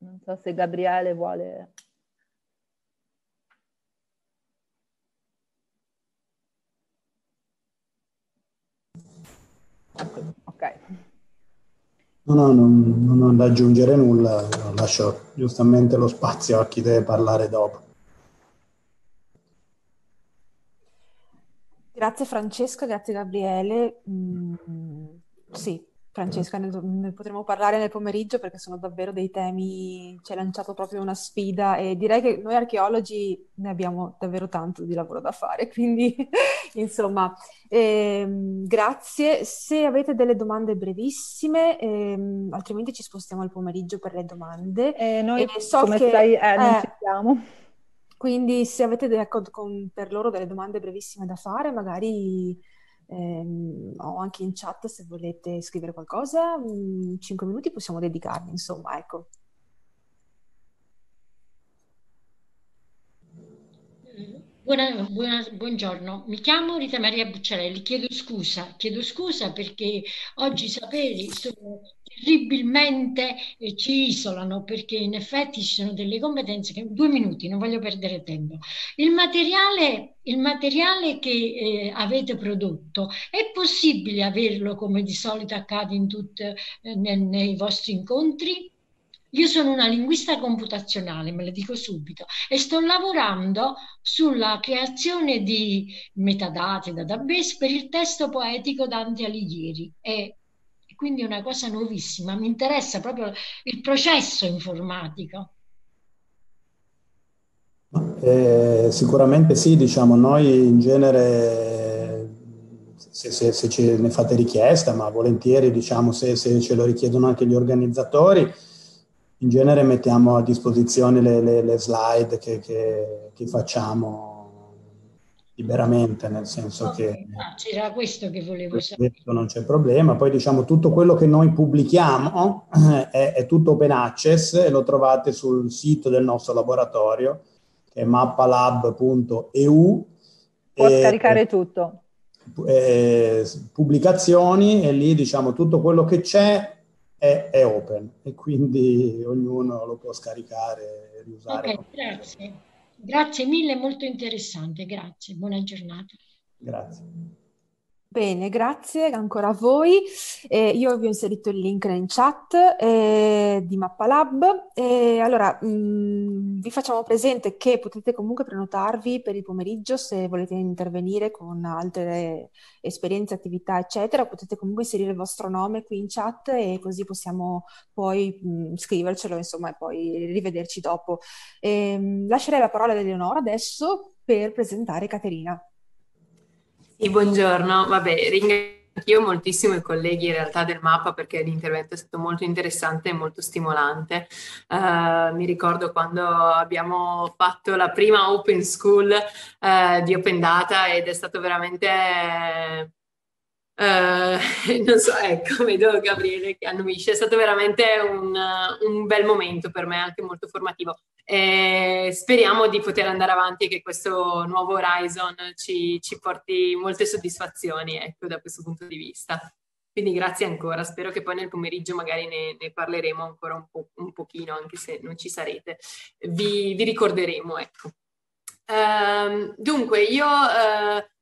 Non so se Gabriele vuole... Ok. No, no, non, non ho da aggiungere nulla, lascio giustamente lo spazio a chi deve parlare dopo. Grazie Francesca, grazie Gabriele. Mm, sì, Francesca, ne, ne, potremo parlare nel pomeriggio perché sono davvero dei temi, ci hai lanciato proprio una sfida e direi che noi archeologi ne abbiamo davvero tanto di lavoro da fare, quindi insomma, ehm, grazie. Se avete delle domande brevissime, ehm, altrimenti ci spostiamo al pomeriggio per le domande. Eh, noi e so come che, stai, eh, non ci siamo. Quindi se avete de- con, per loro delle domande brevissime da fare, magari ehm, o anche in chat se volete scrivere qualcosa, mh, 5 minuti possiamo dedicarli, insomma, ecco. Buona, buona, buongiorno, mi chiamo Rita Maria Bucciarelli, chiedo scusa, chiedo scusa perché oggi i saperi sono terribilmente eh, ci isolano perché in effetti ci sono delle competenze che due minuti, non voglio perdere tempo. Il materiale, il materiale che eh, avete prodotto è possibile averlo come di solito accade in tutte, eh, nei vostri incontri? Io sono una linguista computazionale, me lo dico subito, e sto lavorando sulla creazione di metadati, database per il testo poetico Dante Alighieri. E quindi è una cosa nuovissima, mi interessa proprio il processo informatico. Eh, sicuramente sì, diciamo, noi in genere, se, se, se ce ne fate richiesta, ma volentieri, diciamo, se, se ce lo richiedono anche gli organizzatori, in genere mettiamo a disposizione le, le, le slide che, che, che, facciamo liberamente, nel senso che... Ah, c'era questo che volevo sapere. Non c'è problema. Poi diciamo tutto quello che noi pubblichiamo è, è, tutto open access e lo trovate sul sito del nostro laboratorio, che è mappalab.eu. Può e, scaricare tutto. Eh, pubblicazioni e lì diciamo tutto quello che c'è è, è, open e quindi ognuno lo può scaricare e riusare. Ok, grazie. Grazie mille, molto interessante. Grazie, buona giornata. Grazie. Bene, grazie ancora a voi. Eh, io vi ho inserito il link in chat eh, di Mappalab. Eh, allora, mh, mm, vi facciamo presente che potete comunque prenotarvi per il pomeriggio se volete intervenire con altre esperienze, attività, eccetera. Potete comunque inserire il vostro nome qui in chat e così possiamo poi mh, mm, scrivercelo, insomma, e poi rivederci dopo. Ehm, lascerei la parola ad Eleonora adesso per presentare Caterina. Sì, buongiorno. Vabbè, ringrazio moltissimo i colleghi in realtà del MAPA perché l'intervento è stato molto interessante e molto stimolante. Uh, mi ricordo quando abbiamo fatto la prima Open School uh, di Open Data ed è stato veramente Uh, non so, ecco, vedo Gabriele che annuisce, è stato veramente un, un bel momento per me, anche molto formativo. E speriamo di poter andare avanti e che questo nuovo Horizon ci, ci porti molte soddisfazioni, ecco, da questo punto di vista. Quindi grazie ancora, spero che poi nel pomeriggio magari ne, ne parleremo ancora un, po', un pochino, anche se non ci sarete. Vi, vi ricorderemo, ecco. Uh, dunque, io... Uh,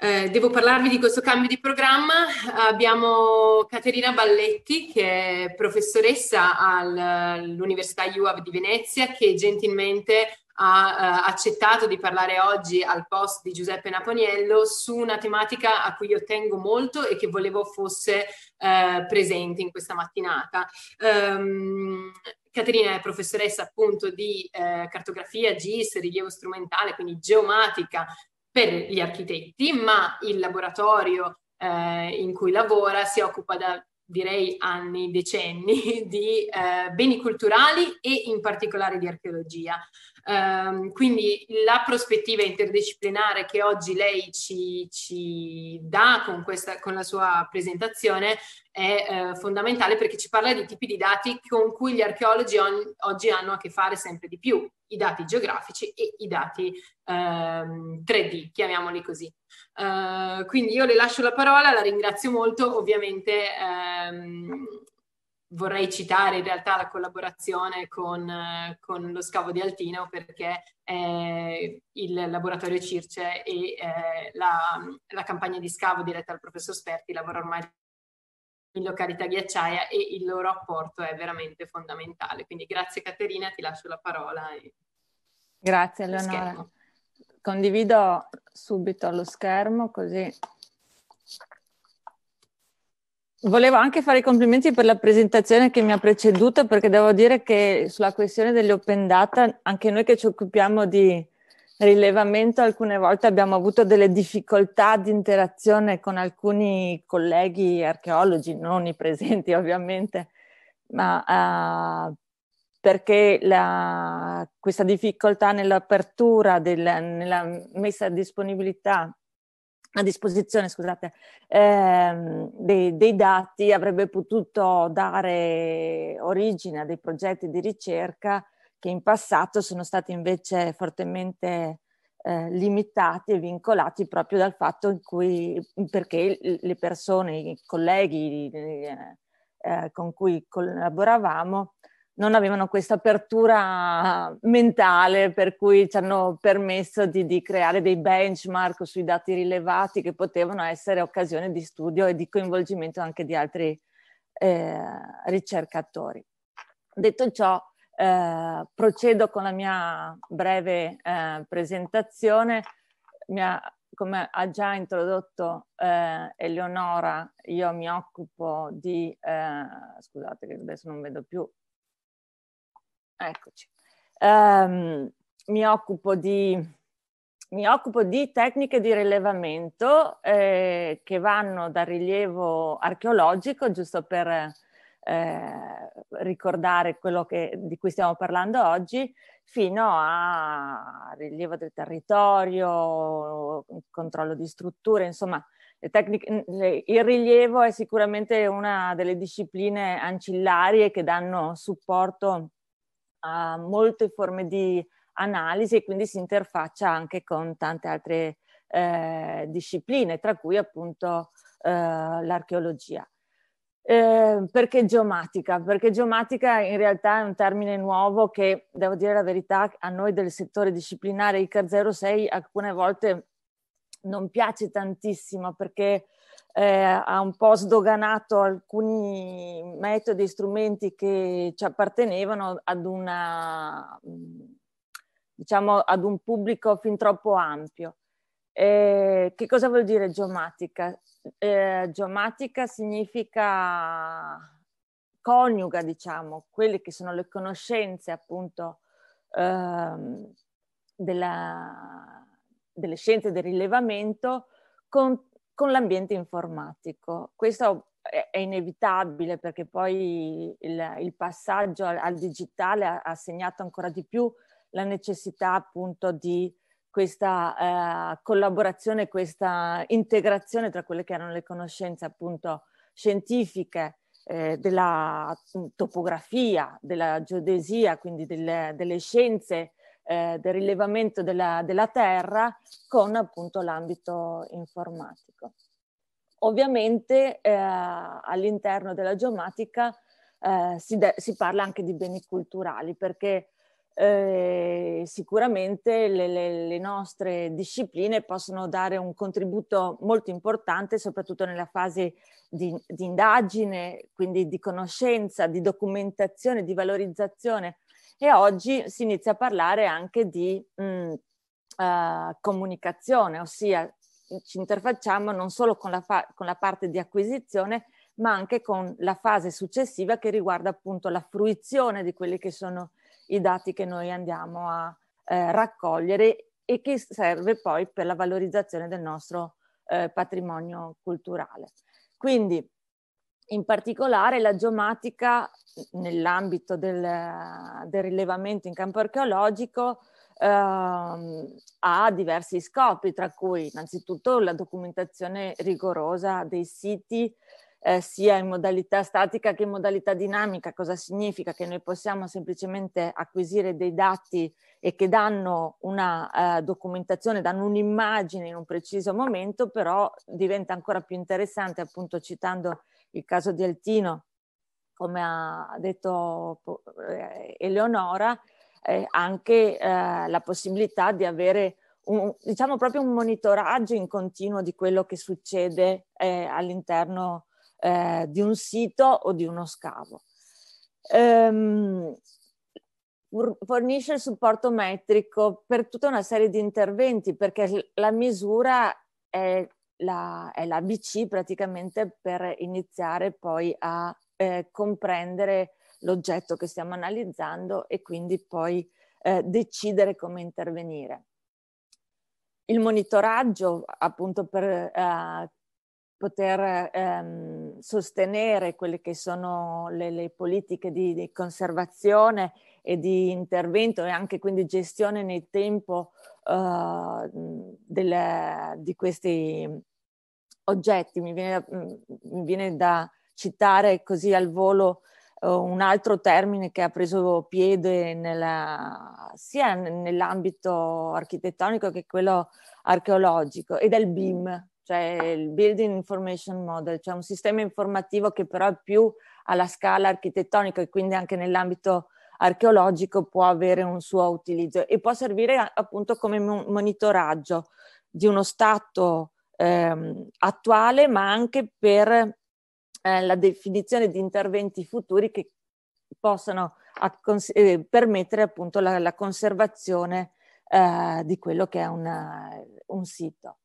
eh, devo parlarvi di questo cambio di programma. Abbiamo Caterina Balletti, che è professoressa all'Università UAV di Venezia, che gentilmente ha uh, accettato di parlare oggi al post di Giuseppe Naponiello su una tematica a cui io tengo molto e che volevo fosse uh, presente in questa mattinata. Um, Caterina è professoressa appunto di uh, cartografia, GIS, rilievo strumentale, quindi geomatica per gli architetti, ma il laboratorio eh, in cui lavora si occupa da direi anni, decenni di eh, beni culturali e in particolare di archeologia. Um, quindi la prospettiva interdisciplinare che oggi lei ci, ci dà con, questa, con la sua presentazione è eh, fondamentale perché ci parla di tipi di dati con cui gli archeologi on, oggi hanno a che fare sempre di più, i dati geografici e i dati ehm, 3D, chiamiamoli così. Uh, quindi io le lascio la parola, la ringrazio molto, ovviamente ehm, vorrei citare in realtà la collaborazione con, con lo scavo di Altino perché eh, il laboratorio Circe e eh, la, la, campagna di scavo diretta dal professor Sperti lavora ormai in località ghiacciaia e il loro apporto è veramente fondamentale. Quindi grazie Caterina, ti lascio la parola. grazie Eleonora. Condivido subito lo schermo così Volevo anche fare i complimenti per la presentazione che mi ha preceduto perché devo dire che sulla questione degli open data, anche noi che ci occupiamo di rilevamento, alcune volte abbiamo avuto delle difficoltà di interazione con alcuni colleghi archeologi, non i presenti ovviamente, ma uh, perché la, questa difficoltà nell'apertura, del, nella messa a disponibilità a disposizione scusate, ehm, dei, dei, dati avrebbe potuto dare origine a dei progetti di ricerca che in passato sono stati invece fortemente eh, limitati e vincolati proprio dal fatto in cui, perché le persone, i colleghi eh, eh, con cui collaboravamo non avevano questa apertura mentale per cui ci hanno permesso di, di, creare dei benchmark sui dati rilevati che potevano essere occasione di studio e di coinvolgimento anche di altri eh, ricercatori. Detto ciò, eh, procedo con la mia breve eh, presentazione. Mia, come ha già introdotto eh, Eleonora, io mi occupo di, eh, scusate che adesso non vedo più Eccoci. Um, mi, occupo di, mi occupo di tecniche di rilevamento eh, che vanno dal rilievo archeologico, giusto per eh, ricordare quello che, di cui stiamo parlando oggi, fino a rilievo del territorio, controllo di strutture, insomma, Tecniche, il rilievo è sicuramente una delle discipline ancillarie che danno supporto ha molte forme di analisi e quindi si interfaccia anche con tante altre eh, discipline, tra cui appunto eh, l'archeologia. Eh, perché geomatica? Perché geomatica in realtà è un termine nuovo che, devo dire la verità, a noi del settore disciplinare ICAR 06 alcune volte non piace tantissimo perché eh, ha un po' sdoganato alcuni metodi e strumenti che ci appartenevano ad una diciamo ad un pubblico fin troppo ampio. Eh, che cosa vuol dire geomatica? Eh, geomatica significa coniuga, diciamo, quelle che sono le conoscenze appunto ehm, della, delle scienze del rilevamento con con l'ambiente informatico. Questo è, inevitabile perché poi il, il passaggio al, al digitale ha, ha, segnato ancora di più la necessità appunto di questa eh, collaborazione, questa integrazione tra quelle che erano le conoscenze appunto scientifiche eh, della topografia, della geodesia, quindi delle, delle scienze eh, del rilevamento della, della Terra con appunto l'ambito informatico. Ovviamente eh, all'interno della geomatica eh, si, de- si, parla anche di beni culturali perché eh, sicuramente le, le, le, nostre discipline possono dare un contributo molto importante, soprattutto nella fase di, di indagine, quindi di conoscenza, di documentazione, di valorizzazione e oggi si inizia a parlare anche di mh, uh, comunicazione, ossia ci interfacciamo non solo con la, fa- con la parte di acquisizione, ma anche con la fase successiva che riguarda appunto la fruizione di quelli che sono i dati che noi andiamo a eh, raccogliere e che serve poi per la valorizzazione del nostro eh, patrimonio culturale. Quindi in particolare la geomatica nell'ambito del, del, rilevamento in campo archeologico ehm, ha diversi scopi, tra cui innanzitutto la documentazione rigorosa dei siti eh, sia in modalità statica che in modalità dinamica. Cosa significa? Che noi possiamo semplicemente acquisire dei dati e che danno una eh, documentazione, danno un'immagine in un preciso momento, però diventa ancora più interessante, appunto citando il caso di Altino, come ha detto eh, Eleonora, eh, anche eh, la possibilità di avere un, diciamo proprio un monitoraggio in continuo di quello che succede eh, all'interno eh, di un sito o di uno scavo. Um, fornisce il supporto metrico per tutta una serie di interventi perché la misura è la, è l'ABC praticamente per iniziare poi a eh, comprendere l'oggetto che stiamo analizzando e quindi poi eh, decidere come intervenire. Il monitoraggio appunto per eh, poter ehm, sostenere quelle che sono le, le politiche di, di, conservazione e di intervento e anche quindi gestione nel tempo uh, delle, di questi oggetti. Mi viene, mi viene, da citare così al volo uh, un altro termine che ha preso piede nella, sia nell'ambito architettonico che quello archeologico ed è il BIM, cioè il Building Information Model, cioè un sistema informativo che però è più alla scala architettonica e quindi anche nell'ambito archeologico può avere un suo utilizzo e può servire appunto come monitoraggio di uno stato ehm, attuale ma anche per eh, la definizione di interventi futuri che possano eh, permettere appunto la, la conservazione eh, di quello che è una, un sito.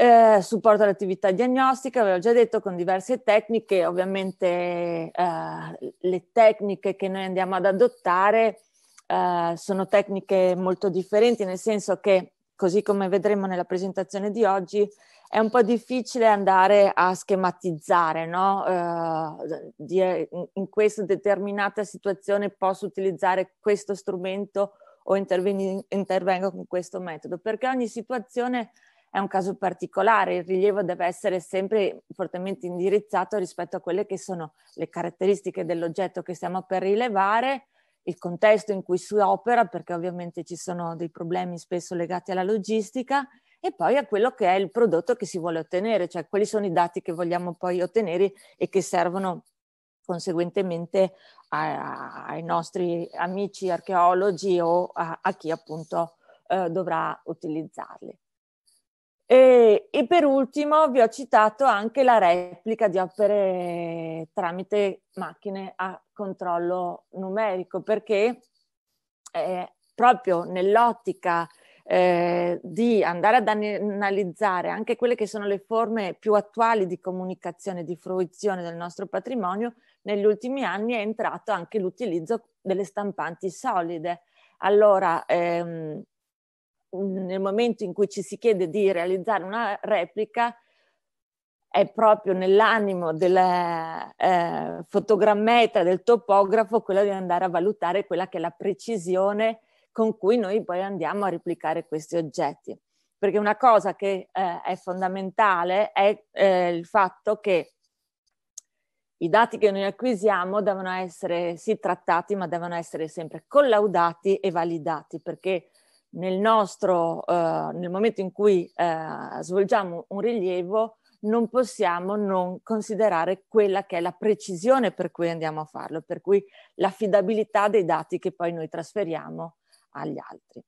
Eh, supporto all'attività diagnostica, avevo già detto, con diverse tecniche, ovviamente eh, le tecniche che noi andiamo ad adottare eh, sono tecniche molto differenti, nel senso che, così come vedremo nella presentazione di oggi, è un po' difficile andare a schematizzare, no? Eh, in questa determinata situazione posso utilizzare questo strumento o intervengo con questo metodo, perché ogni situazione è un caso particolare, il rilievo deve essere sempre fortemente indirizzato rispetto a quelle che sono le caratteristiche dell'oggetto che stiamo per rilevare, il contesto in cui si opera, perché ovviamente ci sono dei problemi spesso legati alla logistica, e poi a quello che è il prodotto che si vuole ottenere, cioè quali sono i dati che vogliamo poi ottenere e che servono conseguentemente a, ai nostri amici archeologi o a, a chi appunto eh, dovrà utilizzarli. E, e, per ultimo vi ho citato anche la replica di opere tramite macchine a controllo numerico, perché eh, proprio nell'ottica eh, di andare ad analizzare anche quelle che sono le forme più attuali di comunicazione, di fruizione del nostro patrimonio, negli ultimi anni è entrato anche l'utilizzo delle stampanti solide. Allora, ehm, nel momento in cui ci si chiede di realizzare una replica, è proprio nell'animo del eh, fotogrammetra, del topografo, quello di andare a valutare quella che è la precisione con cui noi poi andiamo a replicare questi oggetti. Perché una cosa che eh, è fondamentale è eh, il fatto che i dati che noi acquisiamo devono essere sì trattati, ma devono essere sempre collaudati e validati, perché nel nostro, eh, nel momento in cui eh, svolgiamo un rilievo, non possiamo non considerare quella che è la precisione per cui andiamo a farlo, per cui l'affidabilità dei dati che poi noi trasferiamo agli altri.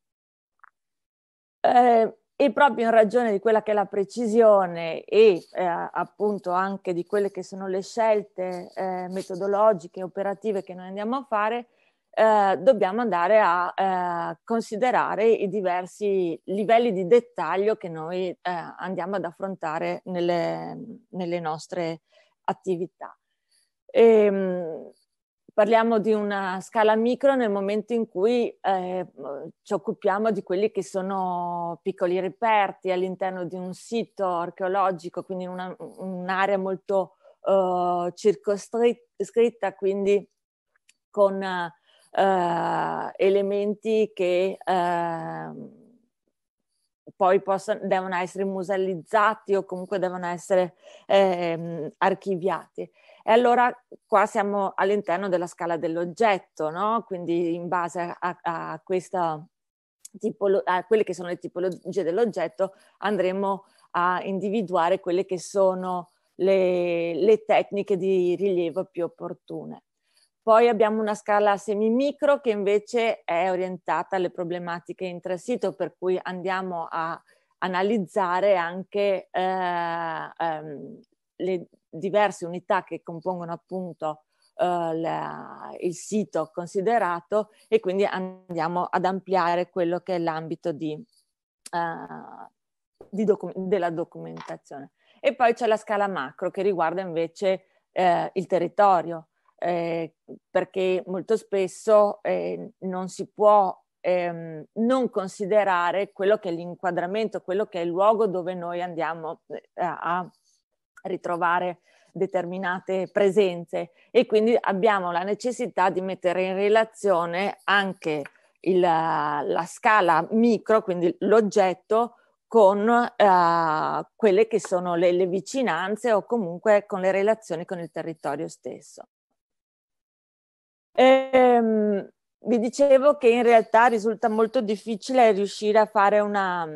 Eh, e proprio in ragione di quella che è la precisione e eh, appunto anche di quelle che sono le scelte eh, metodologiche, operative che noi andiamo a fare, eh, dobbiamo andare a eh, considerare i diversi livelli di dettaglio che noi eh, andiamo ad affrontare nelle, nelle nostre attività. E, ehm, parliamo di una scala micro nel momento in cui eh, ci occupiamo di quelli che sono piccoli reperti all'interno di un sito archeologico, quindi una, un'area molto uh, circoscritta, quindi con eh, elementi che eh, poi possono, devono essere musealizzati o comunque devono essere eh, archiviati. E allora qua siamo all'interno della scala dell'oggetto, no? quindi in base a, a, questa tipolo- a quelle che sono le tipologie dell'oggetto andremo a individuare quelle che sono le, le tecniche di rilievo più opportune. Poi abbiamo una scala semi-micro che invece è orientata alle problematiche intrasito, per cui andiamo a analizzare anche eh, ehm, le diverse unità che compongono appunto eh, la, il sito considerato e quindi andiamo ad ampliare quello che è l'ambito di, eh, docu- della documentazione. E poi c'è la scala macro che riguarda invece eh, il territorio, eh, perché molto spesso eh, non si può ehm, non considerare quello che è l'inquadramento, quello che è il luogo dove noi andiamo eh, a ritrovare determinate presenze e quindi abbiamo la necessità di mettere in relazione anche il, la scala micro, quindi l'oggetto, con uh, quelle che sono le, le, vicinanze o comunque con le relazioni con il territorio stesso. Ehm, vi dicevo che in realtà risulta molto difficile riuscire a fare una,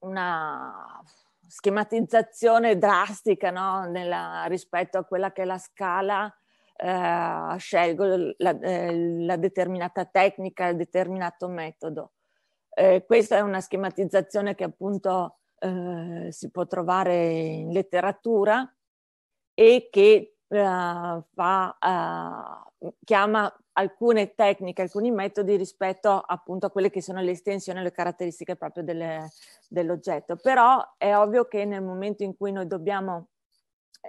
una schematizzazione drastica no? Nella, rispetto a quella che è la scala, eh, scelgo la, eh, la, determinata tecnica, il determinato metodo. Eh, questa è una schematizzazione che appunto eh, si può trovare in letteratura e che eh, fa, eh, chiama alcune tecniche, alcuni metodi rispetto appunto a quelle che sono le estensioni, le caratteristiche proprio delle, dell'oggetto. Però è ovvio che nel momento in cui noi dobbiamo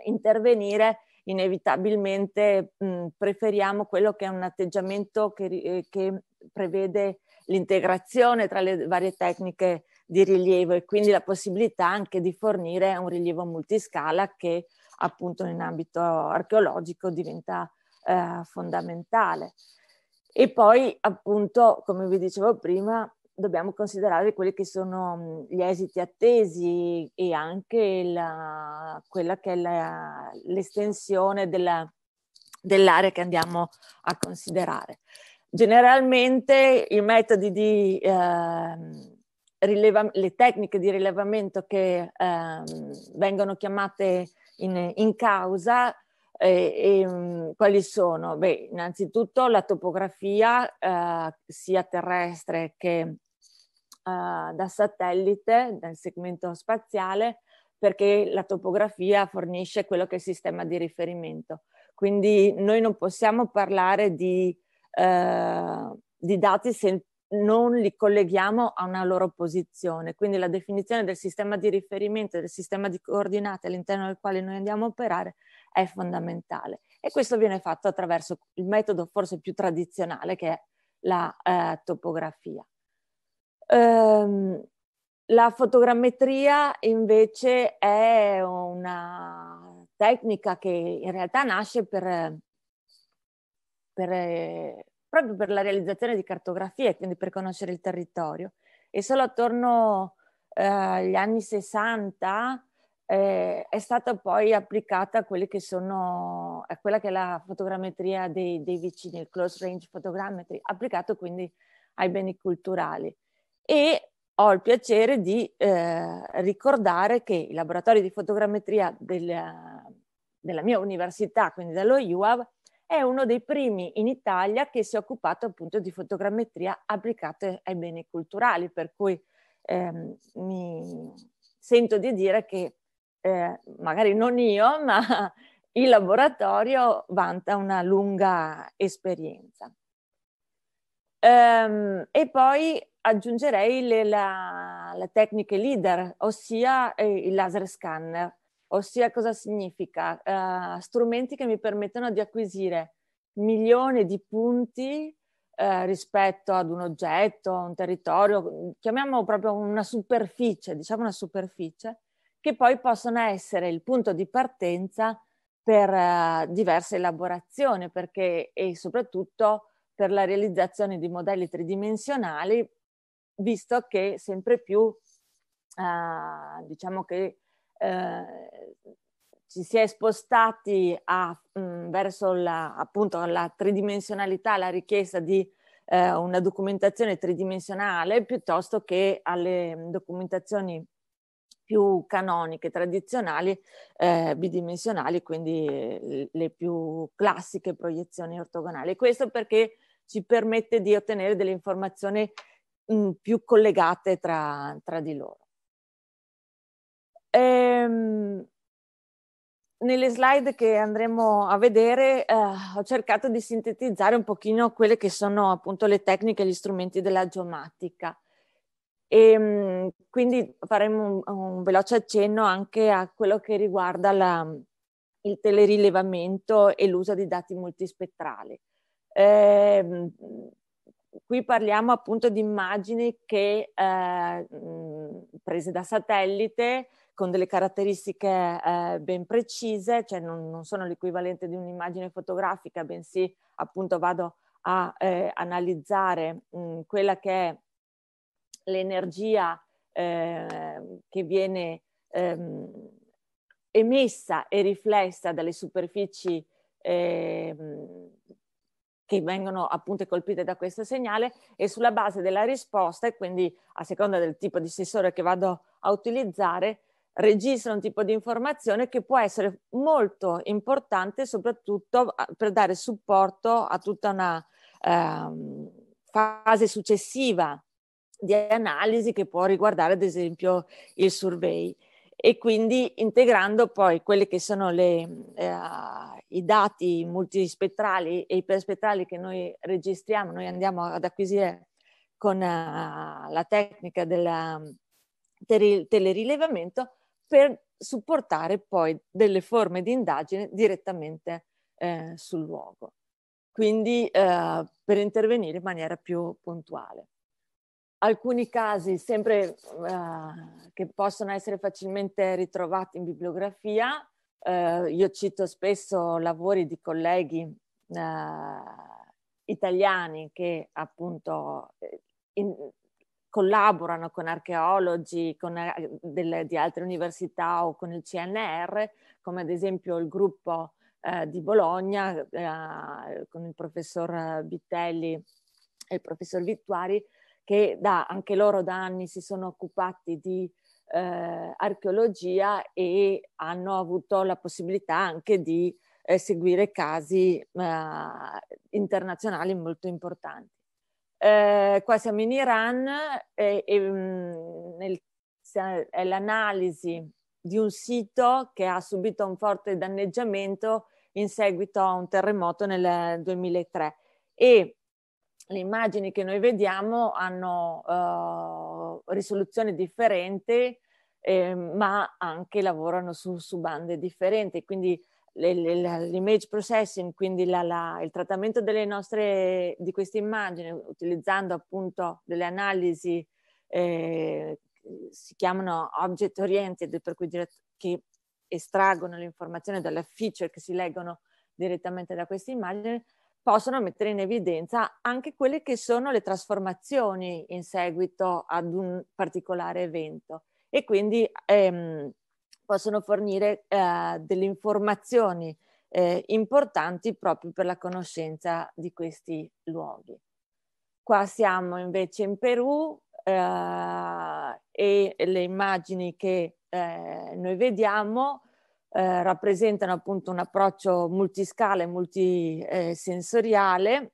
intervenire, inevitabilmente mh, preferiamo quello che è un atteggiamento che, eh, che prevede l'integrazione tra le varie tecniche di rilievo e quindi la possibilità anche di fornire un rilievo multiscala che appunto in ambito archeologico diventa eh, fondamentale. E poi appunto, come vi dicevo prima, dobbiamo considerare quelli che sono gli esiti attesi e anche la, quella che è la, l'estensione della, dell'area che andiamo a considerare. Generalmente i metodi di eh, rileva- le tecniche di rilevamento che eh, vengono chiamate in, in causa e, e, mm, quali sono? Beh, innanzitutto la topografia eh, sia terrestre che eh, da satellite, dal segmento spaziale, perché la topografia fornisce quello che è il sistema di riferimento. Quindi noi non possiamo parlare di, eh, di dati se non li colleghiamo a una loro posizione. Quindi la definizione del sistema di riferimento, del sistema di coordinate all'interno del quale noi andiamo a operare è fondamentale. E questo viene fatto attraverso il metodo forse più tradizionale che è la eh, topografia. Ehm, la fotogrammetria invece è una tecnica che in realtà nasce per, per, proprio per la realizzazione di cartografie, quindi per conoscere il territorio. E solo attorno eh, agli anni 60 eh, è stata poi applicata a, quelle che sono, a quella che è la fotogrammetria dei, dei vicini, il close range photogrammetry, applicato quindi ai beni culturali. E ho il piacere di eh, ricordare che i laboratori di fotogrammetria del, della mia università, quindi dello UAV, è uno dei primi in Italia che si è occupato appunto di fotogrammetria applicata ai beni culturali, per cui ehm, mi sento di dire che eh, magari non io, ma il laboratorio vanta una lunga esperienza. Um, e poi aggiungerei le, la, le, tecniche leader, ossia eh, il laser scanner, ossia cosa significa? Uh, strumenti che mi permettono di acquisire milioni di punti uh, rispetto ad un oggetto, un territorio, chiamiamo proprio una superficie, diciamo una superficie, che poi possono essere il punto di partenza per uh, diverse elaborazioni perché, e soprattutto per la realizzazione di modelli tridimensionali, visto che sempre più uh, diciamo che uh, ci si è spostati a, mh, mm, verso la, appunto la tridimensionalità, la richiesta di una documentazione tridimensionale piuttosto che alle documentazioni più canoniche, tradizionali, eh, bidimensionali, quindi eh, le più classiche proiezioni ortogonali. Questo perché ci permette di ottenere delle informazioni mh, mm, più collegate tra, tra di loro. Ehm, nelle slide che andremo a vedere eh, ho cercato di sintetizzare un pochino quelle che sono appunto le tecniche e gli strumenti della geomatica E, mh, quindi faremo un, un, veloce accenno anche a quello che riguarda la, il telerilevamento e l'uso di dati multispettrali. Eh, qui parliamo appunto di immagini che eh, prese da satellite con delle caratteristiche eh, ben precise, cioè non, non sono l'equivalente di un'immagine fotografica, bensì appunto vado a eh, analizzare mh, quella che è l'energia eh, che viene ehm, emessa e riflessa dalle superfici ehm, che vengono appunto colpite da questo segnale e sulla base della risposta e quindi a seconda del tipo di sensore che vado a utilizzare registra un tipo di informazione che può essere molto importante soprattutto per dare supporto a tutta una ehm, fase successiva di analisi che può riguardare ad esempio il survey. E quindi integrando poi quelli che sono le, eh, i dati multispettrali e iperspettrali che noi registriamo, noi andiamo ad acquisire con uh, la tecnica del telerilevamento per supportare poi delle forme di indagine direttamente eh, sul luogo, quindi eh, per intervenire in maniera più puntuale alcuni casi sempre uh, che possono essere facilmente ritrovati in bibliografia. Uh, io cito spesso lavori di colleghi uh, italiani che appunto in, collaborano con archeologi con, delle, di altre università o con il CNR, come ad esempio il gruppo di Bologna con il professor Bittelli e il professor Vittuari, che da, anche loro da anni si sono occupati di eh, archeologia e hanno avuto la possibilità anche di eh, seguire casi eh, internazionali molto importanti. Eh, qua siamo in Iran e, e mm, nel, è l'analisi di un sito che ha subito un forte danneggiamento in seguito a un terremoto nel 2003 e le immagini che noi vediamo hanno uh, risoluzioni differenti, eh, ma anche lavorano su, su bande differenti. Quindi l'image processing, quindi la, la, il trattamento delle nostre, di queste immagini utilizzando appunto delle analisi eh, si chiamano object oriented, per cui che estraggono l'informazione dalle feature che si leggono direttamente da queste immagini, possono mettere in evidenza anche quelle che sono le trasformazioni in seguito ad un particolare evento. E quindi ehm, possono fornire eh, delle informazioni eh, importanti proprio per la conoscenza di questi luoghi. Qua siamo invece in Perù eh, e le immagini che eh, noi vediamo eh, rappresentano appunto un approccio multiscala e multisensoriale.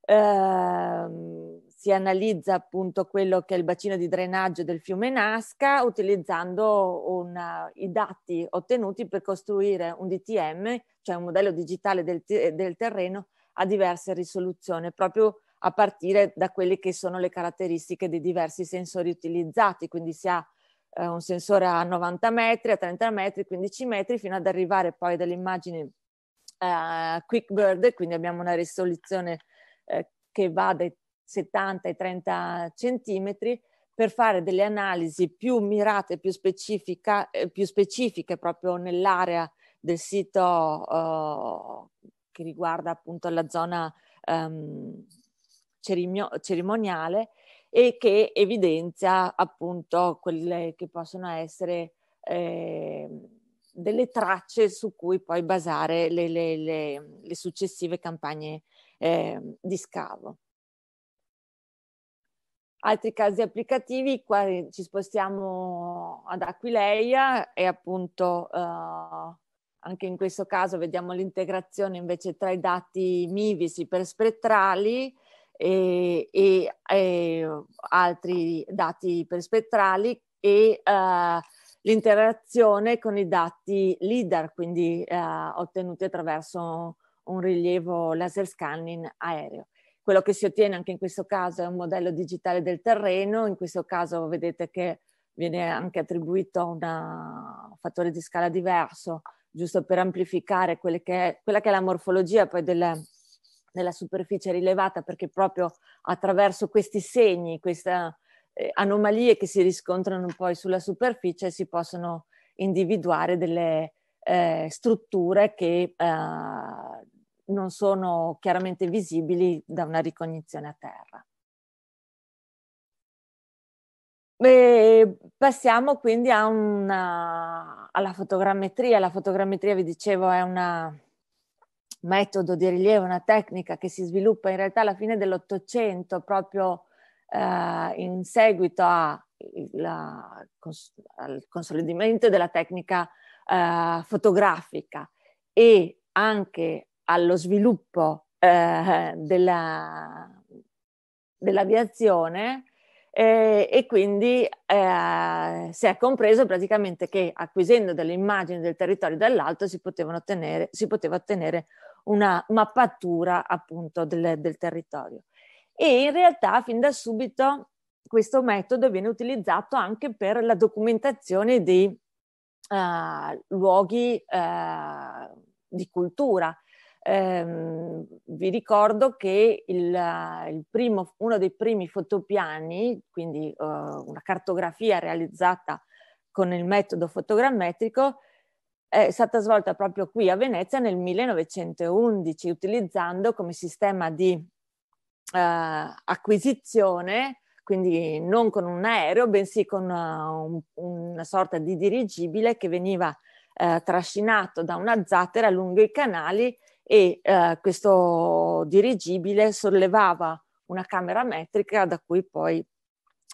Eh, si analizza appunto quello che è il bacino di drenaggio del fiume Nasca utilizzando una, i dati ottenuti per costruire un DTM, cioè un modello digitale del, del terreno a diverse risoluzioni, proprio a partire da quelle che sono le caratteristiche dei diversi sensori utilizzati, quindi si ha eh, un sensore a 90 metri, a 30 metri, 15 metri, fino ad arrivare poi dalle immagini eh, QuickBird, quindi abbiamo una risoluzione eh, che va dai 70 ai 30 centimetri, per fare delle analisi più mirate, più, specifica, eh, più specifiche proprio nell'area del sito uh, che riguarda appunto la zona um, cerimoniale e che evidenzia appunto quelle che possono essere eh, delle tracce su cui poi basare le, le, le, le successive campagne eh, di scavo. Altri casi applicativi, qua ci spostiamo ad Aquileia e appunto uh, anche in questo caso vediamo l'integrazione invece tra i dati MIVIS iperspettrali e, e, e altri dati perspettrali e uh, l'interazione con i dati LIDAR, quindi uh, ottenuti attraverso un rilievo laser scanning aereo. Quello che si ottiene anche in questo caso è un modello digitale del terreno, in questo caso vedete che viene anche attribuito un fattore di scala diverso, giusto per amplificare che è, quella che è la morfologia poi delle, della superficie rilevata, perché proprio attraverso questi segni, queste eh, anomalie che si riscontrano poi sulla superficie si possono individuare delle eh, strutture che eh, non sono chiaramente visibili da una ricognizione a terra. E passiamo quindi una, alla fotogrammetria. La fotogrammetria, vi dicevo, è un metodo di rilievo, una tecnica che si sviluppa in realtà alla fine dell'Ottocento, proprio eh, in seguito a, la, al consolidamento della tecnica eh, fotografica e anche allo sviluppo eh, della, dell'aviazione eh, e quindi eh, si è compreso praticamente che acquisendo delle immagini del territorio dall'alto si, ottenere, si poteva ottenere una mappatura appunto del, del territorio. E in realtà fin da subito questo metodo viene utilizzato anche per la documentazione di uh, luoghi uh, di cultura. Um, vi ricordo che il, il primo, uno dei primi fotopiani, quindi uh, una cartografia realizzata con il metodo fotogrammetrico, è stata svolta proprio qui a Venezia nel 1911, utilizzando come sistema di eh, acquisizione, quindi non con un aereo, bensì con uh, un, una sorta di dirigibile che veniva eh, trascinato da una zattera lungo i canali e eh, questo dirigibile sollevava una camera metrica da cui poi eh,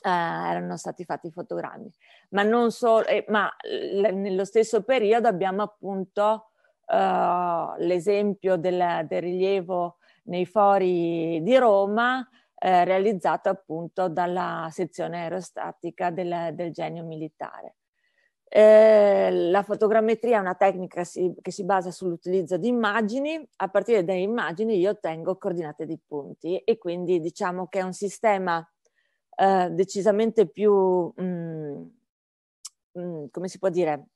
erano stati fatti i fotogrammi. Ma, non solo, eh, ma l- nello stesso periodo abbiamo appunto uh, l'esempio del, del rilievo nei fori di Roma, eh, realizzato appunto dalla sezione aerostatica del, del genio militare. Eh, la fotogrammetria è una tecnica si, che si basa sull'utilizzo di immagini, a partire dalle immagini io ottengo coordinate di punti e quindi diciamo che è un sistema eh, decisamente più, mh, mm, mh, mm, come si può dire,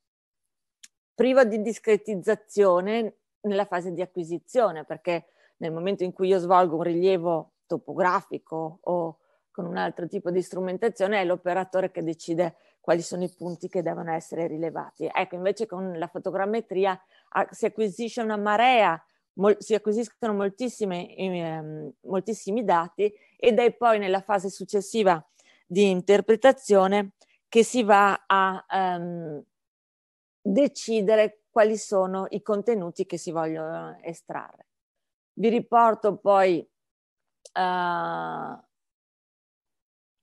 privo di discretizzazione nella fase di acquisizione, perché nel momento in cui io svolgo un rilievo topografico o con un altro tipo di strumentazione è l'operatore che decide quali sono i punti che devono essere rilevati. Ecco, invece con la fotogrammetria si acquisisce una marea, si acquisiscono ehm, moltissimi dati ed è poi nella fase successiva di interpretazione che si va a um, decidere quali sono i contenuti che si vogliono estrarre. Vi riporto poi uh,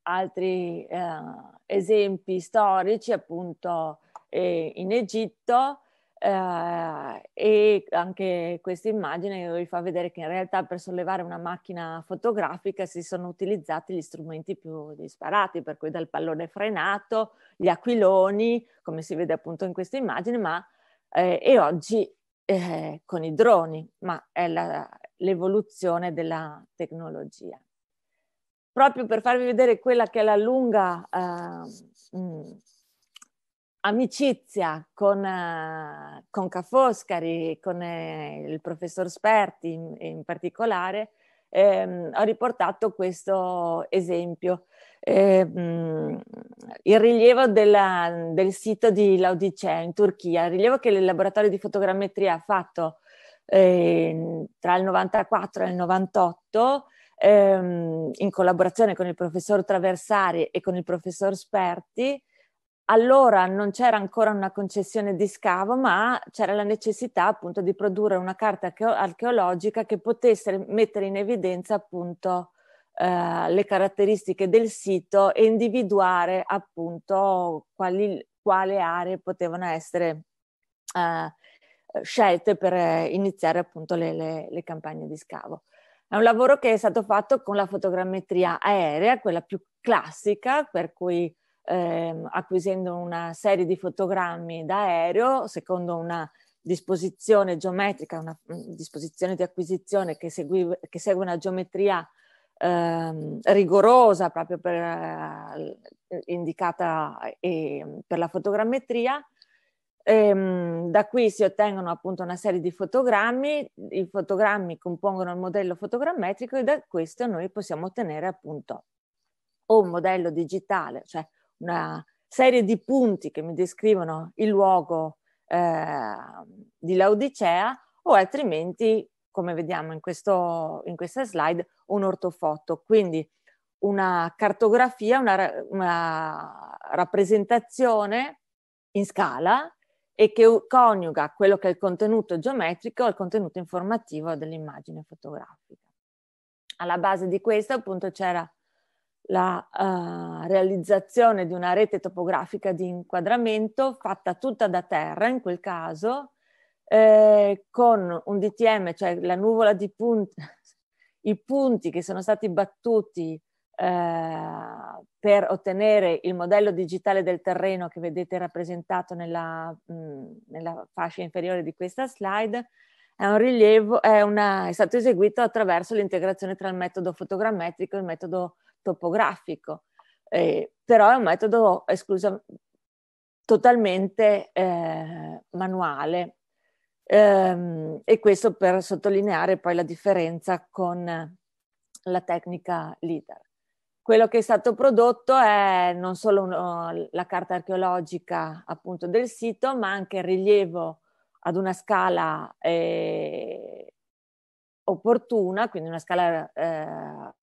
altri uh, esempi storici, appunto eh, in Egitto, Uh, e anche questa immagine vi fa vedere che in realtà per sollevare una macchina fotografica si sono utilizzati gli strumenti più disparati, per cui dal pallone frenato, gli aquiloni, come si vede appunto in questa immagine, ma eh, e oggi eh, con i droni, ma è la, l'evoluzione della tecnologia. Proprio per farvi vedere quella che è la lunga mh, amicizia con, uh, con Ca' Foscari, con eh, il professor Sperti in, in particolare, ehm, ho riportato questo esempio. Eh, il rilievo della, del sito di Laodicea in Turchia, il rilievo che il laboratorio di fotogrammetria ha fatto eh, tra il 94 e il 98 ehm, in collaborazione con il professor Traversari e con il professor Sperti. Allora non c'era ancora una concessione di scavo, ma c'era la necessità appunto di produrre una carta archeologica che potesse mettere in evidenza appunto eh, le caratteristiche del sito e individuare appunto quali, quali aree potevano essere eh, scelte per iniziare appunto le, le, le, campagne di scavo. È un lavoro che è stato fatto con la fotogrammetria aerea, quella più classica, per cui eh, acquisendo una serie di fotogrammi da aereo, secondo una disposizione geometrica, una, una disposizione di acquisizione che, segui, che segue una geometria ehm, rigorosa proprio per, eh, indicata eh, per la fotogrammetria. Ehm, da qui si ottengono appunto una serie di fotogrammi, i fotogrammi compongono il modello fotogrammetrico e da questo noi possiamo ottenere appunto un modello digitale, cioè una serie di punti che mi descrivono il luogo eh, di Laodicea o altrimenti, come vediamo in, questo, in questa slide, un ortofoto, quindi una cartografia, una, una rappresentazione in scala e che coniuga quello che è il contenuto geometrico al contenuto informativo dell'immagine fotografica. Alla base di questo appunto c'era la uh, realizzazione di una rete topografica di inquadramento fatta tutta da terra in quel caso, eh, con un DTM, cioè la nuvola di punti, i punti che sono stati battuti eh, per ottenere il modello digitale del terreno che vedete rappresentato nella, mh, nella fascia inferiore di questa slide, è un rilievo, è, una, è stato eseguito attraverso l'integrazione tra il metodo fotogrammetrico e il metodo topografico, eh, però è un metodo esclusivo, totalmente eh, manuale ehm, e questo per sottolineare poi la differenza con la tecnica LIDAR. Quello che è stato prodotto è non solo uno, la carta archeologica appunto del sito, ma anche il rilievo ad una scala eh, opportuna, quindi una scala eh,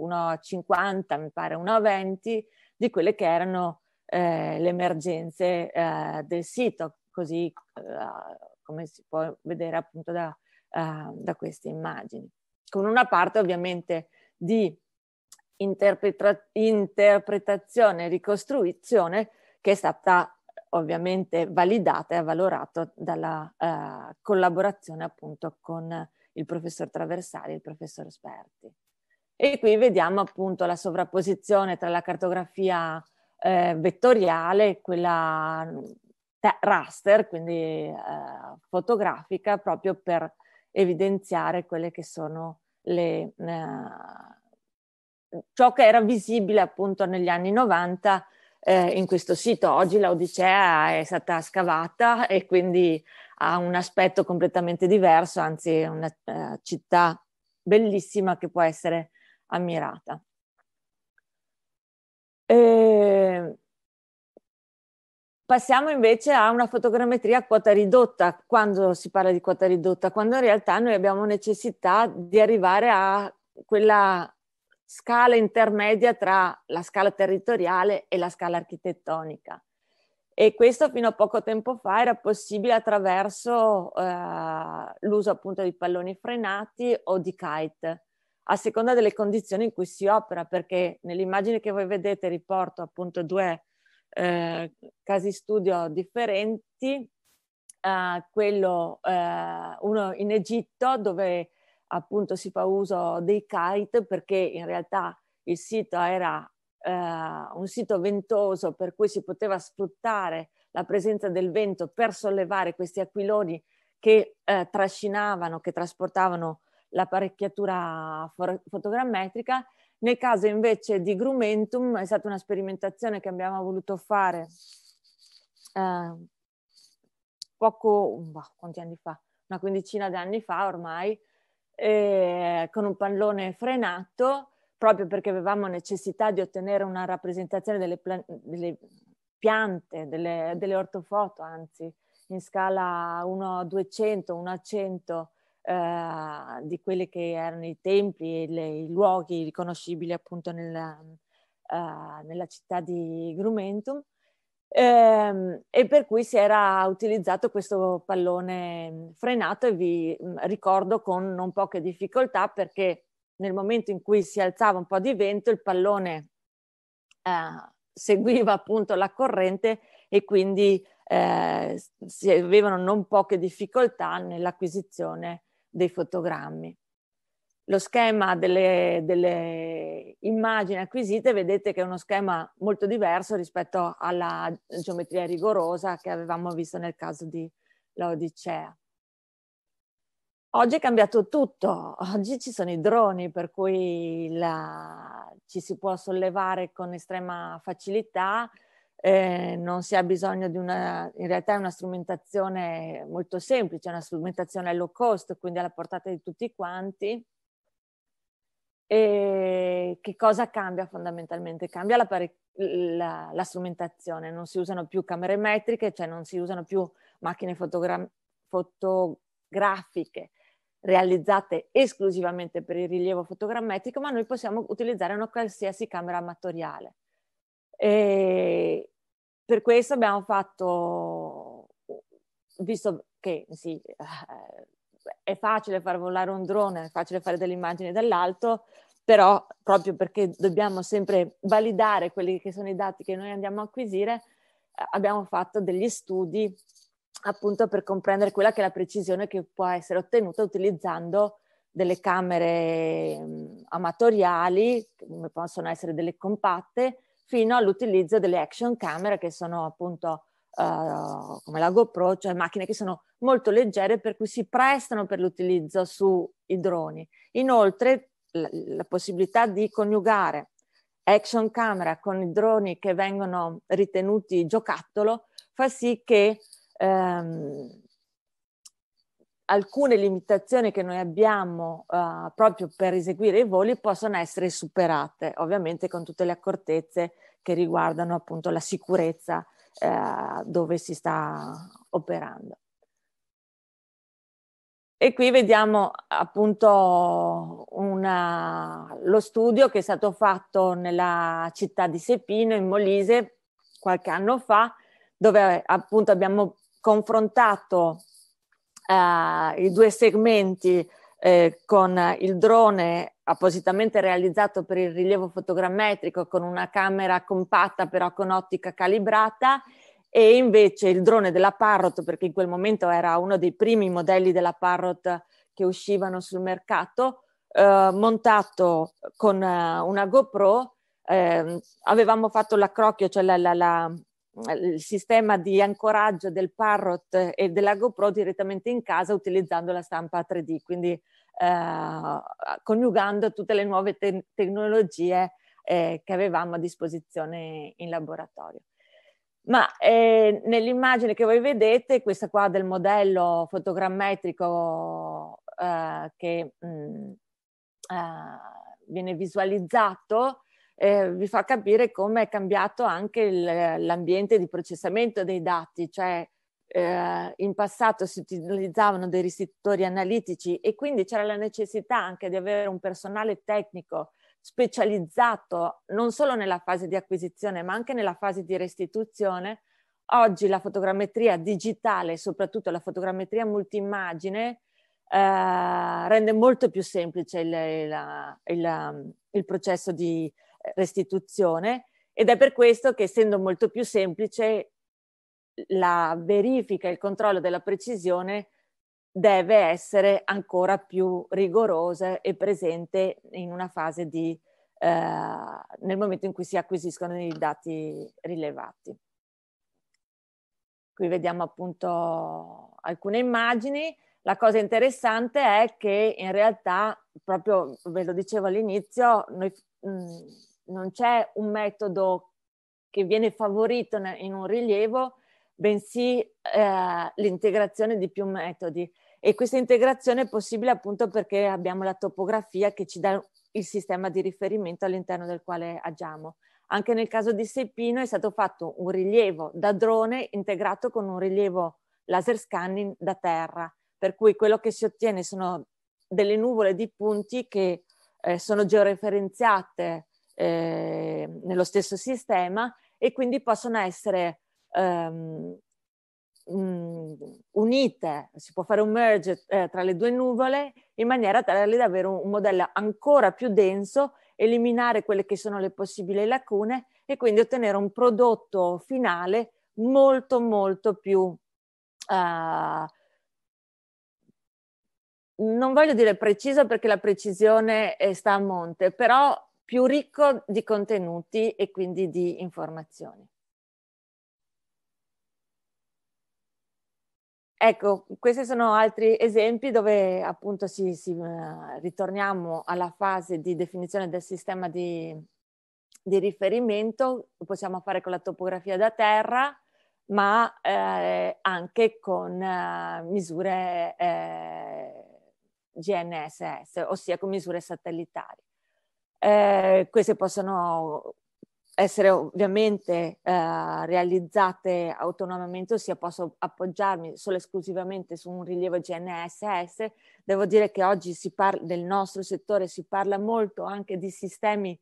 1,50, mi pare 1,20 di quelle che erano eh, le emergenze eh, del sito, così eh, come si può vedere appunto da, da queste immagini. Con una parte ovviamente di interpreta- interpretazione ricostruzione che è stata ovviamente validata e avvalorata dalla uh, collaborazione appunto con il professor Traversari e il professor Sperti. E qui vediamo appunto la sovrapposizione tra la cartografia eh, vettoriale quella raster, quindi eh, fotografica, proprio per evidenziare quelle che sono le, eh, ciò che era visibile appunto negli anni 90 eh, in questo sito. Oggi l'Odicea è stata scavata e quindi ha un aspetto completamente diverso, anzi è una uh, città bellissima che può essere ammirata. E... Passiamo invece a una fotogrammetria a quota ridotta. Quando si parla di quota ridotta? Quando in realtà noi abbiamo necessità di arrivare a quella scala intermedia tra la scala territoriale e la scala architettonica. E questo fino a poco tempo fa era possibile attraverso eh, l'uso appunto di palloni frenati o di kite, a seconda delle condizioni in cui si opera, perché nell'immagine che voi vedete riporto appunto due eh, casi studio differenti, eh, quello eh, uno in Egitto dove appunto si fa uso dei kite perché in realtà il sito era eh, un sito ventoso per cui si poteva sfruttare la presenza del vento per sollevare questi aquiloni che eh, trascinavano, che trasportavano l'apparecchiatura fotogrammetrica. Nel caso invece di Grumentum è stata una sperimentazione che abbiamo voluto fare eh, poco, bah, quanti anni fa? Una quindicina di anni fa ormai, eh, con un pallone frenato, proprio perché avevamo necessità di ottenere una rappresentazione delle, delle piante, delle, delle, ortofoto, anzi, in scala 1 a 200, 1 a 100, eh, di quelli che erano i templi e le, i luoghi riconoscibili appunto nella, eh, nella città di Grumentum. Ehm, e per cui si era utilizzato questo pallone frenato e vi mm, ricordo con non poche difficoltà perché nel momento in cui si alzava un po' di vento il pallone eh, seguiva appunto la corrente e quindi eh, si avevano non poche difficoltà nell'acquisizione dei fotogrammi lo schema delle, delle, immagini acquisite, vedete che è uno schema molto diverso rispetto alla geometria rigorosa che avevamo visto nel caso di Laodicea. Oggi è cambiato tutto, oggi ci sono i droni per cui la, ci si può sollevare con estrema facilità, eh, non si ha bisogno di una, in realtà è una strumentazione molto semplice, una strumentazione low cost, quindi alla portata di tutti quanti. E che cosa cambia fondamentalmente? Cambia la, la, la strumentazione, non si usano più camere metriche, cioè non si usano più macchine fotogra- fotografiche realizzate esclusivamente per il rilievo fotogrammetrico, ma noi possiamo utilizzare una qualsiasi camera amatoriale. E per questo abbiamo fatto, visto che sì, eh, è facile far volare un drone, è facile fare delle immagini dall'alto, però proprio perché dobbiamo sempre validare quelli che sono i dati che noi andiamo a acquisire, eh, abbiamo fatto degli studi appunto per comprendere quella che è la precisione che può essere ottenuta utilizzando delle camere mh, amatoriali, come possono essere delle compatte, fino all'utilizzo delle action camera che sono appunto uh, come la GoPro, cioè macchine che sono molto leggere per cui si prestano per l'utilizzo sui droni. Inoltre la, la possibilità di coniugare action camera con i droni che vengono ritenuti giocattolo fa sì che ehm, alcune limitazioni che noi abbiamo uh, proprio per eseguire i voli possono essere superate, ovviamente con tutte le accortezze che riguardano appunto la sicurezza uh, dove si sta operando. E qui vediamo appunto una, lo studio che è stato fatto nella città di Sepino, in Molise, qualche anno fa, dove appunto abbiamo confrontato eh, i due segmenti eh, con il drone appositamente realizzato per il rilievo fotogrammetrico con una camera compatta però con ottica calibrata e invece il drone della Parrot perché in quel momento era uno dei primi modelli della Parrot che uscivano sul mercato eh, montato con uh, una GoPro eh, avevamo fatto l'accrocchio cioè la, la, la il sistema di ancoraggio del Parrot e della GoPro direttamente in casa utilizzando la stampa 3D, quindi eh, coniugando tutte le nuove te- tecnologie eh, che avevamo a disposizione in laboratorio. Ma eh, nell'immagine che voi vedete, questa qua del modello fotogrammetrico eh, che mh, mm, eh, viene visualizzato, eh, vi fa capire come è cambiato anche il, l'ambiente di processamento dei dati, cioè eh, in passato si utilizzavano dei restitutori analitici e quindi c'era la necessità anche di avere un personale tecnico specializzato non solo nella fase di acquisizione ma anche nella fase di restituzione. Oggi la fotogrammetria digitale, soprattutto la fotogrammetria multimmagine, eh, rende molto più semplice il, il, il, il processo di, restituzione ed è per questo che essendo molto più semplice la verifica e il controllo della precisione deve essere ancora più rigorosa e presente in una fase di eh, nel momento in cui si acquisiscono i dati rilevati. Qui vediamo appunto alcune immagini. La cosa interessante è che in realtà, proprio ve lo dicevo all'inizio, noi mh, non c'è un metodo che viene favorito in un rilievo, bensì eh, l'integrazione di più metodi. E questa integrazione è possibile appunto perché abbiamo la topografia che ci dà il sistema di riferimento all'interno del quale agiamo. Anche nel caso di Sepino è stato fatto un rilievo da drone integrato con un rilievo laser scanning da terra, per cui quello che si ottiene sono delle nuvole di punti che eh, sono georeferenziate eh, nello stesso sistema e quindi possono essere um, unite, si può fare un merge eh, tra le due nuvole in maniera tale da avere un, un, modello ancora più denso, eliminare quelle che sono le possibili lacune e quindi ottenere un prodotto finale molto molto più uh, non voglio dire preciso perché la precisione sta a monte, però più ricco di contenuti e quindi di informazioni. ecco, questi sono altri esempi dove appunto si, si uh, ritorniamo alla fase di definizione del sistema di, di riferimento, lo possiamo fare con la topografia da terra, ma eh, anche con eh, misure eh, GNSS, ossia con misure satellitari. Eh, queste possono essere ovviamente eh, realizzate autonomamente, ossia posso appoggiarmi solo esclusivamente su un rilievo GNSS. Devo dire che oggi si parla del nostro settore, si parla molto anche di sistemi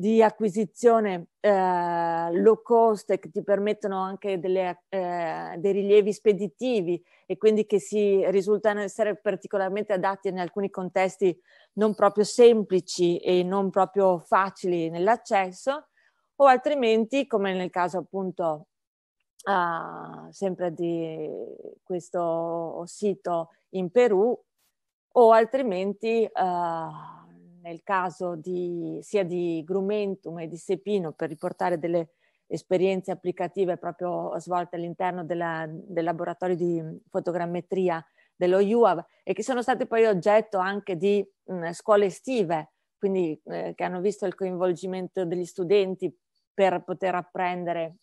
di acquisizione eh, low cost che ti permettono anche delle, eh, dei rilievi speditivi e quindi che si risultano essere particolarmente adatti in alcuni contesti non proprio semplici e non proprio facili nell'accesso o altrimenti come nel caso appunto uh, sempre di questo sito in Perù o altrimenti uh, nel caso di, sia di Grumentum e di Sepino per riportare delle esperienze applicative proprio svolte all'interno della, del laboratorio di fotogrammetria dello UAV e che sono state poi oggetto anche di mh, scuole estive, quindi eh, che hanno visto il coinvolgimento degli studenti per poter apprendere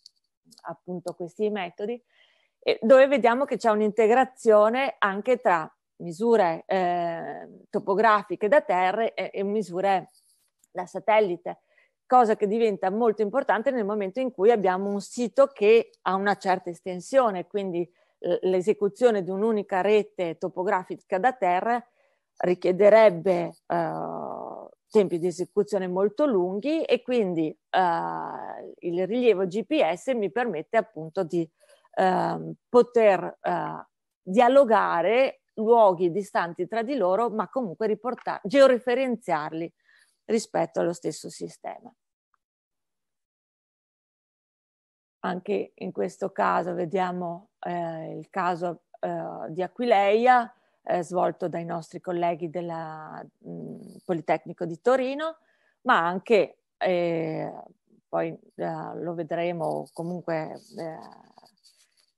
appunto questi metodi, dove vediamo che c'è un'integrazione anche tra misure eh, topografiche da terra e, e misure da satellite, cosa che diventa molto importante nel momento in cui abbiamo un sito che ha una certa estensione, quindi l'esecuzione di un'unica rete topografica da terra richiederebbe eh, tempi di esecuzione molto lunghi e quindi eh, il rilievo GPS mi permette appunto di eh, poter dialogare luoghi distanti tra di loro, ma comunque riportare, georeferenziarli rispetto allo stesso sistema. Anche in questo caso vediamo eh, il caso eh, di Aquileia, eh, svolto dai nostri colleghi del Politecnico di Torino, ma anche, eh, poi eh, lo vedremo comunque eh,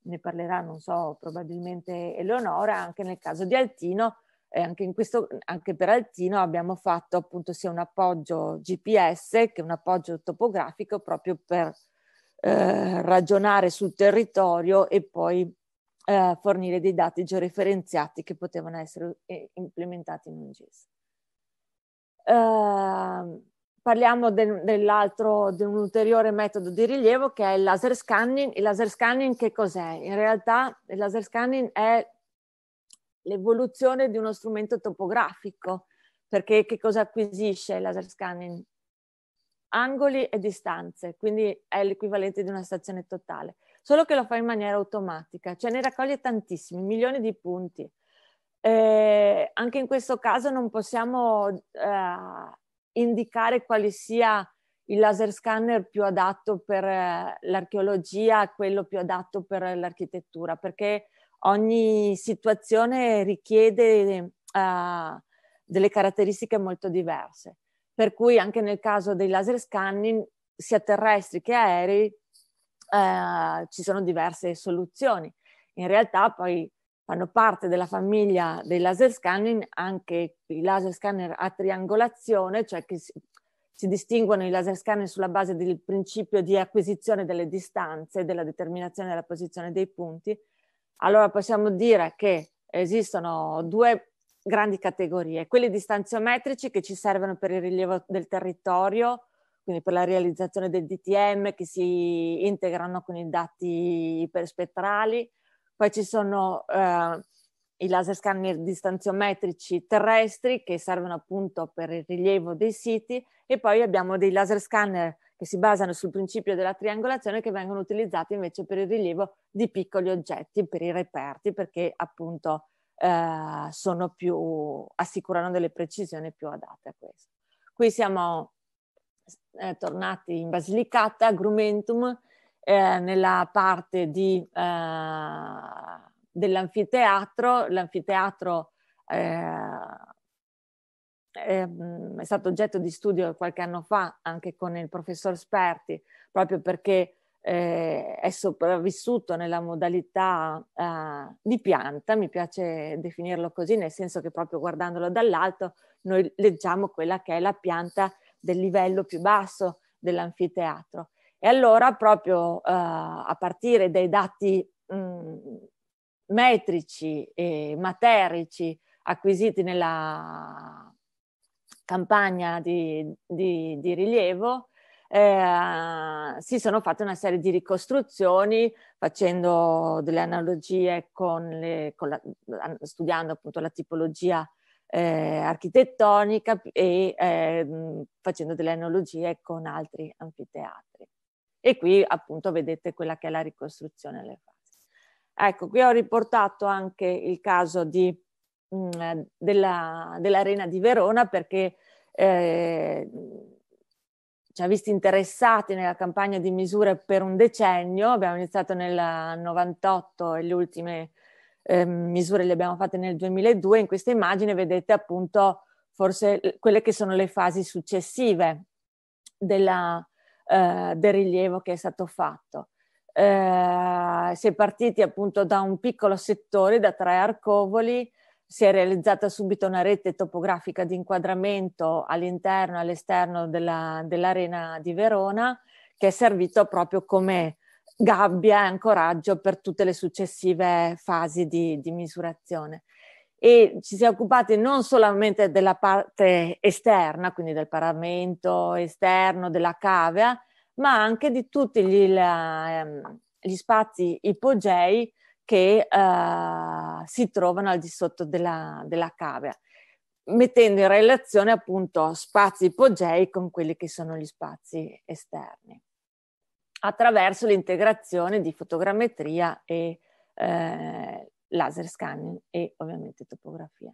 ne parlerà, non so, probabilmente Eleonora, anche nel caso di Altino, eh, anche, questo, anche per Altino abbiamo fatto appunto sia un appoggio GPS che un appoggio topografico proprio per eh, ragionare sul territorio e poi eh, fornire dei dati georeferenziati che potevano essere eh, implementati in un GIS. Uh, parliamo de, dell'altro, di un ulteriore metodo di rilievo che è il laser scanning. Il laser scanning che cos'è? In realtà il laser scanning è l'evoluzione di uno strumento topografico, perché che cosa acquisisce il laser scanning? Angoli e distanze, quindi è l'equivalente di una stazione totale, solo che lo fa in maniera automatica, cioè ne raccoglie tantissimi, milioni di punti. Eh, anche in questo caso non possiamo eh, indicare quale sia il laser scanner più adatto per eh, l'archeologia, quello più adatto per l'architettura, perché ogni situazione richiede uh, delle caratteristiche molto diverse. Per cui anche nel caso dei laser scanning, sia terrestri che aerei, uh, ci sono diverse soluzioni. In realtà poi fanno parte della famiglia dei laser scanning anche i laser scanner a triangolazione, cioè che si, si distinguono i laser scanner sulla base del principio di acquisizione delle distanze, della determinazione della posizione dei punti. Allora possiamo dire che esistono due grandi categorie, quelli distanziometrici che ci servono per il rilievo del territorio, quindi per la realizzazione del DTM che si integrano con i dati iperspettrali, poi ci sono eh, i laser scanner distanziometrici terrestri che servono appunto per il rilievo dei siti e poi abbiamo dei laser scanner che si basano sul principio della triangolazione che vengono utilizzati invece per il rilievo di piccoli oggetti, per i reperti, perché appunto eh, sono più, assicurano delle precisioni più adatte a questo. Qui siamo eh, tornati in Basilicata, a Grumentum, eh, nella parte di, eh, dell'anfiteatro. L'anfiteatro eh, è, è, stato oggetto di studio qualche anno fa anche con il professor Sperti, proprio perché eh, è sopravvissuto nella modalità eh, di pianta, mi piace definirlo così, nel senso che proprio guardandolo dall'alto noi leggiamo quella che è la pianta del livello più basso dell'anfiteatro. E allora proprio eh, a partire dai dati mh, mm, metrici e materici acquisiti nella campagna di, di, di rilievo, eh, si sono fatte una serie di ricostruzioni facendo delle analogie con le, con la, studiando appunto la tipologia eh, architettonica e eh, facendo delle analogie con altri anfiteatri. E qui appunto vedete quella che è la ricostruzione alle fasi. Ecco, qui ho riportato anche il caso di, mh, della, dell'Arena di Verona perché eh, ci ha visti interessati nella campagna di misure per un decennio, abbiamo iniziato nel 98 e le ultime eh, misure le abbiamo fatte nel 2002, in questa immagine vedete appunto forse quelle che sono le fasi successive della, eh, del rilievo che è stato fatto. Eh, si è partiti appunto da un piccolo settore, da tre arcovoli, si è realizzata subito una rete topografica di inquadramento all'interno e all'esterno della, dell'arena di Verona che è servito proprio come gabbia e ancoraggio per tutte le successive fasi di, di misurazione. E ci si è occupati non solamente della parte esterna, quindi del paramento esterno, della cavea, ma anche di tutti gli, ehm, gli spazi ipogei che uh, si trovano al di sotto della, della cavea, mettendo in relazione appunto spazi ipogei con quelli che sono gli spazi esterni, attraverso l'integrazione di fotogrammetria e eh, laser scanning e ovviamente topografia.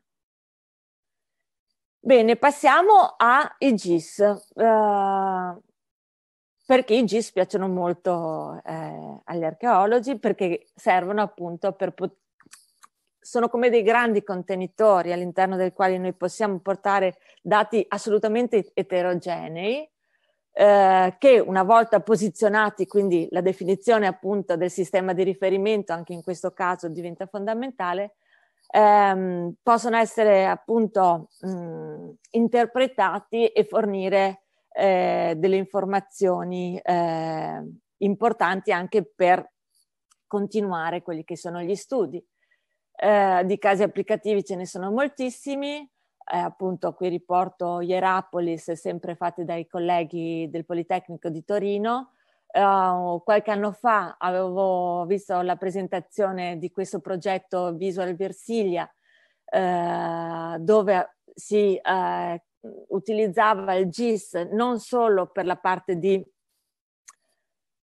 Bene, passiamo ai GIS. Uh, perché i GIS piacciono molto eh, agli archeologi, perché servono appunto per pot- sono come dei grandi contenitori all'interno dei quali noi possiamo portare dati assolutamente eterogenei, eh, che una volta posizionati, quindi la definizione appunto del sistema di riferimento, anche in questo caso diventa fondamentale, ehm, possono essere appunto mh, interpretati e fornire eh, delle informazioni eh, importanti anche per continuare quelli che sono gli studi. Eh, di casi applicativi ce ne sono moltissimi, eh, appunto qui riporto Hierapolis, sempre fatti dai colleghi del Politecnico di Torino. Uh, qualche anno fa avevo visto la presentazione di questo progetto Visual Versilia, uh, dove si uh, utilizzava il GIS non solo per la parte di,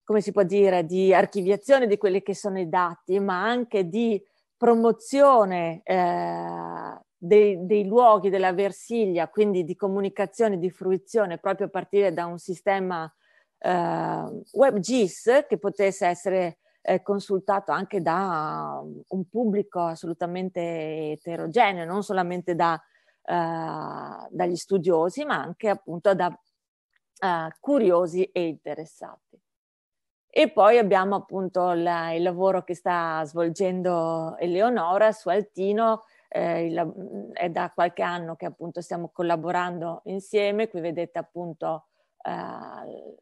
come si può dire, di archiviazione di quelli che sono i dati, ma anche di promozione eh, dei, dei, luoghi della Versiglia, quindi di comunicazione, di fruizione, proprio a partire da un sistema eh, WebGIS che potesse essere eh, consultato anche da un pubblico assolutamente eterogeneo, non solamente da eh, dagli studiosi, ma anche appunto da uh, curiosi e interessati. E poi abbiamo appunto la, il lavoro che sta svolgendo Eleonora su Altino, eh, il, è da qualche anno che appunto stiamo collaborando insieme, qui vedete appunto eh,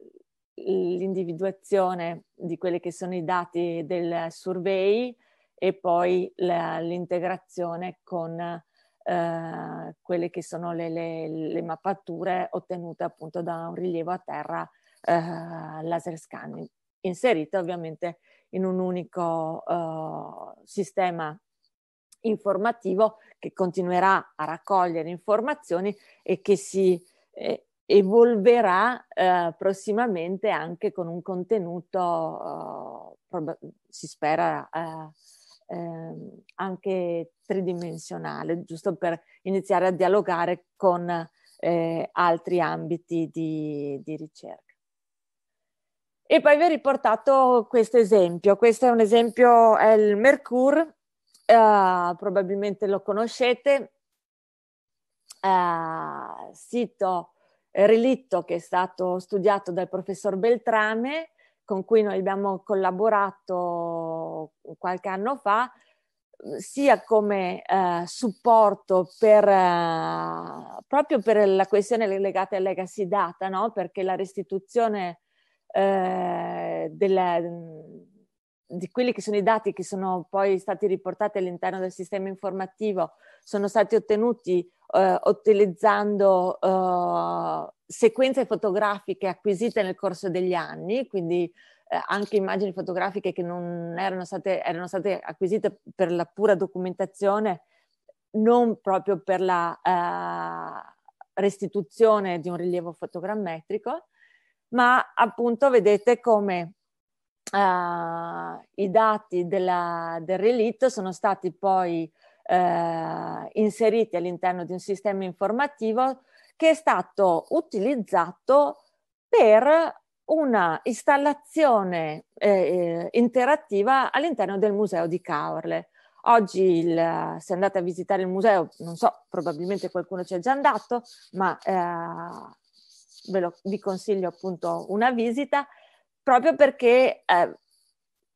l'individuazione di quelli che sono i dati del survey e poi la, l'integrazione con eh, quelle che sono le, le, le, mappature ottenute appunto da un rilievo a terra eh, laser scanning, inserite ovviamente in un unico eh, sistema informativo che continuerà a raccogliere informazioni e che si eh, evolverà eh, prossimamente anche con un contenuto, eh, si spera, eh, eh, anche tridimensionale, giusto per iniziare a dialogare con eh, altri ambiti di, di ricerca. E poi vi ho riportato questo esempio. Questo è un esempio, è il Mercur, eh, probabilmente lo conoscete, eh, sito relitto che è stato studiato dal professor Beltrame con cui noi abbiamo collaborato qualche anno fa, sia come eh, supporto per, eh, proprio per la questione legata al legacy data, no? perché la restituzione eh, della, di quelli che sono i dati che sono poi stati riportati all'interno del sistema informativo sono stati ottenuti eh, utilizzando eh, sequenze fotografiche acquisite nel corso degli anni, quindi eh, anche immagini fotografiche che non erano state, erano state acquisite per la pura documentazione, non proprio per la eh, restituzione di un rilievo fotogrammetrico, ma appunto vedete come Uh, i dati della, del relitto sono stati poi uh, inseriti all'interno di un sistema informativo che è stato utilizzato per una installazione eh, interattiva all'interno del museo di Caorle. Oggi il, se andate a visitare il museo, non so, probabilmente qualcuno ci è già andato, ma eh, ve lo, vi consiglio appunto una visita proprio perché eh,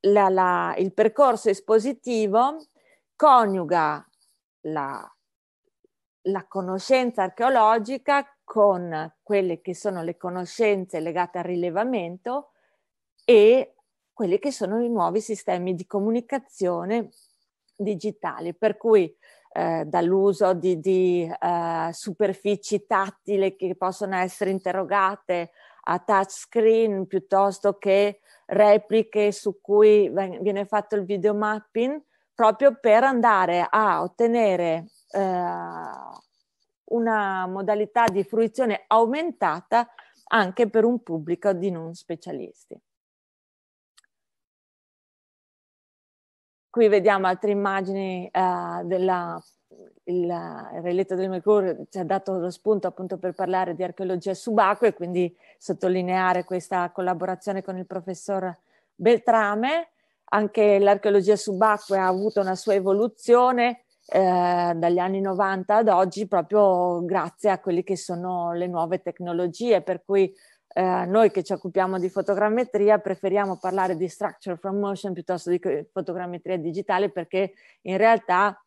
la, la, il percorso espositivo coniuga la, la conoscenza archeologica con quelle che sono le conoscenze legate al rilevamento e quelli che sono i nuovi sistemi di comunicazione digitali, per cui eh, dall'uso di, di eh, superfici tattili che possono essere interrogate a touchscreen piuttosto che repliche su cui viene fatto il videomapping, proprio per andare a ottenere eh, una modalità di fruizione aumentata anche per un pubblico di non specialisti. Qui vediamo altre immagini uh, della il, il reletto del Mercurio ci ha dato lo spunto appunto per parlare di archeologia subacquea e quindi sottolineare questa collaborazione con il professor Beltrame. Anche l'archeologia subacquea ha avuto una sua evoluzione eh, dagli anni 90 ad oggi proprio grazie a quelle che sono le nuove tecnologie, per cui eh, noi che ci occupiamo di fotogrammetria preferiamo parlare di structure from motion piuttosto di fotogrammetria digitale perché in realtà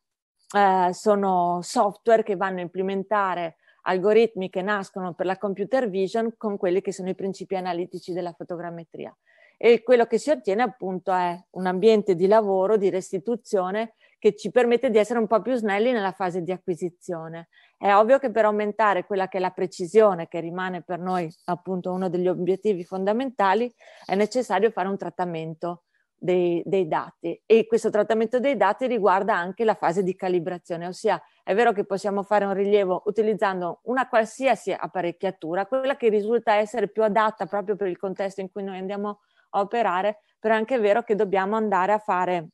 eh, sono software che vanno a implementare algoritmi che nascono per la computer vision con quelli che sono i principi analitici della fotogrammetria. E quello che si ottiene appunto è un ambiente di lavoro, di restituzione che ci permette di essere un po' più snelli nella fase di acquisizione. È ovvio che per aumentare quella che è la precisione, che rimane per noi appunto uno degli obiettivi fondamentali, è necessario fare un trattamento dei, dei, dati e questo trattamento dei dati riguarda anche la fase di calibrazione, ossia è vero che possiamo fare un rilievo utilizzando una qualsiasi apparecchiatura, quella che risulta essere più adatta proprio per il contesto in cui noi andiamo a operare, però è anche vero che dobbiamo andare a fare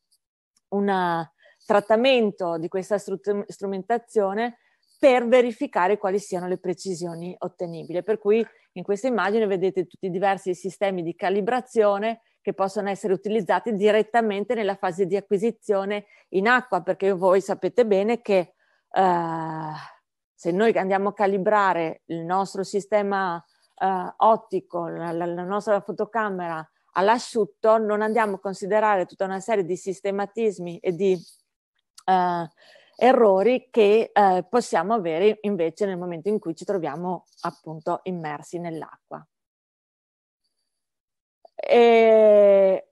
una, trattamento di questa strumentazione per verificare quali siano le precisioni ottenibili. Per cui in questa immagine vedete tutti i diversi sistemi di calibrazione che possono essere utilizzati direttamente nella fase di acquisizione in acqua, perché voi sapete bene che eh, se noi andiamo a calibrare il nostro sistema eh, ottico, la, la, nostra fotocamera all'asciutto, non andiamo a considerare tutta una serie di sistematismi e di eh, errori che eh, possiamo avere invece nel momento in cui ci troviamo appunto immersi nell'acqua. E,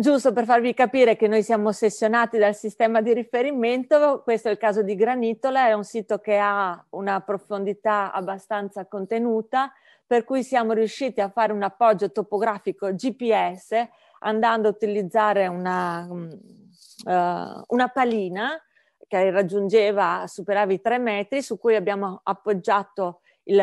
giusto per farvi capire che noi siamo ossessionati dal sistema di riferimento, questo è il caso di Granitola, è un sito che ha una profondità abbastanza contenuta, per cui siamo riusciti a fare un appoggio topografico GPS andando a utilizzare una, uh, una palina che raggiungeva, superava i tre metri, su cui abbiamo appoggiato il,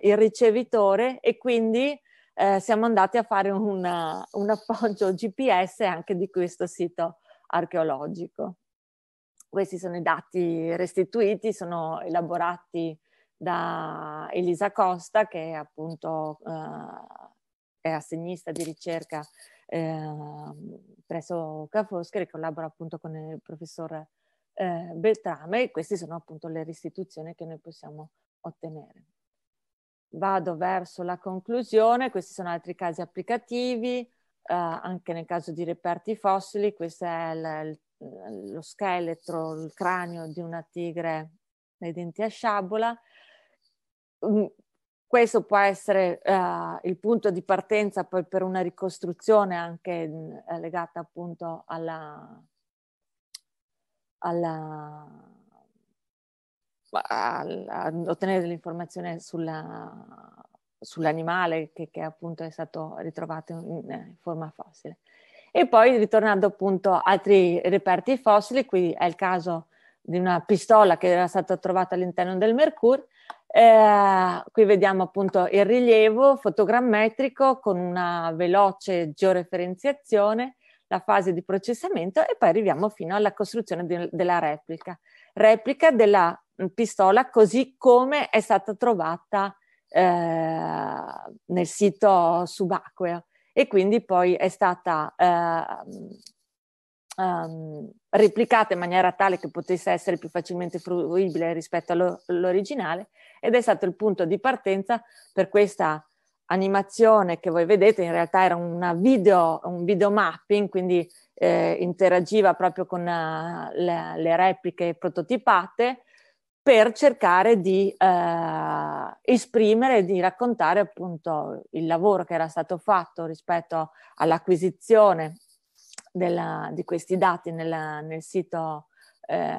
il ricevitore e quindi uh, siamo andati a fare una, un appoggio GPS anche di questo sito archeologico. Questi sono i dati restituiti, sono elaborati da Elisa Costa, che è appunto è assegnista di ricerca eh, presso Ca' Foscari, che collabora appunto con il professor eh, Beltrame e queste sono appunto le restituzioni che noi possiamo ottenere. Vado verso la conclusione, questi sono altri casi applicativi, eh, anche nel caso di reperti fossili, questo è il, il, lo scheletro, il cranio di una tigre dai denti a sciabola. Mm, questo può essere uh, il punto di partenza poi per una ricostruzione anche uh, legata appunto alla, alla, a ottenere delle informazioni sulla, sull'animale che, che, appunto è stato ritrovato in, in, forma fossile. E poi ritornando appunto a altri reperti fossili, qui è il caso di una pistola che era stata trovata all'interno del Mercure, eh, qui vediamo appunto il rilievo fotogrammetrico con una veloce georeferenziazione, la fase di processamento e poi arriviamo fino alla costruzione de- della replica. Replica della pistola così come è stata trovata eh, nel sito subacqueo e quindi poi è stata eh, um, replicata in maniera tale che potesse essere più facilmente fruibile rispetto all'originale ed è stato il punto di partenza per questa animazione che voi vedete, in realtà era video, un video mapping, quindi eh, interagiva proprio con uh, le, le, repliche prototipate per cercare di uh, esprimere di raccontare appunto il lavoro che era stato fatto rispetto all'acquisizione della, di questi dati nella, nel sito eh,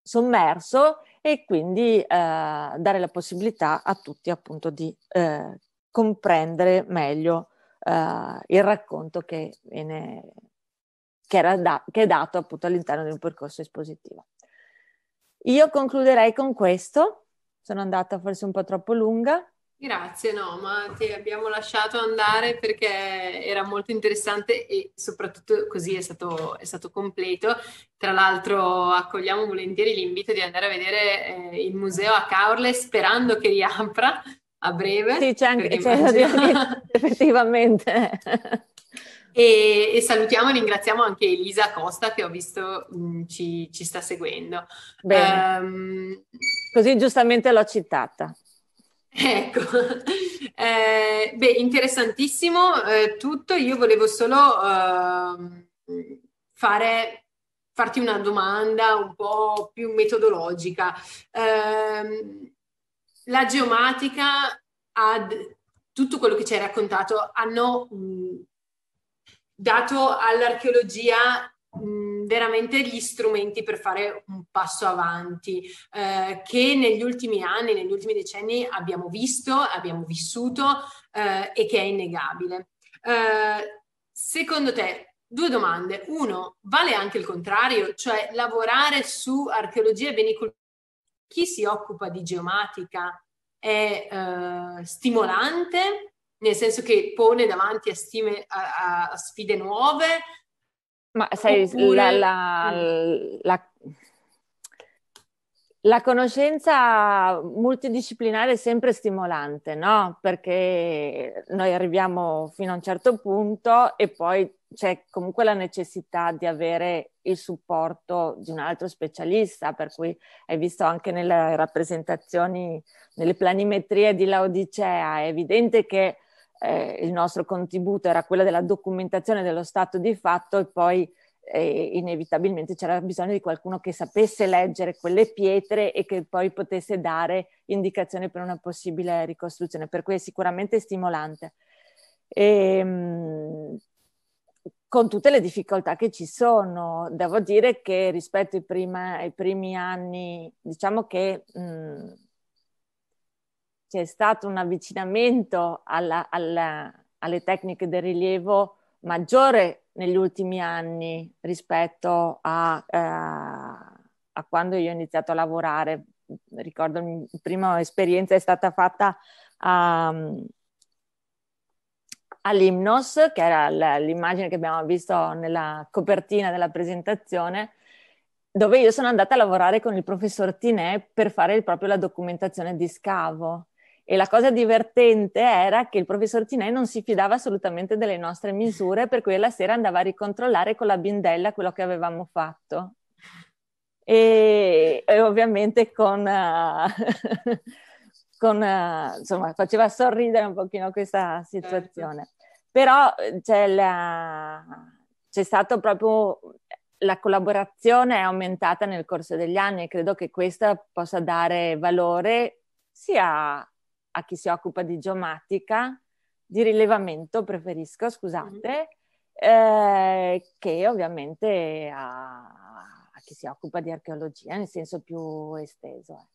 sommerso e quindi eh, dare la possibilità a tutti appunto di eh, comprendere meglio eh, il racconto che, viene, che, da, che è dato appunto all'interno di un percorso espositivo. Io concluderei con questo, sono andata forse un po' troppo lunga. Grazie, no, ma ti abbiamo lasciato andare perché era molto interessante e soprattutto così è stato, è stato completo. Tra l'altro accogliamo volentieri l'invito di andare a vedere eh, il museo a Caorle sperando che riapra a breve. Sì, c'è anche, c'è immagino... effettivamente. E, e, salutiamo e ringraziamo anche Elisa Costa che ho visto mh, mm, ci, ci, sta seguendo. Um, Così giustamente l'ho citata. Ecco, eh, beh, interessantissimo eh, tutto. Io volevo solo eh, fare, farti una domanda un po' più metodologica. Ehm, la geomatica, ad, tutto quello che ci hai raccontato, hanno mh, dato all'archeologia veramente gli strumenti per fare un passo avanti eh, che negli ultimi anni, negli ultimi decenni abbiamo visto, abbiamo vissuto eh, e che è innegabile. Eh, secondo te, due domande. Uno, vale anche il contrario, cioè lavorare su archeologia e beni culturali? Chi si occupa di geomatica è eh, stimolante, nel senso che pone davanti a, stime, a, a sfide nuove, ma sai, Oppure... la, la, mm. la, la, conoscenza multidisciplinare è sempre stimolante, no? Perché noi arriviamo fino a un certo punto e poi c'è comunque la necessità di avere il supporto di un altro specialista, per cui hai visto anche nelle rappresentazioni, nelle planimetrie di Laodicea, è evidente che eh, il nostro contributo era quello della documentazione dello stato di fatto e poi eh, inevitabilmente c'era bisogno di qualcuno che sapesse leggere quelle pietre e che poi potesse dare indicazioni per una possibile ricostruzione, per cui è sicuramente stimolante. E, ehm, mh, con tutte le difficoltà che ci sono, devo dire che rispetto ai, prima, ai primi anni, diciamo che mh, c'è stato un avvicinamento alla, alla, alle tecniche del rilievo maggiore negli ultimi anni rispetto a, eh, a quando io ho iniziato a lavorare. Ricordo la prima esperienza è stata fatta a, all'Imnos, che era l'immagine che abbiamo visto nella copertina della presentazione, dove io sono andata a lavorare con il professor Tinè per fare proprio la documentazione di scavo. E la cosa divertente era che il professor Tinè non si fidava assolutamente delle nostre misure, per cui la sera andava a ricontrollare con la bindella quello che avevamo fatto. E, e ovviamente con, uh, con, uh, insomma, faceva sorridere un pochino questa situazione. Certo. Però c'è, la, c'è stato proprio la collaborazione è aumentata nel corso degli anni e credo che questa possa dare valore sia a chi si occupa di geomatica, di rilevamento, preferisco, scusate, mm-hmm. eh, che ovviamente a, a, chi si occupa di archeologia nel senso più esteso. Ecco.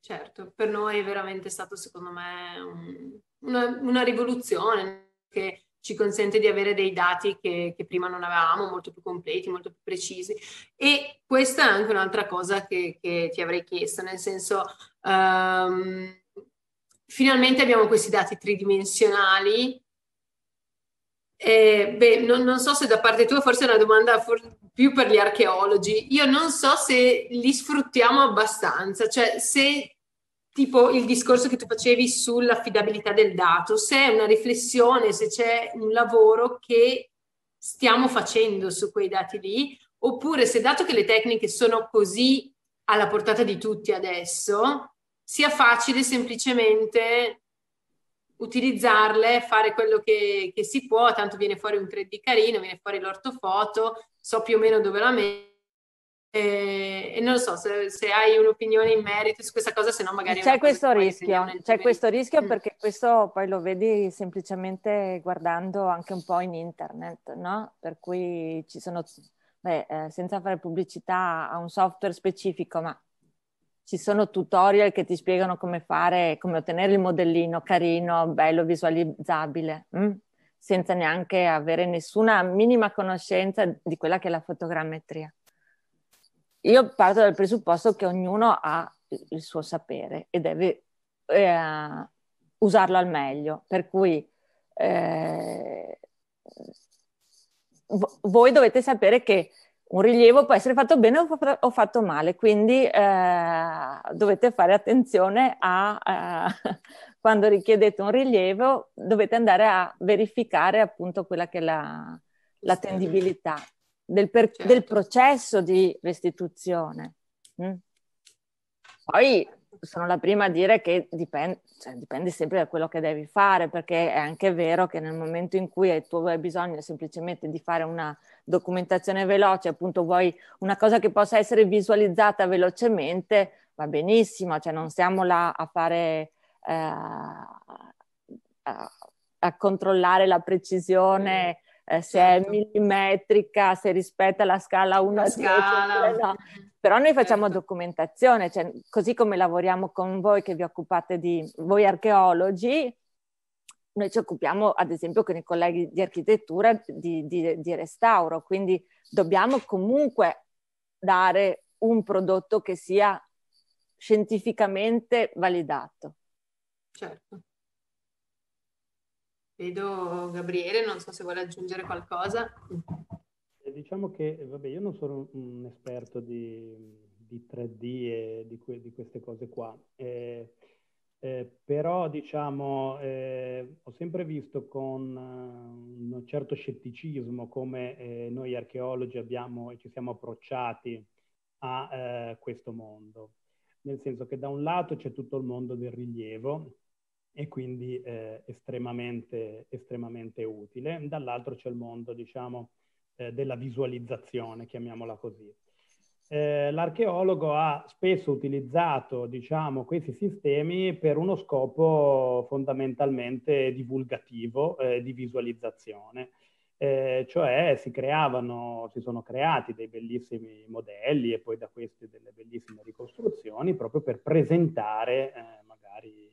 Certo, per noi è veramente stato secondo me un, una, una rivoluzione che ci consente di avere dei dati che, che, prima non avevamo, molto più completi, molto più precisi. E questa è anche un'altra cosa che, che ti avrei chiesto, nel senso, um, finalmente abbiamo questi dati tridimensionali. E, beh, non, non, so se da parte tua forse è una domanda for- più per gli archeologi. Io non so se li sfruttiamo abbastanza, cioè se tipo il discorso che tu facevi sull'affidabilità del dato, se è una riflessione, se c'è un lavoro che stiamo facendo su quei dati lì, oppure se dato che le tecniche sono così alla portata di tutti adesso, sia facile semplicemente utilizzarle, fare quello che, che si può, tanto viene fuori un 3D carino, viene fuori l'ortofoto, so più o meno dove la metto e, e, non lo so se, se, hai un'opinione in merito su questa cosa, se no magari... C'è questo rischio, c'è questo rischio perché questo poi lo vedi semplicemente guardando anche un po' in internet, no? Per cui ci sono, beh, eh, senza fare pubblicità a un software specifico, ma ci sono tutorial che ti spiegano come fare, come ottenere il modellino carino, bello, visualizzabile, hm? senza neanche avere nessuna minima conoscenza di quella che è la fotogrammetria io parto dal presupposto che ognuno ha il suo sapere e deve eh, usarlo al meglio, per cui eh, voi dovete sapere che un rilievo può essere fatto bene o fatto male, quindi eh, dovete fare attenzione a eh, quando richiedete un rilievo, dovete andare a verificare appunto quella che è la, la tendibilità del, per, certo. del processo di restituzione. Mm? Poi sono la prima a dire che dipende, cioè, dipende, sempre da quello che devi fare, perché è anche vero che nel momento in cui tu hai bisogno semplicemente di fare una documentazione veloce, appunto vuoi una cosa che possa essere visualizzata velocemente, va benissimo, cioè non stiamo là a fare... Eh, a, a controllare la precisione eh, se certo. è millimetrica, se rispetta la scala 1 a 10, no. Però noi facciamo certo. documentazione, cioè, così come lavoriamo con voi che vi occupate di, voi archeologi, noi ci occupiamo ad esempio con i colleghi di architettura di, di, di restauro, quindi dobbiamo comunque dare un prodotto che sia scientificamente validato. Certo. Vedo Gabriele, non so se vuole aggiungere qualcosa. Eh, diciamo che, vabbè, io non sono un esperto di, di 3D e di, que- di, queste cose qua, eh, eh, però diciamo, eh, ho sempre visto con uh, un certo scetticismo come eh, noi archeologi abbiamo e ci siamo approcciati a eh, questo mondo, nel senso che da un lato c'è tutto il mondo del rilievo, e quindi eh, estremamente, estremamente utile. Dall'altro c'è il mondo, diciamo, eh, della visualizzazione, chiamiamola così. Eh, l'archeologo ha spesso utilizzato, diciamo, questi sistemi per uno scopo fondamentalmente divulgativo, eh, di visualizzazione. Eh, cioè si creavano, si sono creati dei bellissimi modelli e poi da questi delle bellissime ricostruzioni proprio per presentare eh, magari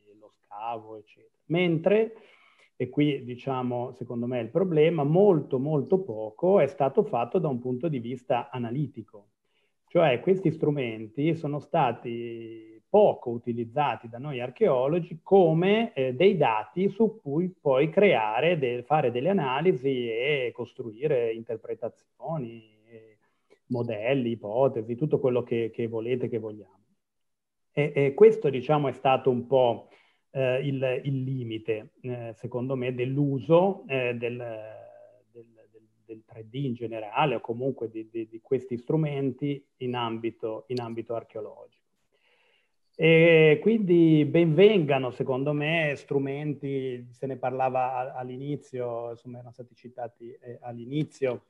scavo, eccetera. Mentre, e qui diciamo secondo me il problema, molto molto poco è stato fatto da un punto di vista analitico. Cioè questi strumenti sono stati poco utilizzati da noi archeologi come eh, dei dati su cui poi creare, de- fare delle analisi e costruire interpretazioni, modelli, ipotesi, tutto quello che, che volete, che vogliamo. E, e, questo diciamo è stato un po' eh, il, il, limite, eh, secondo me, dell'uso eh, del, del, del, del, 3D in generale o comunque di, di, di questi strumenti in ambito, in ambito archeologico. E quindi benvengano, secondo me, strumenti, se ne parlava all'inizio, insomma erano stati citati eh, all'inizio,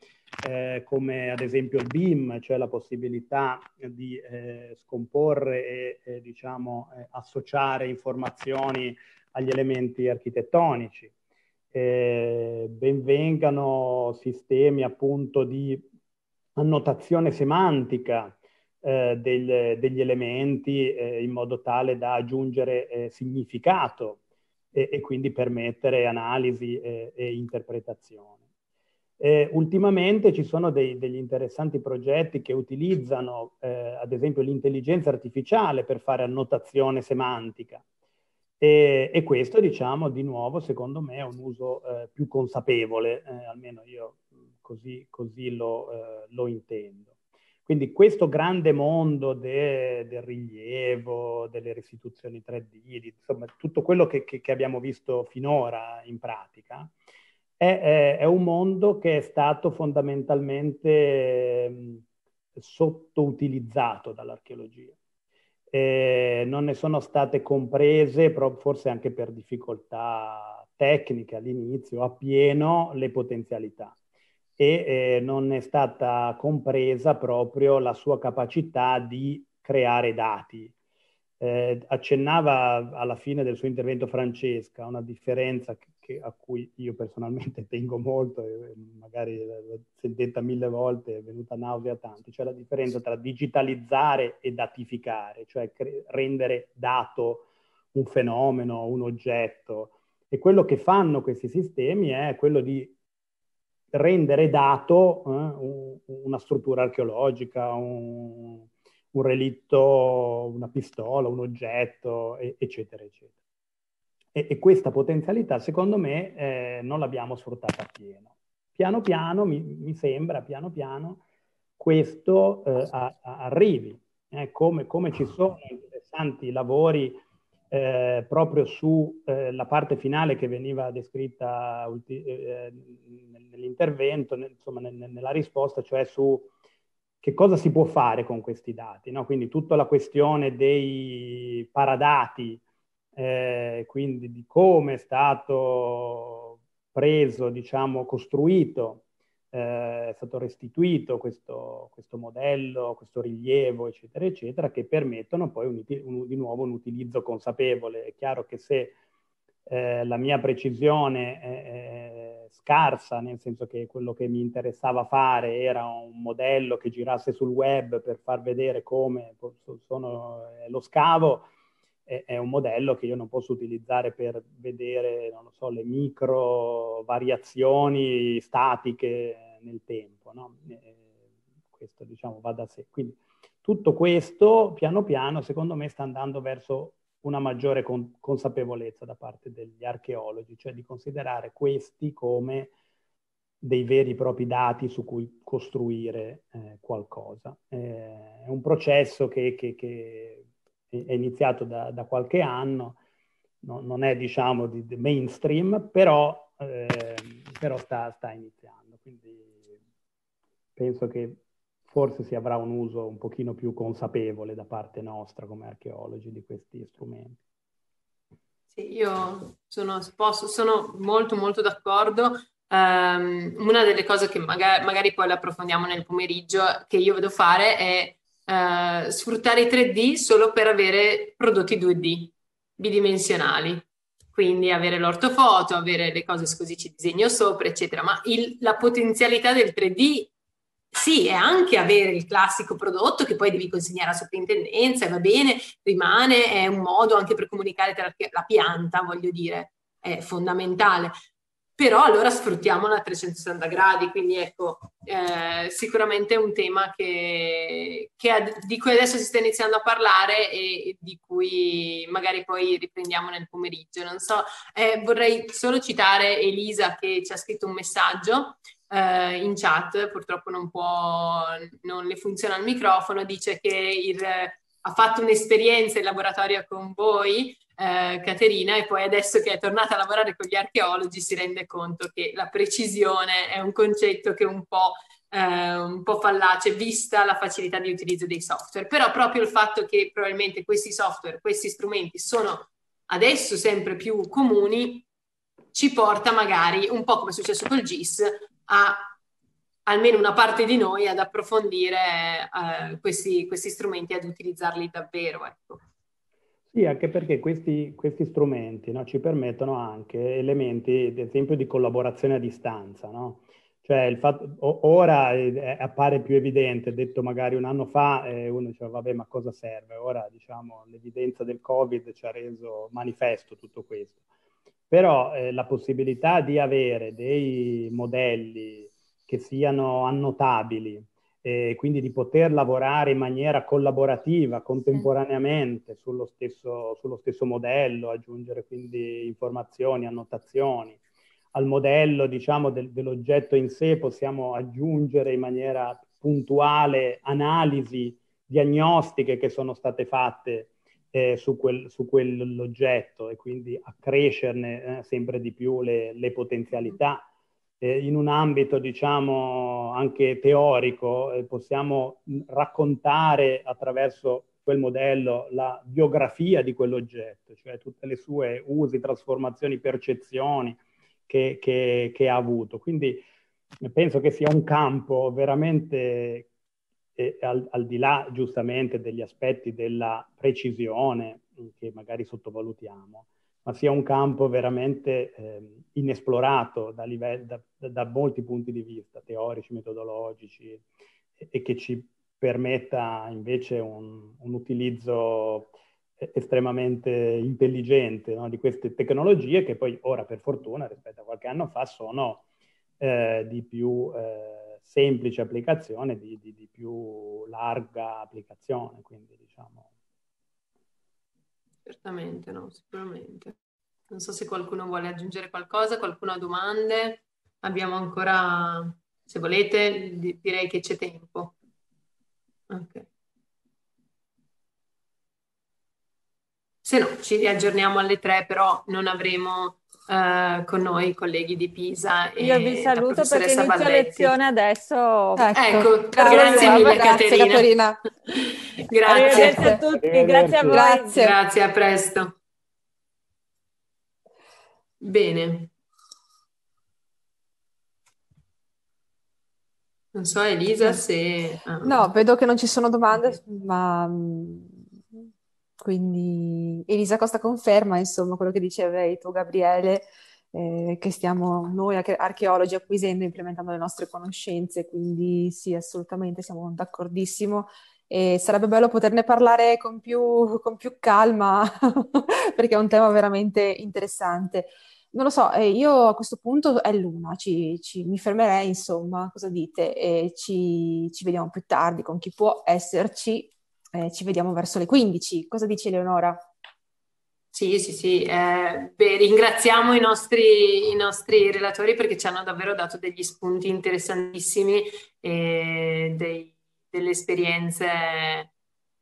eh, come ad esempio il BIM, cioè la possibilità di eh, scomporre e diciamo, eh, associare informazioni agli elementi architettonici. Eh, benvengano sistemi appunto di annotazione semantica eh, del, degli elementi eh, in modo tale da aggiungere eh, significato e, e, quindi permettere analisi e, interpretazione. ultimamente ci sono dei, degli interessanti progetti che utilizzano eh, ad esempio l'intelligenza artificiale per fare annotazione semantica. E, e, questo, diciamo, di nuovo, secondo me è un uso eh, più consapevole, eh, almeno io così, così lo, lo, intendo. Quindi questo grande mondo de, del rilievo, delle restituzioni 3D, di, insomma, tutto quello che, che, che, abbiamo visto finora in pratica, è, è, è un mondo che è stato fondamentalmente mh, sottoutilizzato dall'archeologia. Eh, non ne sono state comprese, forse anche per difficoltà tecniche all'inizio, appieno le potenzialità e eh, non è stata compresa proprio la sua capacità di creare dati. Eh, accennava alla fine del suo intervento Francesca una differenza che, che, a cui io personalmente tengo molto e magari l'ho sentita mille volte, è venuta nausea tanti, cioè la differenza tra digitalizzare e datificare, cioè cre- rendere dato un fenomeno, un oggetto. E quello che fanno questi sistemi è quello di rendere dato eh, una struttura archeologica, un, un relitto, una pistola, un oggetto, eccetera, eccetera. E, e questa potenzialità, secondo me, eh, non l'abbiamo sfruttata appieno. Piano piano, mi, mi sembra, piano piano, questo eh, a, a arrivi. Eh, come, come, ci sono interessanti lavori eh, proprio sulla eh, parte finale che veniva descritta ulti- eh, nell'intervento, nel, insomma nel, nella risposta, cioè su che cosa si può fare con questi dati. No? Quindi tutta la questione dei paradati, eh, quindi di come è stato preso, diciamo, costruito, eh, è stato restituito questo, questo, modello, questo rilievo, eccetera, eccetera, che permettono poi un, un, di nuovo un utilizzo consapevole. È chiaro che se eh, la mia precisione è, è, scarsa, nel senso che quello che mi interessava fare era un modello che girasse sul web per far vedere come sono eh, lo scavo, è, è, un modello che io non posso utilizzare per vedere, non lo so, le micro variazioni statiche nel tempo. No? questo diciamo va da sé. Quindi tutto questo piano piano secondo me sta andando verso una maggiore con- consapevolezza da parte degli archeologi, cioè di considerare questi come dei veri e propri dati su cui costruire eh, qualcosa. Eh, è un processo che, che, che è iniziato da, da qualche anno, no, non è diciamo di, di mainstream, però, eh, però sta, sta iniziando. Quindi penso che forse si avrà un uso un pochino più consapevole da parte nostra come archeologi di questi strumenti. Sì, io sono, posso, sono molto molto d'accordo. Um, una delle cose che magari, magari poi l'approfondiamo nel pomeriggio che io vedo fare è uh, sfruttare i 3D solo per avere prodotti 2D bidimensionali quindi avere l'ortofoto, avere le cose così ci disegno sopra, eccetera, ma il, la potenzialità del 3D sì, è anche avere il classico prodotto che poi devi consegnare alla soprintendenza va bene, rimane, è un modo anche per comunicare tra la pianta, voglio dire, è fondamentale. Però allora sfruttiamola a 360 gradi, quindi ecco, eh, sicuramente è un tema che, che, di cui adesso si sta iniziando a parlare e di cui magari poi riprendiamo nel pomeriggio. Non so, eh, vorrei solo citare Elisa che ci ha scritto un messaggio eh, in chat, purtroppo non può, non le funziona il microfono, dice che il, ha fatto un'esperienza in laboratorio con voi, eh, Caterina, e poi adesso che è tornata a lavorare con gli archeologi si rende conto che la precisione è un concetto che un po' eh, un po' fallace vista la facilità di utilizzo dei software, però proprio il fatto che probabilmente questi software, questi strumenti sono adesso sempre più comuni, ci porta magari, un po' come è successo col GIS, a almeno una parte di noi ad approfondire eh, questi, questi, strumenti, ad utilizzarli davvero. Ecco. Sì, anche perché questi, questi strumenti no, ci permettono anche elementi, ad esempio, di collaborazione a distanza. No? Cioè, fatto, ora eh, appare più evidente, detto magari un anno fa, eh, uno diceva, vabbè, ma cosa serve? Ora, diciamo, l'evidenza del Covid ci ha reso manifesto tutto questo. Però eh, la possibilità di avere dei modelli che siano annotabili, e quindi di poter lavorare in maniera collaborativa, contemporaneamente sullo stesso, sullo stesso modello, aggiungere quindi informazioni, annotazioni, al modello diciamo, del, dell'oggetto in sé possiamo aggiungere in maniera puntuale analisi diagnostiche che sono state fatte eh, su, quel, su, quell'oggetto e quindi accrescerne eh, sempre di più le, le potenzialità. Eh, in un ambito, diciamo, anche teorico, eh, possiamo raccontare attraverso quel modello la biografia di quell'oggetto, cioè tutte le sue usi, trasformazioni, percezioni, che, che, che ha avuto. Quindi penso che sia un campo veramente, eh, al, al, di là giustamente degli aspetti della precisione, che magari sottovalutiamo, ma sia un campo veramente eh, inesplorato da, livello, da, da, molti punti di vista, teorici, metodologici, e, e che ci permetta invece un, un utilizzo estremamente intelligente no? di queste tecnologie che poi ora per fortuna rispetto a qualche anno fa sono eh, di più eh, semplice applicazione, di, di, di, più larga applicazione. Quindi diciamo... Certamente, no, sicuramente. Non so se qualcuno vuole aggiungere qualcosa, qualcuno ha domande. Abbiamo ancora, se volete, di- direi che c'è tempo. Ok. Se no, ci riaggiorniamo alle tre, però non avremo uh, con noi colleghi di Pisa. Io vi saluto perché inizio Balletti. lezione adesso. Ecco, ecco grazie mille grazie, Caterina. grazie. grazie a tutti, grazie a voi. Grazie. grazie, a presto. Bene. Non so Elisa se... Ah. No, vedo che non ci sono domande, ma mm, quindi Elisa Costa conferma, insomma, quello che dicevi tu, Gabriele, eh, che stiamo noi archeologi acquisendo e implementando le nostre conoscenze, quindi sì, assolutamente siamo d'accordissimo e sarebbe bello poterne parlare con più, con più calma perché è un tema veramente interessante. Non lo so, eh, io a questo punto è l'una, ci, ci, mi fermerei, insomma, cosa dite? E ci, ci vediamo più tardi con chi può esserci eh, ci vediamo verso le 15. Cosa dici Eleonora? Sì, sì, sì. Eh, beh, ringraziamo i nostri, i nostri, relatori perché ci hanno davvero dato degli spunti interessantissimi e dei, delle esperienze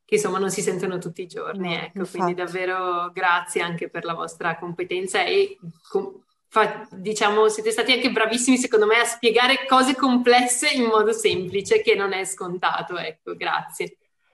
che insomma non si sentono tutti i giorni. Ecco, quindi davvero grazie anche per la vostra competenza e com- fa, diciamo siete stati anche bravissimi secondo me a spiegare cose complesse in modo semplice che non è scontato. Ecco, grazie.